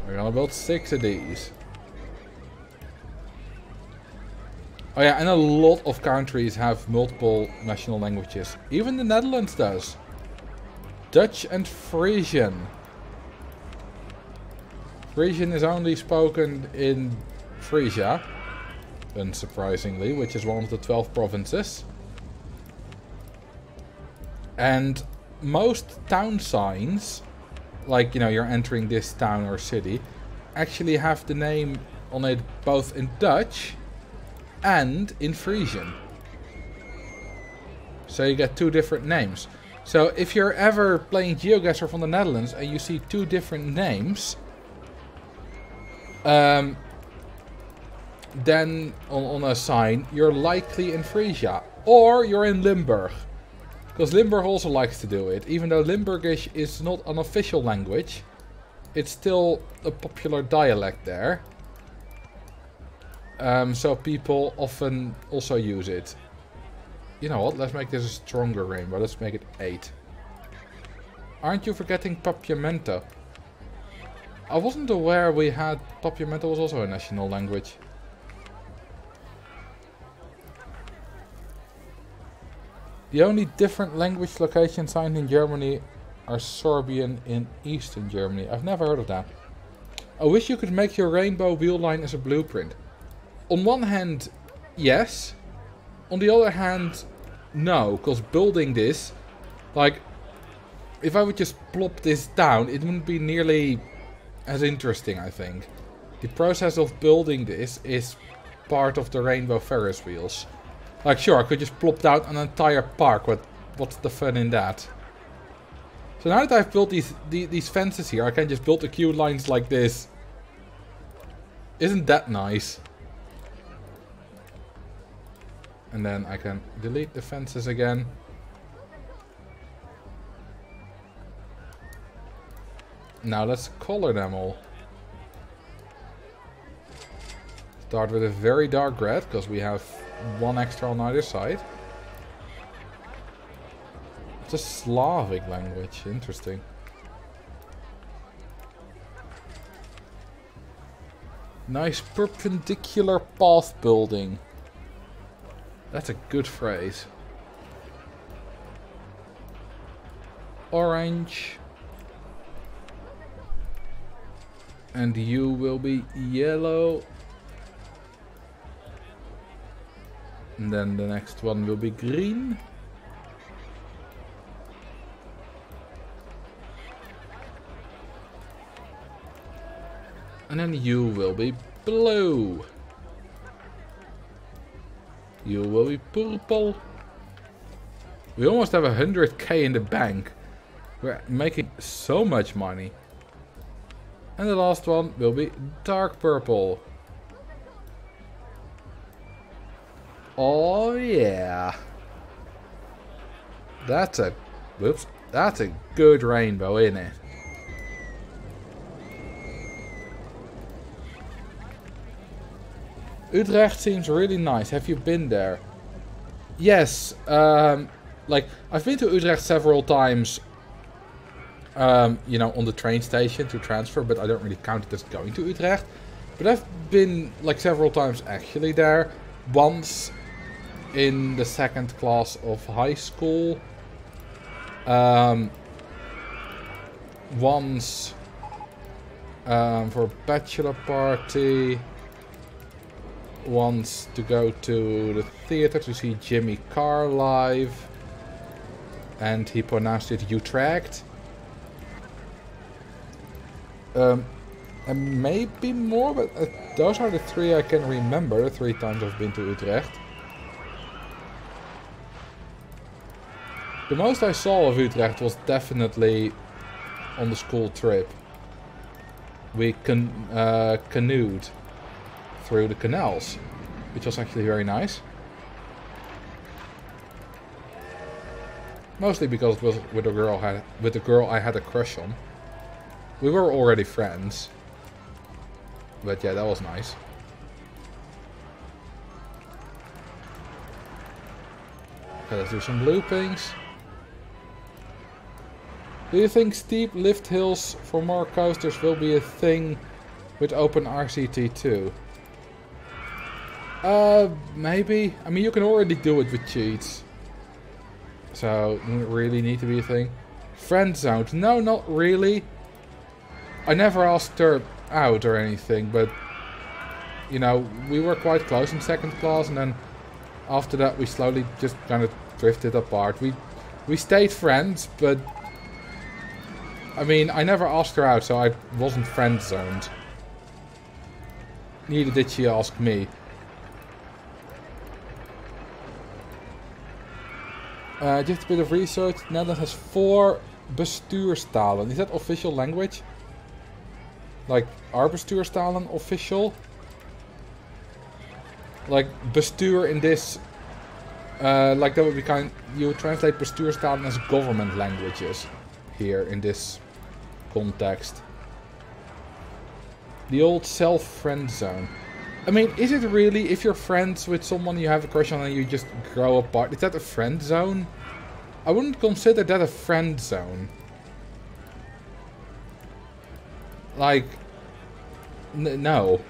We're gonna build six of these. Oh yeah, and a lot of countries have multiple national languages. Even the Netherlands does. Dutch and Frisian. Frisian is only spoken in Frisia, unsurprisingly, which is one of the 12 provinces. And most town signs, like, you know, you're entering this town or city, actually have the name on it both in Dutch and in Frisian. So you get two different names. So if you're ever playing GeoGuessr from the Netherlands and you see two different names, um, then on, on a sign, you're likely in Frisia. Or you're in Limburg. Because Limburg also likes to do it. Even though Limburgish is not an official language, it's still a popular dialect there. Um, so people often also use it. You know what, let's make this a stronger rainbow. Let's make it 8. Aren't you forgetting Papiamento? I wasn't aware we had Papiamento was also a national language. The only different language locations signed in Germany are Sorbian in Eastern Germany. I've never heard of that. I wish you could make your rainbow wheel line as a blueprint. On one hand, yes. On the other hand, no. Because building this, like, if I would just plop this down, it wouldn't be nearly as interesting, I think. The process of building this is part of the Rainbow Ferris wheels. Like, sure, I could just plop down an entire park, but what's the fun in that? So now that I've built these, these, these fences here, I can just build the queue lines like this. Isn't that nice? And then I can delete the fences again. Now let's color them all. Start with a very dark red, because we have one extra on either side. It's a Slavic language, interesting. Nice perpendicular path building. That's a good phrase. Orange. And you will be yellow. And then the next one will be green. And then you will be blue. You will be purple. We almost have a 100k in the bank. We're making so much money. And the last one will be dark purple. Oh yeah. That's a, whoops, that's a good rainbow, isn't it? Utrecht seems really nice. Have you been there? Yes. Um, like, I've been to Utrecht several times. Um, you know, on the train station to transfer, but I don't really count it as going to Utrecht. But I've been, like, several times actually there. Once in the second class of high school. Um, once um, for a bachelor party Once to go to the theater to see Jimmy Carr live. And he pronounced it Utrecht. Um, and maybe more, but uh, those are the three I can remember, the three times I've been to Utrecht. The most I saw of Utrecht was definitely on the school trip. We can uh, canoed through the canals, which was actually very nice. Mostly because it was with a girl had with a girl I had a crush on. We were already friends. But yeah, that was nice. Okay, let's do some loopings. Do you think steep lift hills for more coasters will be a thing with OpenRCT2? Uh, maybe. I mean, you can already do it with cheats. So, really need to be a thing. Friend zones. No, not really. I never asked her out or anything, but... You know, we were quite close in second class, and then... After that, we slowly just kind of drifted apart. We, we stayed friends, but... I mean, I never asked her out, so I wasn't friend zoned. Neither did she ask me. Uh, just a bit of research. Netherlands has four bestuurstalen. Is that official language? Like, are bestuurstalen official? Like, bestuur in this... Uh, like that would be kind... You translate bestuurstalen as government languages. Here, in this context. The old self-friend zone. I mean, is it really, if you're friends with someone you have a crush on and you just grow apart, is that a friend zone? I wouldn't consider that a friend zone. Like, no.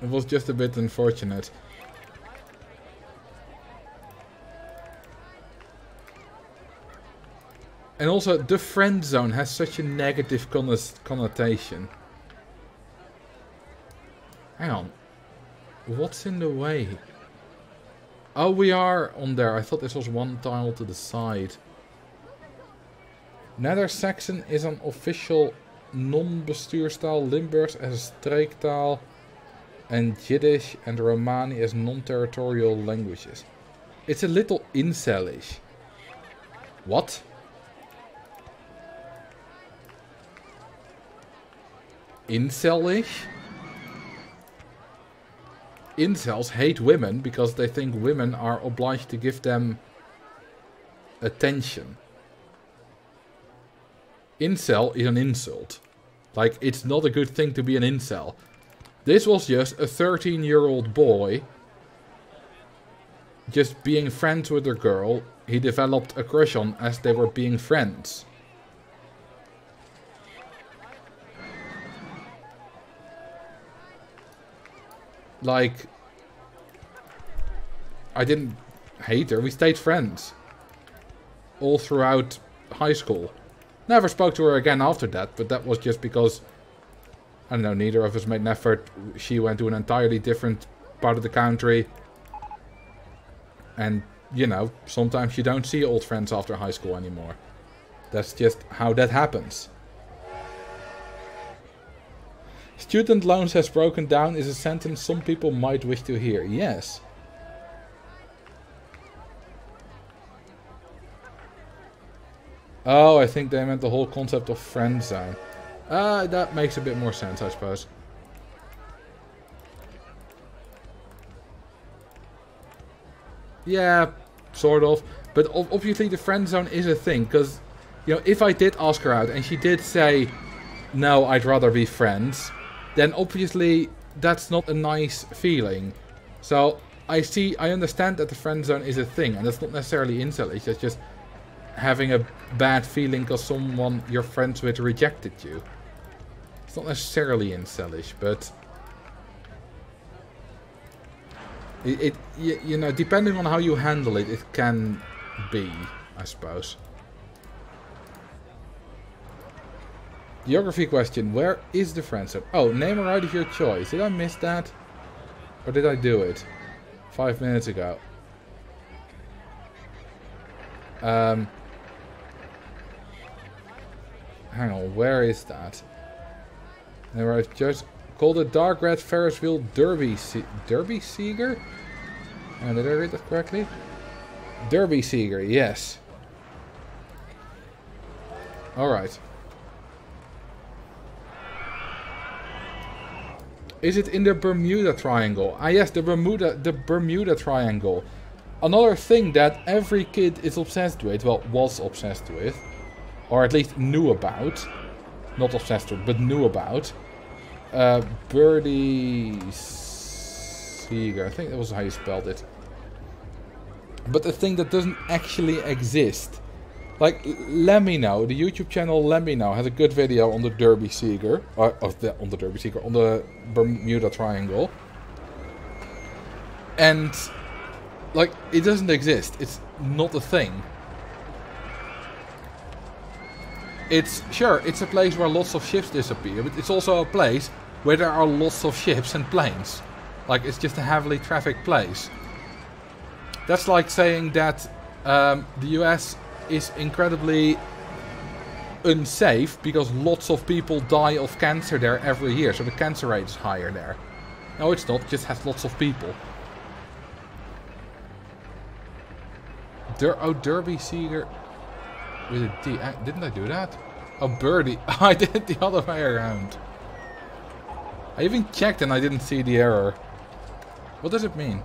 It was just a bit unfortunate. And also, the friend zone has such a negative connotation. Hang on. What's in the way? Oh, we are on there. I thought this was one tile to the side. Nether Saxon is an official non-bestuurstaal. Limburgs as a streektaal. And Yiddish and Romani as non-territorial languages. It's a little incelish. What? incelish. Incels hate women because they think women are obliged to give them attention. Incel is an insult. Like, it's not a good thing to be an incel. This was just a 13 year old boy just being friends with a girl he developed a crush on as they were being friends. Like, I didn't hate her. We stayed friends. All throughout high school. Never spoke to her again after that, but that was just because, I don't know, neither of us made an effort. She went to an entirely different part of the country. And, you know, sometimes you don't see old friends after high school anymore. That's just how that happens. Student loans has broken down is a sentence some people might wish to hear. Yes. Oh, I think they meant the whole concept of friend zone. Uh, that makes a bit more sense, I suppose. Yeah, sort of. But obviously the friend zone is a thing, because, you know, if I did ask her out and she did say, no, I'd rather be friends, then obviously that's not a nice feeling. So I see, I understand that the friend zone is a thing, and that's not necessarily incelish, it's just having a bad feeling because someone you're friends with rejected you. It's not necessarily incelish, but it, it you, you know, depending on how you handle it, it can be, I suppose. Geography question. Where is the friend zone? Oh, name a ride of your choice. Did I miss that? Or did I do it? Five minutes ago. Um, hang on, where is that? There I just called a dark red Ferris wheel Derby Se Derby Seeger? And did I read that correctly? Derby Seeger, yes. Alright. Is it in the Bermuda Triangle? Ah yes, the Bermuda the Bermuda Triangle. Another thing that every kid is obsessed with, well, was obsessed with, or at least knew about, not obsessed with, but knew about, uh, Birdie Seeger, I think that was how you spelled it. But the thing that doesn't actually exist like, let me know. The YouTube channel LEMMiNO has a good video on the Derby Seeger. Or, of the, on the Derby Seeger, on the Bermuda Triangle. And, like, it doesn't exist. It's not a thing. It's, sure, it's a place where lots of ships disappear, but it's also a place where there are lots of ships and planes. Like, it's just a heavily trafficked place. That's like saying that um, the US is incredibly unsafe because lots of people die of cancer there every year. So the cancer rate is higher there. No, it's not. It just has lots of people. Der oh, Derby Seeger with a D. Uh, didn't I do that? Oh, Birdie. [laughs] I did it the other way around. I even checked and I didn't see the error. What does it mean?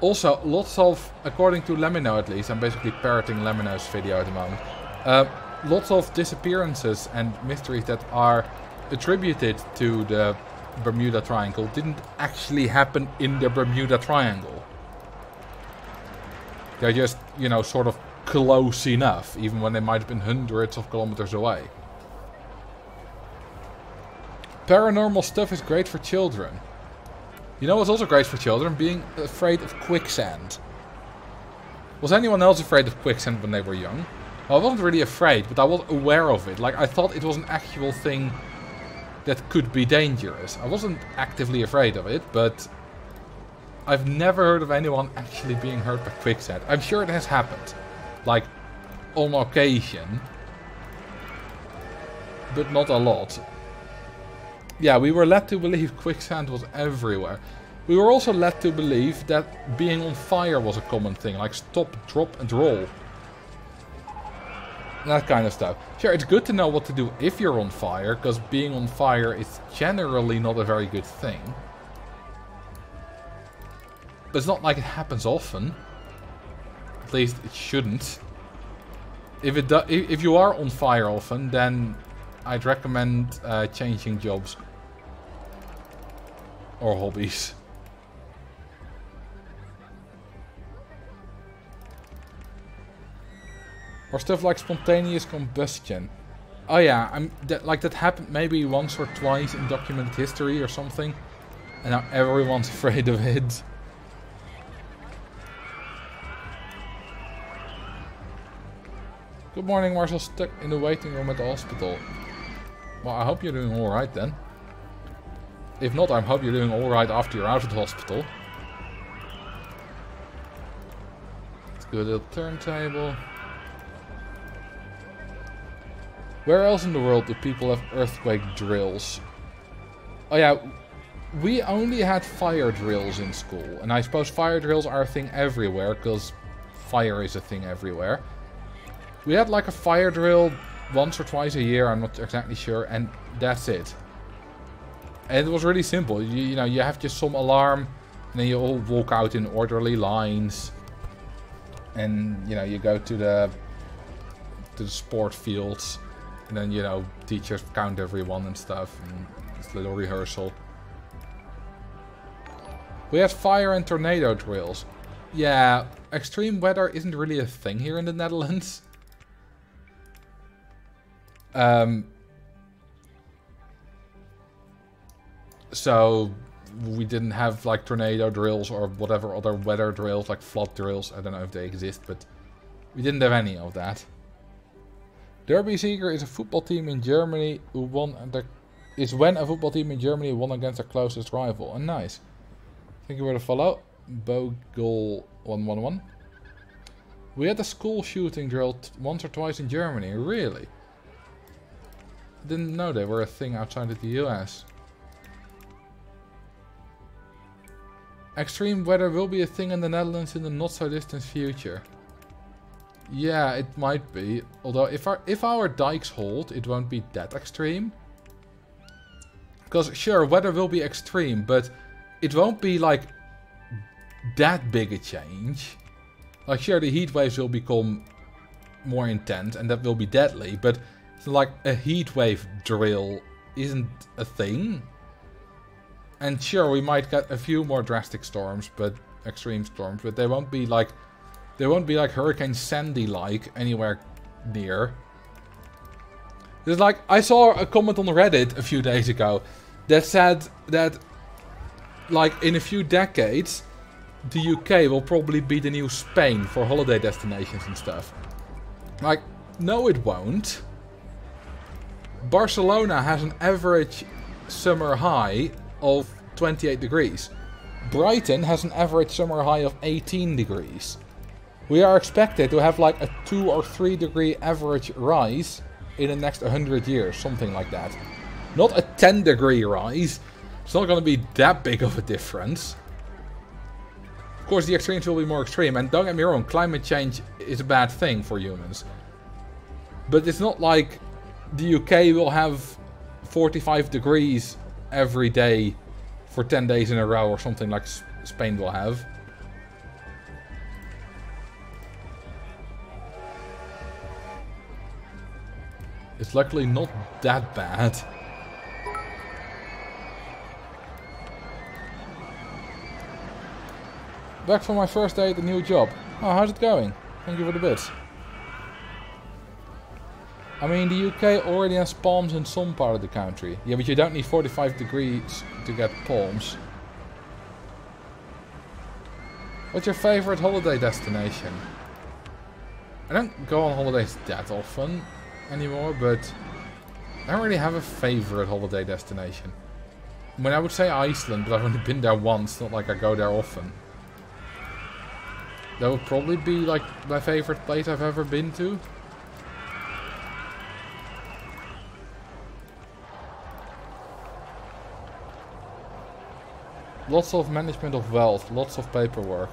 Also, lots of, according to LEMMiNO at least, I'm basically parroting LEMMiNO's video at the moment. Uh, lots of disappearances and mysteries that are attributed to the Bermuda Triangle didn't actually happen in the Bermuda Triangle. They're just, you know, sort of close enough, even when they might have been hundreds of kilometers away. Paranormal stuff is great for children. You know what's also great for children? Being afraid of quicksand. Was anyone else afraid of quicksand when they were young? Well, I wasn't really afraid, but I was aware of it. Like, I thought it was an actual thing that could be dangerous. I wasn't actively afraid of it, but I've never heard of anyone actually being hurt by quicksand. I'm sure it has happened. Like, on occasion. But not a lot. Yeah, we were led to believe quicksand was everywhere. We were also led to believe that being on fire was a common thing, like stop, drop and roll. That kind of stuff. Sure, it's good to know what to do if you're on fire, because being on fire is generally not a very good thing. But it's not like it happens often. At least it shouldn't. If it do if you are on fire often, then I'd recommend uh, changing jobs or hobbies. Or stuff like spontaneous combustion. Oh yeah, I'm that like that happened maybe once or twice in documented history or something. And now everyone's [laughs] afraid of it. Good morning, Marshall. Stuck in the waiting room at the hospital. Well, I hope you're doing alright then. If not, I hope you're doing alright after you're out of the hospital. Let's go to the turntable. Where else in the world do people have earthquake drills? Oh yeah, we only had fire drills in school. And I suppose fire drills are a thing everywhere, because fire is a thing everywhere. We had like a fire drill once or twice a year, I'm not exactly sure, and that's it. And it was really simple. You, you know, you have just some alarm, and then you all walk out in orderly lines. And, you know, you go to the to the sport fields. And then, you know, teachers count everyone and stuff. And it's a little rehearsal. We had fire and tornado drills. Yeah, extreme weather isn't really a thing here in the Netherlands. Um, so we didn't have like tornado drills or whatever other weather drills, like flood drills. I don't know if they exist, but we didn't have any of that. Derby Sieger is a football team in Germany who won the is when a football team in Germany won against their closest rival. And oh, nice. Thank you for the follow. Bogle111. We had a school shooting drill once or twice in Germany. Really? Didn't know they were a thing outside of the US. Extreme weather will be a thing in the Netherlands in the not so distant future. Yeah, it might be. Although if our if our dikes hold, it won't be that extreme. Because sure, weather will be extreme, but it won't be like that big a change. Like sure, the heat waves will become more intense and that will be deadly, but like a heatwave drill isn't a thing. And sure, we might get a few more drastic storms, but extreme storms, but they won't be like they won't be like Hurricane Sandy like anywhere near. There's like I saw a comment on Reddit a few days ago that said that like in a few decades the UK will probably be the new Spain for holiday destinations and stuff. Like, no it won't. Barcelona has an average summer high of 28 degrees. Brighton has an average summer high of 18 degrees. We are expected to have like a 2 or 3 degree average rise in the next 100 years, something like that. Not a 10 degree rise. It's not going to be that big of a difference. Of course, the extremes will be more extreme, and don't get me wrong, climate change is a bad thing for humans. But it's not like the UK will have 45 degrees every day for 10 days in a row or something like Spain will have. It's luckily not that bad. Back for my first day at the new job. Oh, how's it going? Thank you for the bits. I mean, the UK already has palms in some part of the country. Yeah, but you don't need 45 degrees to get palms. What's your favorite holiday destination? I don't go on holidays that often anymore, but I don't really have a favorite holiday destination. I mean, I would say Iceland, but I've only been there once, not like I go there often. That would probably be like my favorite place I've ever been to. Lots of management of wealth, lots of paperwork.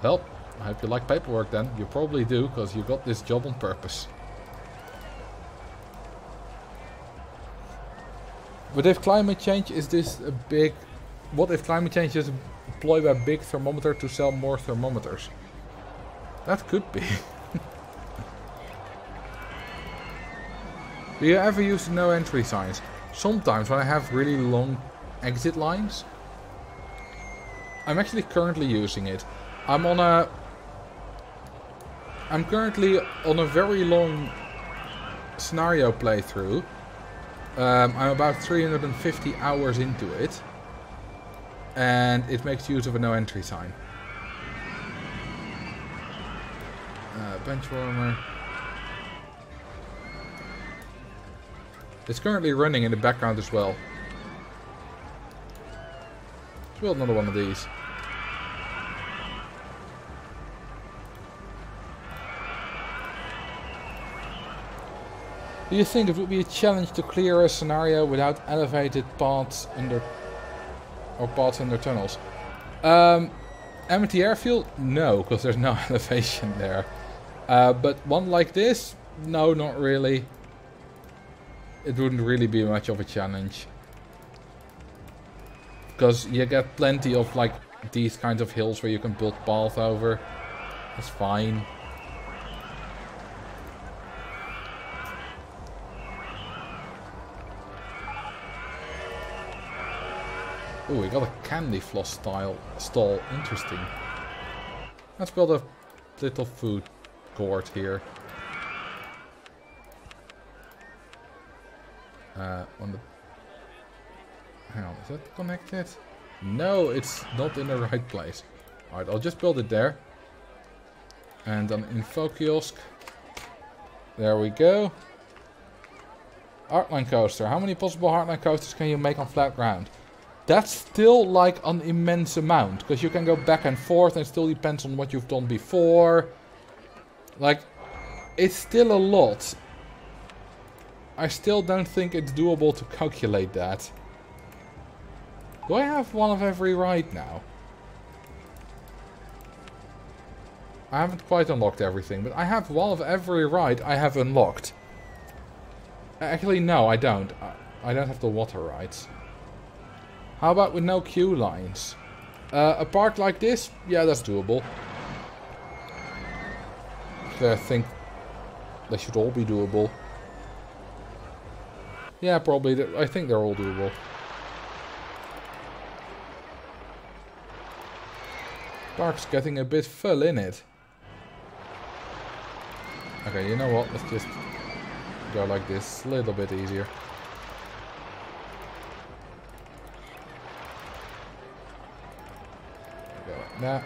Well, I hope you like paperwork then. You probably do, because you got this job on purpose. But if climate change is this a big... What if climate change is employed a big thermometer to sell more thermometers? That could be. [laughs] Do you ever use no entry signs? Sometimes when I have really long exit lines. I'm actually currently using it. I'm on a... I'm currently on a very long scenario playthrough. Um, I'm about 350 hours into it. And it makes use of a no entry sign. Uh, bench warmer. It's currently running in the background as well. Let's build another one of these. Do you think it would be a challenge to clear a scenario without elevated paths under or paths under tunnels? Um, empty airfield? No, because there's no [laughs] elevation there. Uh, but one like this? No, not really. It wouldn't really be much of a challenge. Because you get plenty of like these kinds of hills where you can build paths over. That's fine. Oh, we got a candy floss style stall. Interesting. Let's build a little food court here. Uh, on the... Hang on, is that connected? No, it's not in the right place. Alright, I'll just build it there. And an info kiosk. There we go. Heartline coaster. How many possible Heartline coasters can you make on flat ground? That's still like an immense amount. Because you can go back and forth and it still depends on what you've done before. Like, it's still a lot. I still don't think it's doable to calculate that. Do I have one of every ride now? I haven't quite unlocked everything, but I have one of every ride I have unlocked. Actually, no, I don't. I don't have the water rides. How about with no queue lines? Uh, a park like this? Yeah, that's doable. I think they should all be doable. Yeah, probably. I think they're all doable. Park's getting a bit full in it. Okay, you know what? Let's just go like this. A little bit easier. Go like that.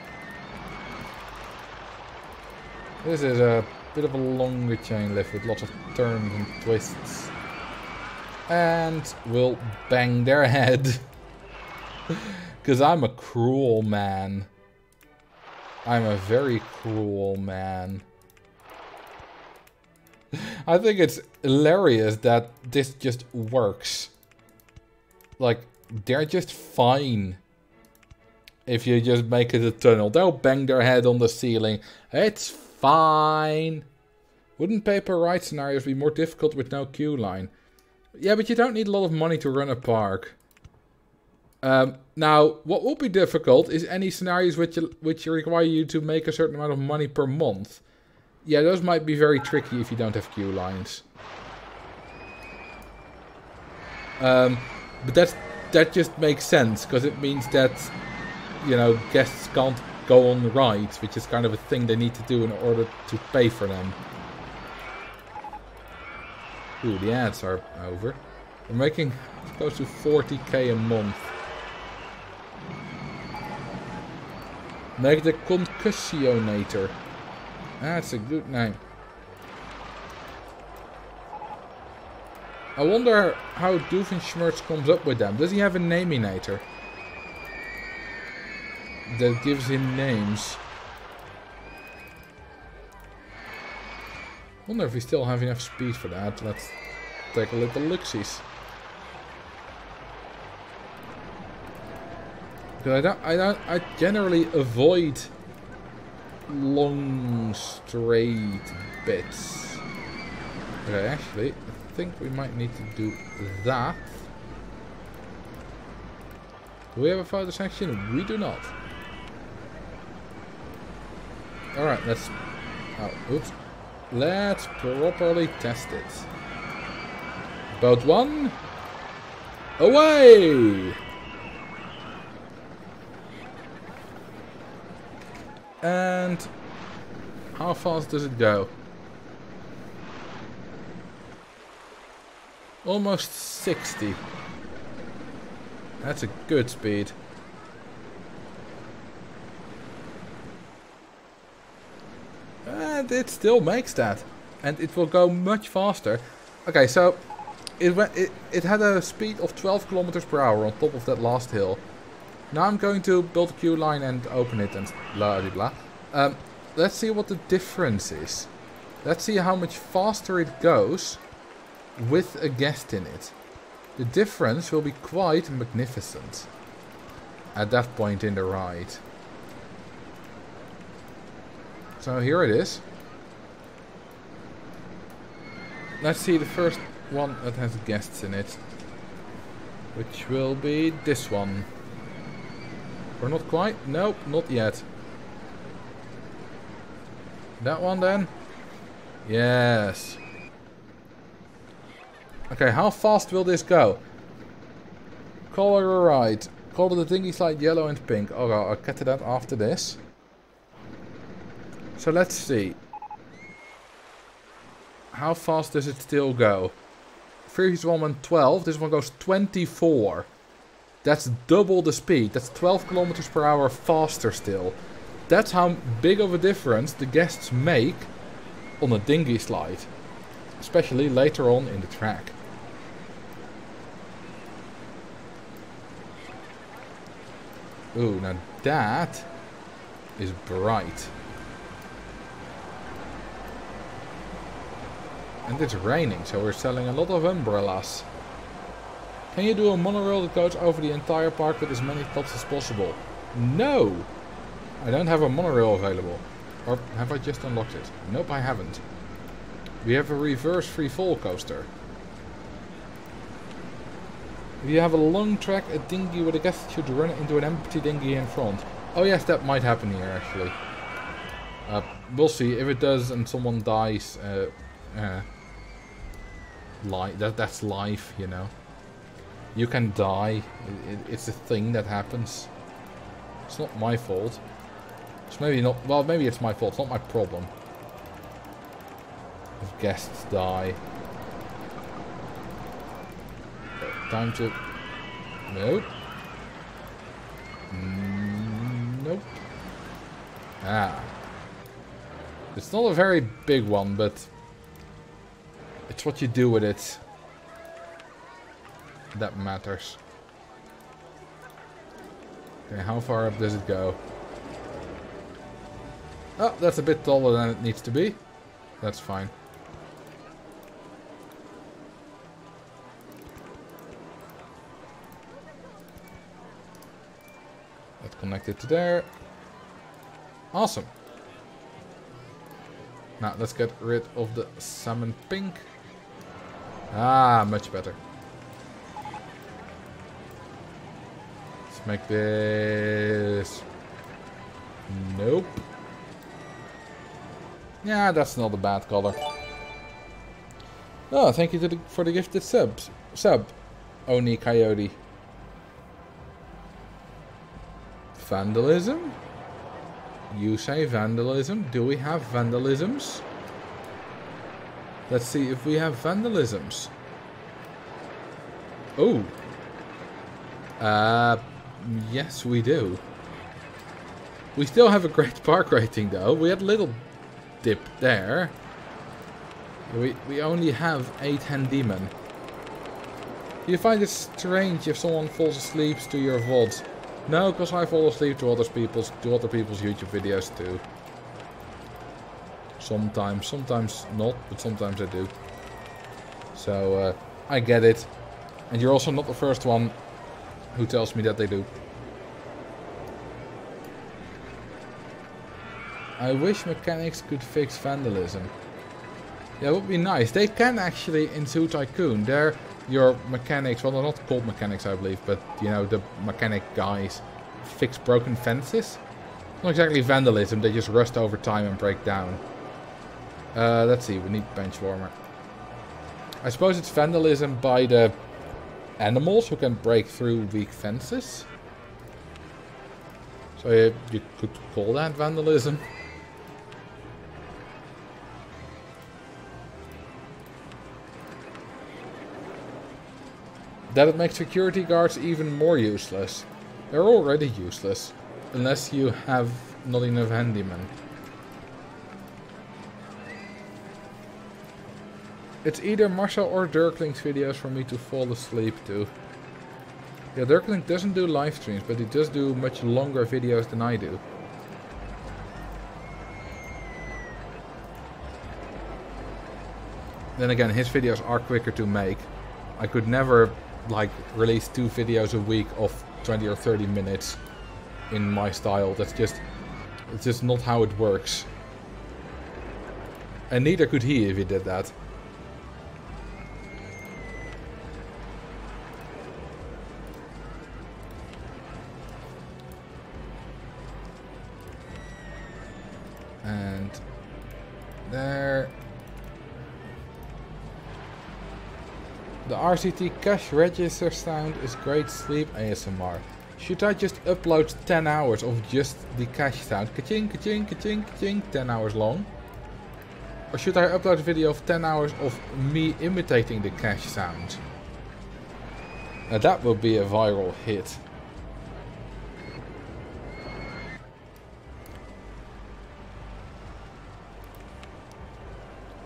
This is a bit of a longer chain lift with lots of turns and twists. And we'll bang their [laughs] head. Because I'm a cruel man. I'm a very cruel man. I think it's hilarious that this just works. Like, they're just fine. If you just make it a tunnel. They'll bang their head on the ceiling. It's fine. Wouldn't paper ride scenarios be more difficult with no queue line? Yeah, but you don't need a lot of money to run a park. Um, now, what will be difficult is any scenarios which, which require you to make a certain amount of money per month. Yeah, those might be very tricky if you don't have queue lines. Um, but that's, that just makes sense, because it means that, you know, guests can't go on rides, which is kind of a thing they need to do in order to pay for them. Ooh, the ads are over. We're making close to 40k a month. Make the Concussionator. That's a good name. I wonder how Doofenshmirtz comes up with them. Does he have a naminator? That gives him names. wonder if we still have enough speed for that. Let's take a little looksies. I don't, I don't, I generally avoid long straight bits. Okay, actually, I think we might need to do that. Do we have a further section? We do not. Alright, let's... Oh, oops. Let's properly test it. Boat one. Away! And how fast does it go? Almost 60. That's a good speed. And it still makes that. And it will go much faster. Okay, so it, went, it, it had a speed of 12 kilometers per hour on top of that last hill. Now I'm going to build a queue line and open it and blah blah blah. Um, let's see what the difference is. Let's see how much faster it goes with a guest in it. The difference will be quite magnificent at that point in the ride. So here it is. Let's see the first one that has guests in it. Which will be this one. Or not quite? Nope, not yet. That one then? Yes. Okay, how fast will this go? Color ride. Color the dinghy slide yellow and pink. Oh, I'll get to that after this. So let's see. How fast does it still go? Previous one went 12, this one goes 24. That's double the speed. That's 12 kilometers per hour faster still. That's how big of a difference the guests make on a dinghy slide. Especially later on in the track. Ooh, now that is bright. And it's raining, so we're selling a lot of umbrellas. Can you do a monorail that goes over the entire park with as many stops as possible? No! I don't have a monorail available. Or have I just unlocked it? Nope, I haven't. We have a reverse free fall coaster. If you have a long track, a dinghy with a guest should run into an empty dinghy in front. Oh yes, that might happen here actually. Uh, we'll see. If it does and someone dies, uh, uh, li that that's life, you know. You can die. It, it, it's a thing that happens. It's not my fault. It's maybe not. Well, maybe it's my fault. It's not my problem. If guests die. Time to... Nope. Mm, nope. Ah. It's not a very big one, but it's what you do with it that matters. Okay, how far up does it go? Oh, that's a bit taller than it needs to be. That's fine. That's connected to there. Awesome. Now, let's get rid of the salmon pink. Ah, much better. Let's make this... Nope. Yeah, that's not a bad color. Oh, thank you the, for the gifted subs. Sub, Oni Coyote. Vandalism? You say vandalism? Do we have vandalisms? Let's see if we have vandalisms. Oh. Uh, yes, we do. We still have a great [laughs] park rating, though. We had a little dip there. We, we only have 8 handymen. Do you find it strange if someone falls asleep to your VODs? No, because I fall asleep to other people's to other people's YouTube videos too. Sometimes, sometimes not, but sometimes I do. So, uh, I get it. And you're also not the first one who tells me that they do. I wish mechanics could fix vandalism. Yeah, would be nice. They can actually in Zoo Tycoon. They're your mechanics, well they're not called mechanics I believe, but you know, the mechanic guys fix broken fences. Not exactly vandalism, they just rust over time and break down. Uh, let's see, we need bench warmer. I suppose it's vandalism by the animals who can break through weak fences. So you, you could call that vandalism. That would make security guards even more useless. They're already useless. Unless you have not enough handymen. It's either Marcel or Dirkling's videos for me to fall asleep to. Yeah, Dirkling doesn't do live streams, but he does do much longer videos than I do. then again, his videos are quicker to make. I could never like release two videos a week of 20 or 30 minutes in my style. That's just it's just not how it works. And neither could he if he did that. RCT cash register sound is great sleep ASMR. Should I just upload 10 hours of just the cash sound? Ka-ching, ka-ching, ka-ching, ka-ching, 10 hours long? Or should I upload a video of 10 hours of me imitating the cash sound? Now that would be a viral hit.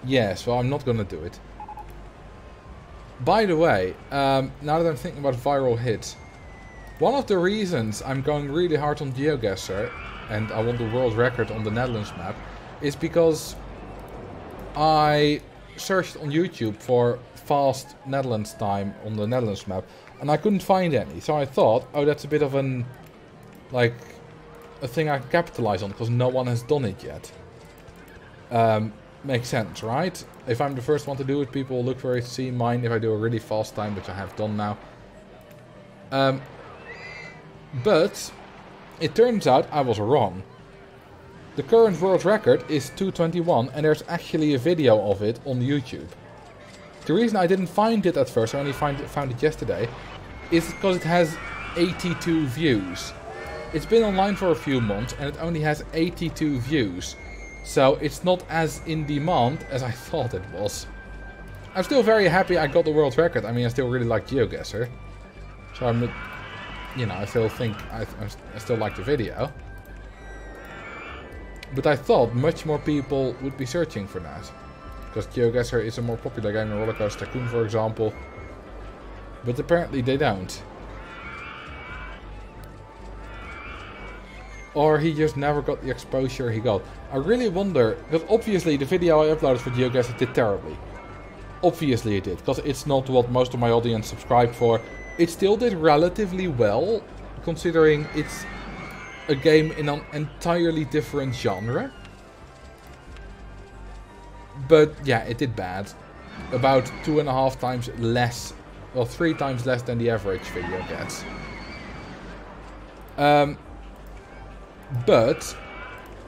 Yes, well I'm not gonna do it. By the way, um, now that I'm thinking about viral hits, one of the reasons I'm going really hard on GeoGuessr, and I want the world record on the Netherlands map, is because I searched on YouTube for fast Netherlands time on the Netherlands map, and I couldn't find any. So I thought, oh, that's a bit of an, like, a thing I can capitalize on, because no one has done it yet. Um, makes sense, right? If I'm the first one to do it, people will look for it, see mine if I do a really fast time, which I have done now. Um, but, it turns out I was wrong. The current world record is 221 and there's actually a video of it on YouTube. The reason I didn't find it at first, I only find it, found it yesterday, is because it has 82 views. It's been online for a few months and it only has 82 views. So it's not as in demand as I [laughs] thought it was. I'm still very happy I got the world record. I mean, I still really like GeoGuessr. So I'm, you know, I still think, I, I still like the video. But I thought much more people would be searching for that. Because GeoGuessr is a more popular game than Rollercoaster Tycoon, for example. But apparently they don't. Or he just never got the exposure he got. I really wonder, because obviously the video I uploaded for GeoGuessr did terribly. Obviously it did, because it's not what most of my audience subscribed for. It still did relatively well, considering it's a game in an entirely different genre. But yeah, it did bad. About two and a half times less, well three times less than the average video gets. Um, but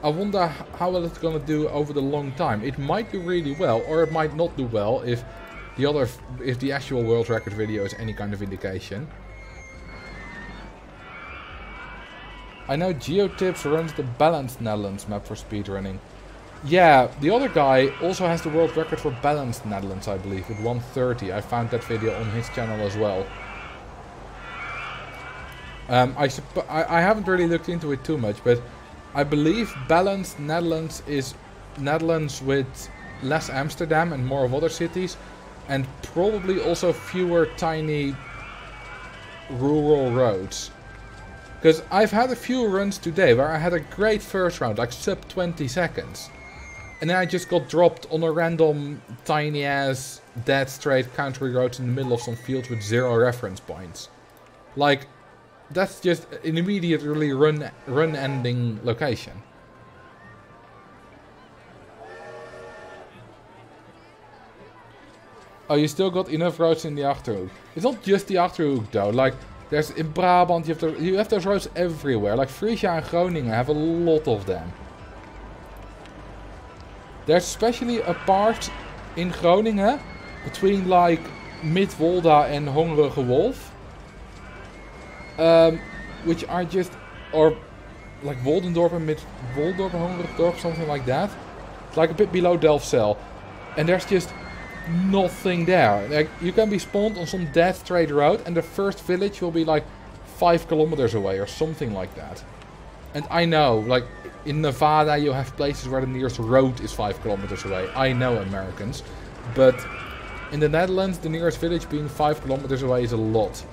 I wonder how well it's gonna do over the long time. It might do really well, or it might not do well if the other, if the actual world record video is any kind of indication. I know GeoTips runs the balanced Netherlands map for speedrunning. Yeah, the other guy also has the world record for balanced Netherlands, I believe, with 130. I found that video on his channel as well. Um, I, I, I haven't really looked into it too much, but I believe balanced Netherlands is Netherlands with less Amsterdam and more of other cities, and probably also fewer tiny rural roads. Because I've had a few runs today where I had a great first round, like sub 20 seconds. And then I just got dropped on a random tiny ass dead straight country road in the middle of some fields with zero reference points. Like, that's just an immediately run run ending location. Oh, you still got enough roads in the Achterhoek. It's not just the Achterhoek though. Like, there's in Brabant, you have, the, you have those roads everywhere. Like Frisia and Groningen have a lot of them. There's especially a part in Groningen between like Midwolda and Hongerige Wolf um, which are just, or like Woldendorp and mid Woldendorp something like that. It's like a bit below Delfzijl. And there's just nothing there. Like you can be spawned on some dead trade road and the first village will be like five kilometers away or something like that. And I know, like in Nevada you have places where the nearest road is five kilometers away. I know Americans. But in the Netherlands the nearest village being five kilometers away is a lot.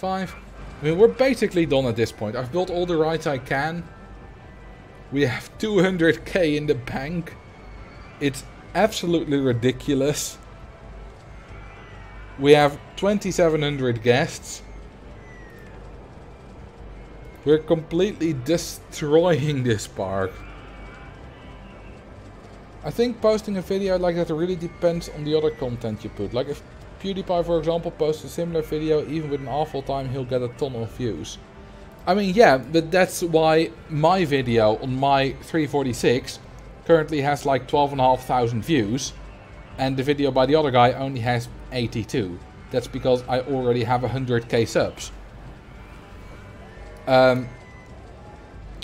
5. I mean, we're basically done at this point. I've built all the rides I can. We have 200k in the bank. It's absolutely ridiculous. We have 2700 guests. We're completely destroying this park. I think posting a video like that really depends on the other content you put. Like if PewDiePie for example posts a similar video, even with an awful time he'll get a ton of views. I mean yeah, but that's why my video on my 346 currently has like 12,500 views. And the video by the other guy only has 82. That's because I already have 100k subs. Um,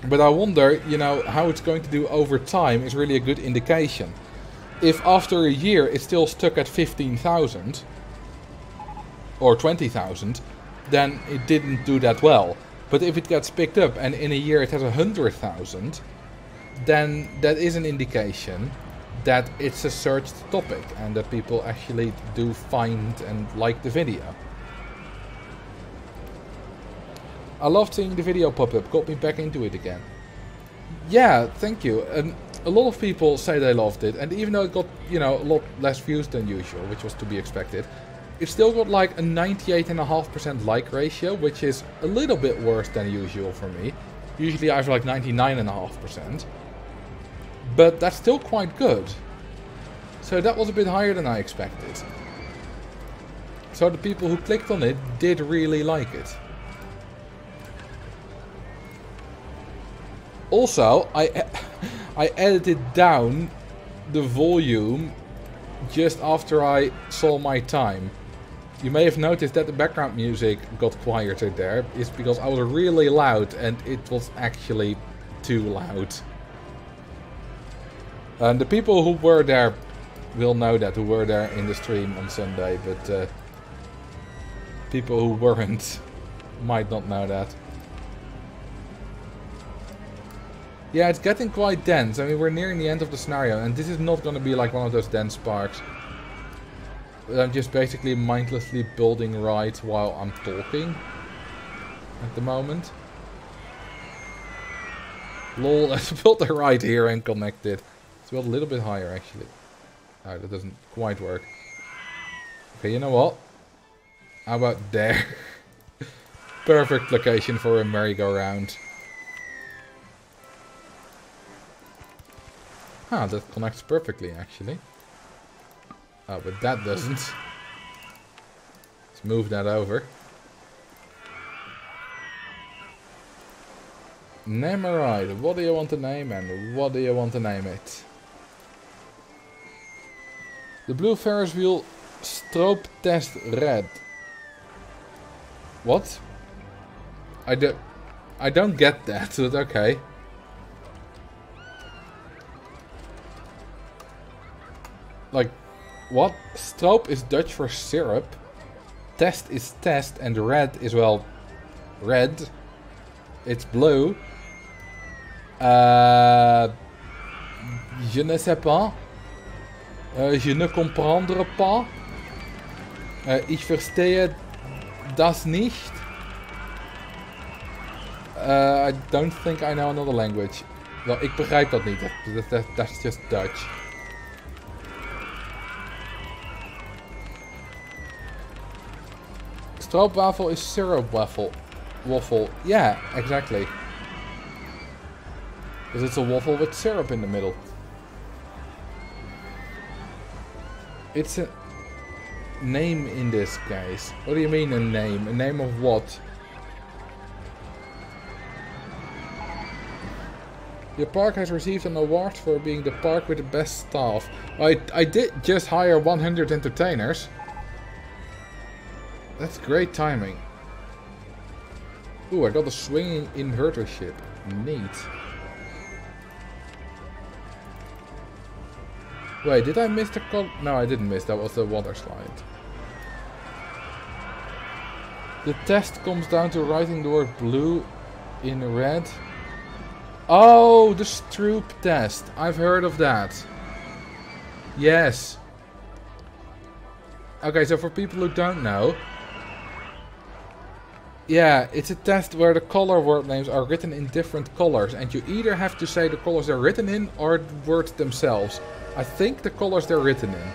but I wonder, you know, how it's going to do over time is really a good indication. If after a year it's still stuck at 15,000 or 20,000, then it didn't do that well. But if it gets picked up and in a year it has 100,000, then that is an indication that it's a searched topic and that people actually do find and like the video. I loved seeing the video pop up, got me back into it again. Yeah, thank you. And a lot of people say they loved it, and even though it got, you know, a lot less views than usual, which was to be expected, it still got like a 98.5% like ratio, which is a little bit worse than usual for me. Usually I have like 99.5%. But that's still quite good. So that was a bit higher than I expected. So the people who clicked on it did really like it. Also, I [laughs] I edited down the volume just after I saw my time. You may have noticed that the background music got quieter there. It's because I was really loud and it was actually too loud. And the people who were there will know that, who were there in the stream on Sunday, but uh, people who weren't [laughs] might not know that. Yeah, it's getting quite dense. I mean, we're nearing the end of the scenario, and this is not going to be like one of those dense parks. I'm just basically mindlessly building rides while I'm talking at the moment. Lol, [laughs] I built a ride here and connect connected. It's built a little bit higher actually. Oh, that doesn't quite work. Okay, you know what? How about there? [laughs] Perfect location for a merry-go-round. Ah, that connects perfectly actually. Oh, but that doesn't. Let's move that over. Name a ride. What do you want to name and what do you want to name it? The blue Ferris wheel Stroop test red. What? I do I don't get that, [laughs] but okay. Like, what? Stroop is Dutch for syrup. Test is test and red is, well, red. It's blue. Uh, je ne sais pas. Uh, je ne comprendre pas. Uh, ich verstehe das nicht. Uh, I don't think I know another language. Well, ik begrijp dat niet. That, that, that's just Dutch. Stroopwafel is syrup waffle. Waffle. Yeah, exactly. Because it's a waffle with syrup in the middle. It's a name in this, guys. What do you mean a name? A name of what? Your park has received an award for being the park with the best staff. I, I did just hire 100 entertainers. That's great timing. Ooh, I got a swinging inverter ship. Neat. Wait, did I miss the col- No, I didn't miss. That was the water slide. The test comes down to writing the word blue in red. Oh, the Stroop test. I've heard of that. Yes. Okay, so for people who don't know, Yeah, it's a test where the color word names are written in different colors, and you either have to say the colors they're written in or the words themselves. I think the colors they're written in.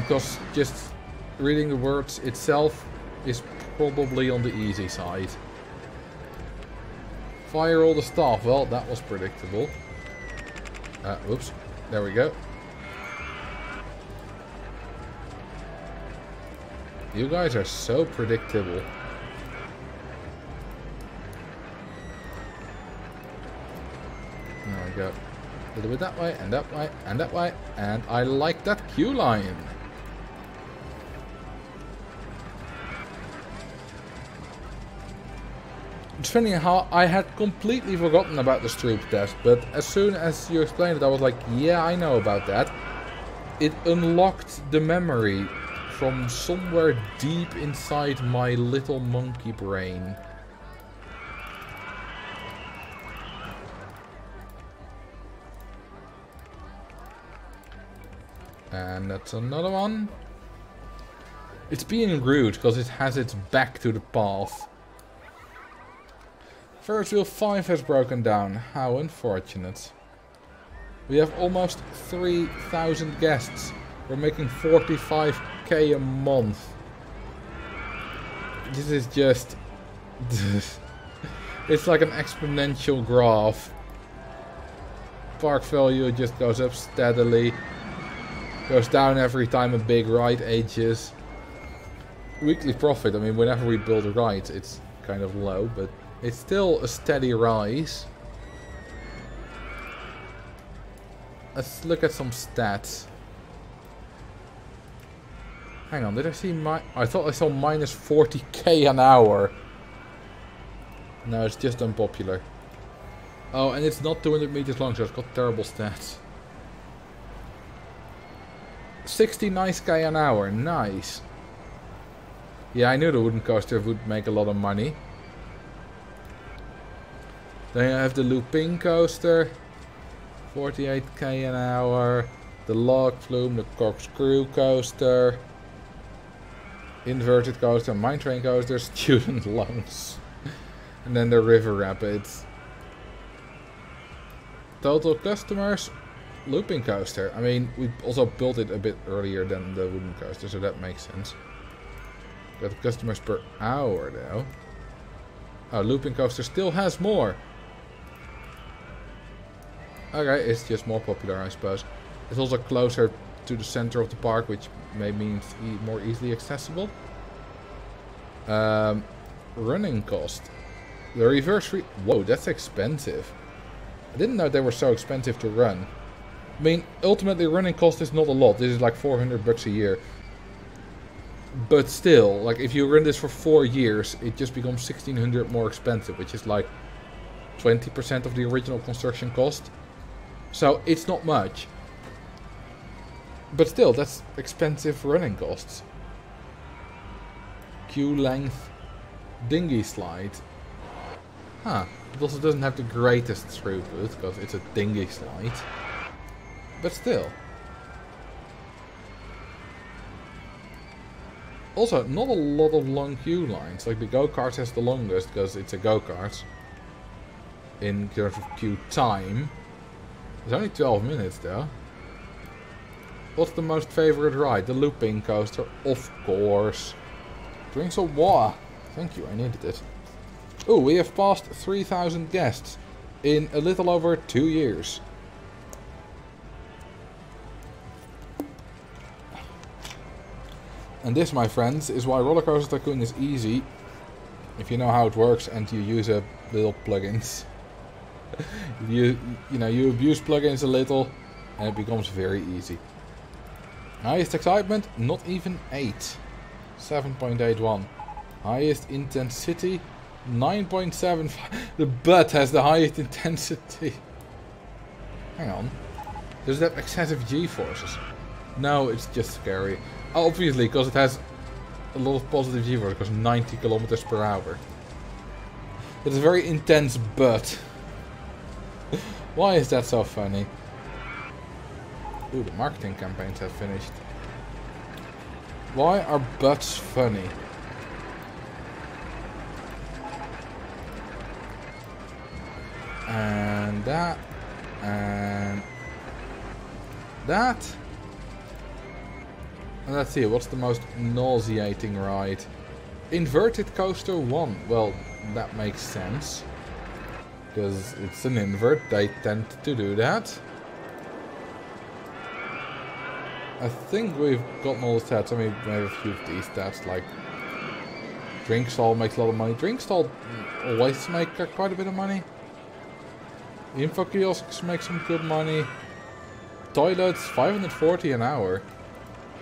Because um, just reading the words itself is probably on the easy side. Fire all the staff. Well, that was predictable. Uh, oops. There we go. You guys are so predictable. Go. A little bit that way, and that way, and that way. And I like that queue line. It's funny how I had completely forgotten about the Stroop test, but as soon as you explained it, I was like, yeah, I know about that. It unlocked the memory from somewhere deep inside my little monkey brain. And that's another one. It's being rude because it has its back to the path. Ferris wheel 5 has broken down. How unfortunate. We have almost 3,000 guests. We're making 45k a month. This is just... [laughs] it's like an exponential graph. Park value just goes up steadily. Goes down every time a big ride ages. Weekly profit, I mean whenever we build a ride it's kind of low, but it's still a steady rise. Let's look at some stats. Hang on, did I see my... I thought I saw minus 40k an hour. No, it's just unpopular. Oh, and it's not 200 meters long, so it's got terrible stats. 60 nice k an hour, nice. Yeah, I knew the wooden coaster would make a lot of money. Then I have the looping coaster. 48k an hour. The log flume, the corkscrew coaster. Inverted coaster, mine train coaster, [laughs] student loans. and then the river rapids. Total customers, looping coaster. I mean, we also built it a bit earlier than the wooden coaster, so that makes sense. Got customers per hour though. Oh, looping coaster still has more. Okay, it's just more popular, I suppose. It's also closer to the center of the park, which may mean e more easily accessible. Um, running cost. The reverse free... Whoa, that's expensive. I didn't know they were so expensive to run. I mean, ultimately running cost is not a lot. This is like 400 bucks a year. But still, like if you run this for four years, it just becomes 1600 more expensive, which is like 20% of the original construction cost. So it's not much. But still, that's expensive running costs. Queue length, dinghy slide. Huh. It also doesn't have the greatest throughput, because it's a dinghy slide. But still. Also, not a lot of long queue lines. Like the go-kart has the longest, because it's a go-kart. In terms of queue time. It's only 12 minutes though. What's the most favorite ride? The looping coaster, of course. Drink some water. Thank you, I needed it. Oh, we have passed 3,000 guests in a little over two years. And this, my friends, is why Rollercoaster Tycoon is easy if you know how it works and you use a little plugins. [laughs] you you know you abuse plugins a little and it becomes very easy. Highest excitement, not even 8. 7.81. Highest intensity, 9.75. [laughs] The butt has the highest intensity. Hang on. Does that excessive G-forces? No, it's just scary. Obviously, because it has a lot of positive G force, because 90 kilometers per hour. It is a very intense butt. [laughs] Why is that so funny? Ooh, the marketing campaigns have finished. Why are butts funny? And that. And that let's see, what's the most nauseating ride? Inverted Coaster 1. Well, that makes sense. Because it's an invert, they tend to do that. I think we've gotten all the stats. I mean, we have a few of these stats, like Drink stall makes a lot of money. Drink stall always make quite a bit of money. Info kiosks make some good money. Toilets, 540 an hour.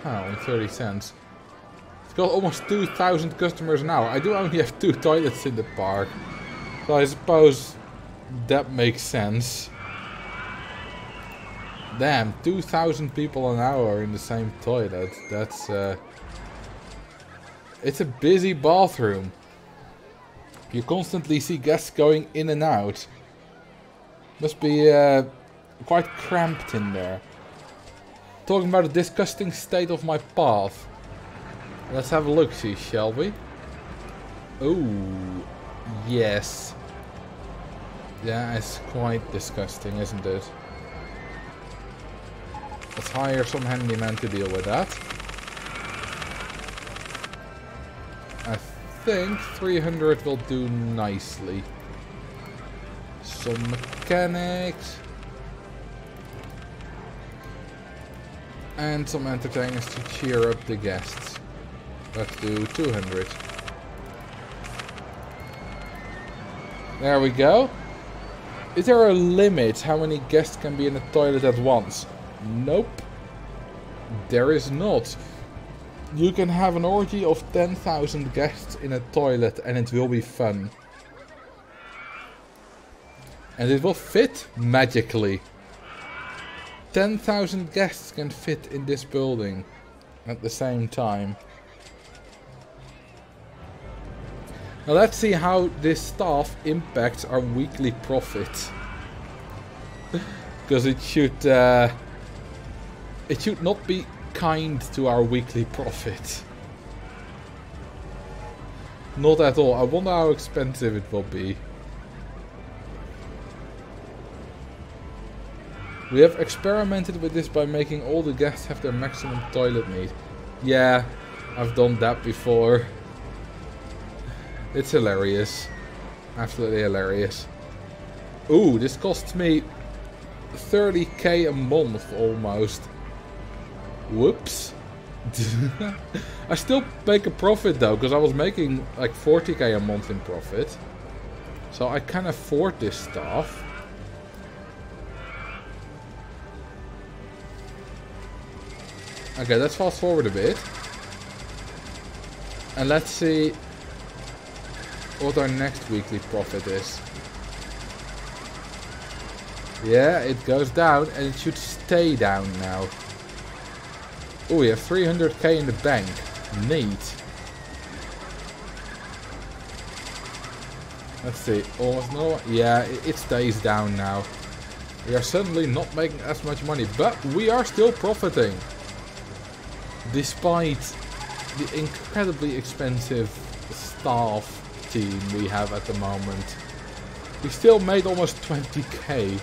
Only 30 cents. It's got almost 2,000 customers an hour. I do only have two toilets in the park. So I suppose that makes sense. Damn, 2,000 people an hour in the same toilet. That's, uh... It's a busy bathroom. You constantly see guests going in and out. Must be, uh, quite cramped in there. Talking about the disgusting state of my path. Let's have a look see, shall we? Oh, yes. Yeah, it's quite disgusting, isn't it? Let's hire some handymen to deal with that. I think 300 will do nicely. Some mechanics. And some entertainers to cheer up the guests. Let's do 200. There we go. Is there a limit how many guests can be in a toilet at once? Nope. There is not. You can have an orgy of 10,000 guests in a toilet and it will be fun. And it will fit magically. 10,000 guests can fit in this building at the same time. Now let's see how this staff impacts our weekly profit. [laughs] Because it should uh, it should not be kind to our weekly profit. Not at all. I wonder how expensive it will be. We have experimented with this by making all the guests have their maximum toilet need. Yeah, I've done that before. It's hilarious. Absolutely hilarious. Ooh, this costs me 30k a month almost. Whoops. [laughs] I still make a profit though, because I was making like 40k a month in profit. So I can afford this stuff. Okay, let's fast forward a bit. And let's see what our next weekly profit is. Yeah, it goes down and it should stay down now. Oh, we have 300k in the bank. Neat. Let's see. Almost no. Yeah, it stays down now. We are suddenly not making as much money, but we are still profiting. Despite the incredibly expensive staff team we have at the moment. We still made almost 20k.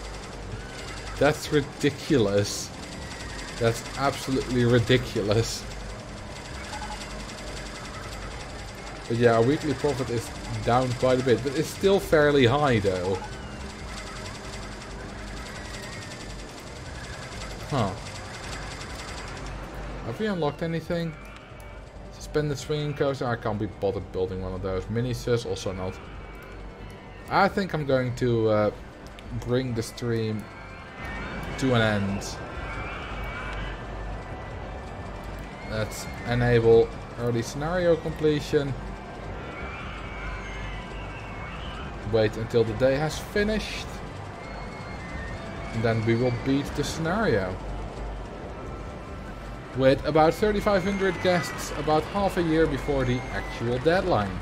That's ridiculous. That's absolutely ridiculous. But yeah, our weekly profit is down quite a bit, but it's still fairly high though. Huh. Have we unlocked anything? Suspended swinging coaster? I can't be bothered building one of those. Mini sus also not. I think I'm going to uh, bring the stream to an end. Let's enable early scenario completion. Wait until the day has finished. And then we will beat the scenario. With about 3500 guests about half a year before the actual deadline.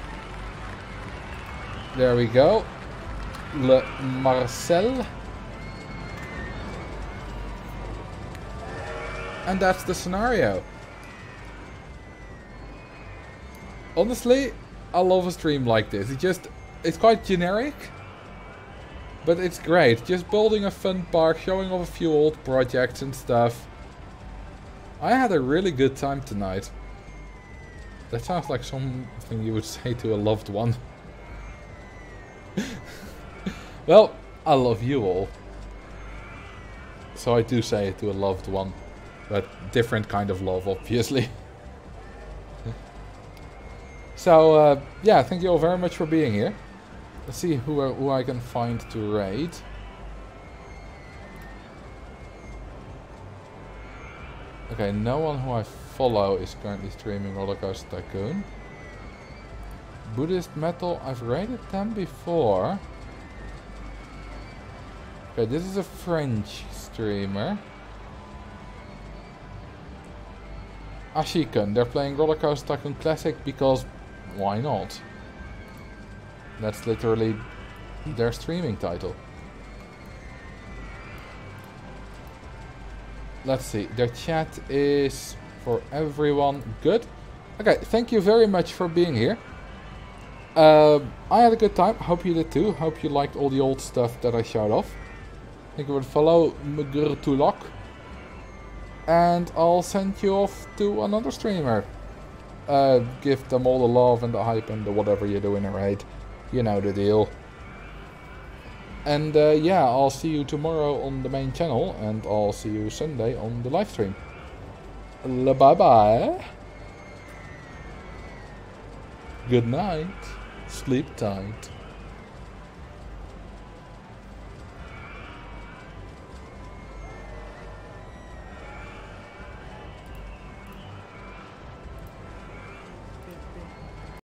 There we go. Le Marcel. And that's the scenario. Honestly, I love a stream like this. It just, it's quite generic. But it's great. Just building a fun park, showing off a few old projects and stuff. I had a really good time tonight. That sounds like something you would [laughs] say to a loved one. [laughs] well, I love you all. So I do say it to a loved one. But different kind of love, obviously. [laughs] so, uh, yeah, thank you all very much for being here. Let's see who, I, who I can find to raid. Okay, no one who I follow is currently streaming Rollercoaster Tycoon. Buddhist Metal, I've rated them before. Okay, this is a French streamer. Ashikun, they're playing Rollercoaster Tycoon Classic because why not? That's literally their streaming title. Let's see, The chat is for everyone good. Okay, thank you very much for being here. Uh, I had a good time, hope you did too. Hope you liked all the old stuff that I showed off. Thank you for the follow, Mgrtulok. And I'll send you off to another streamer. Uh, give them all the love and the hype and the whatever you do in a raid. You know the deal. And uh, yeah, I'll see you tomorrow on the main channel and I'll see you Sunday on the live stream. Bye bye. Good night. Sleep tight.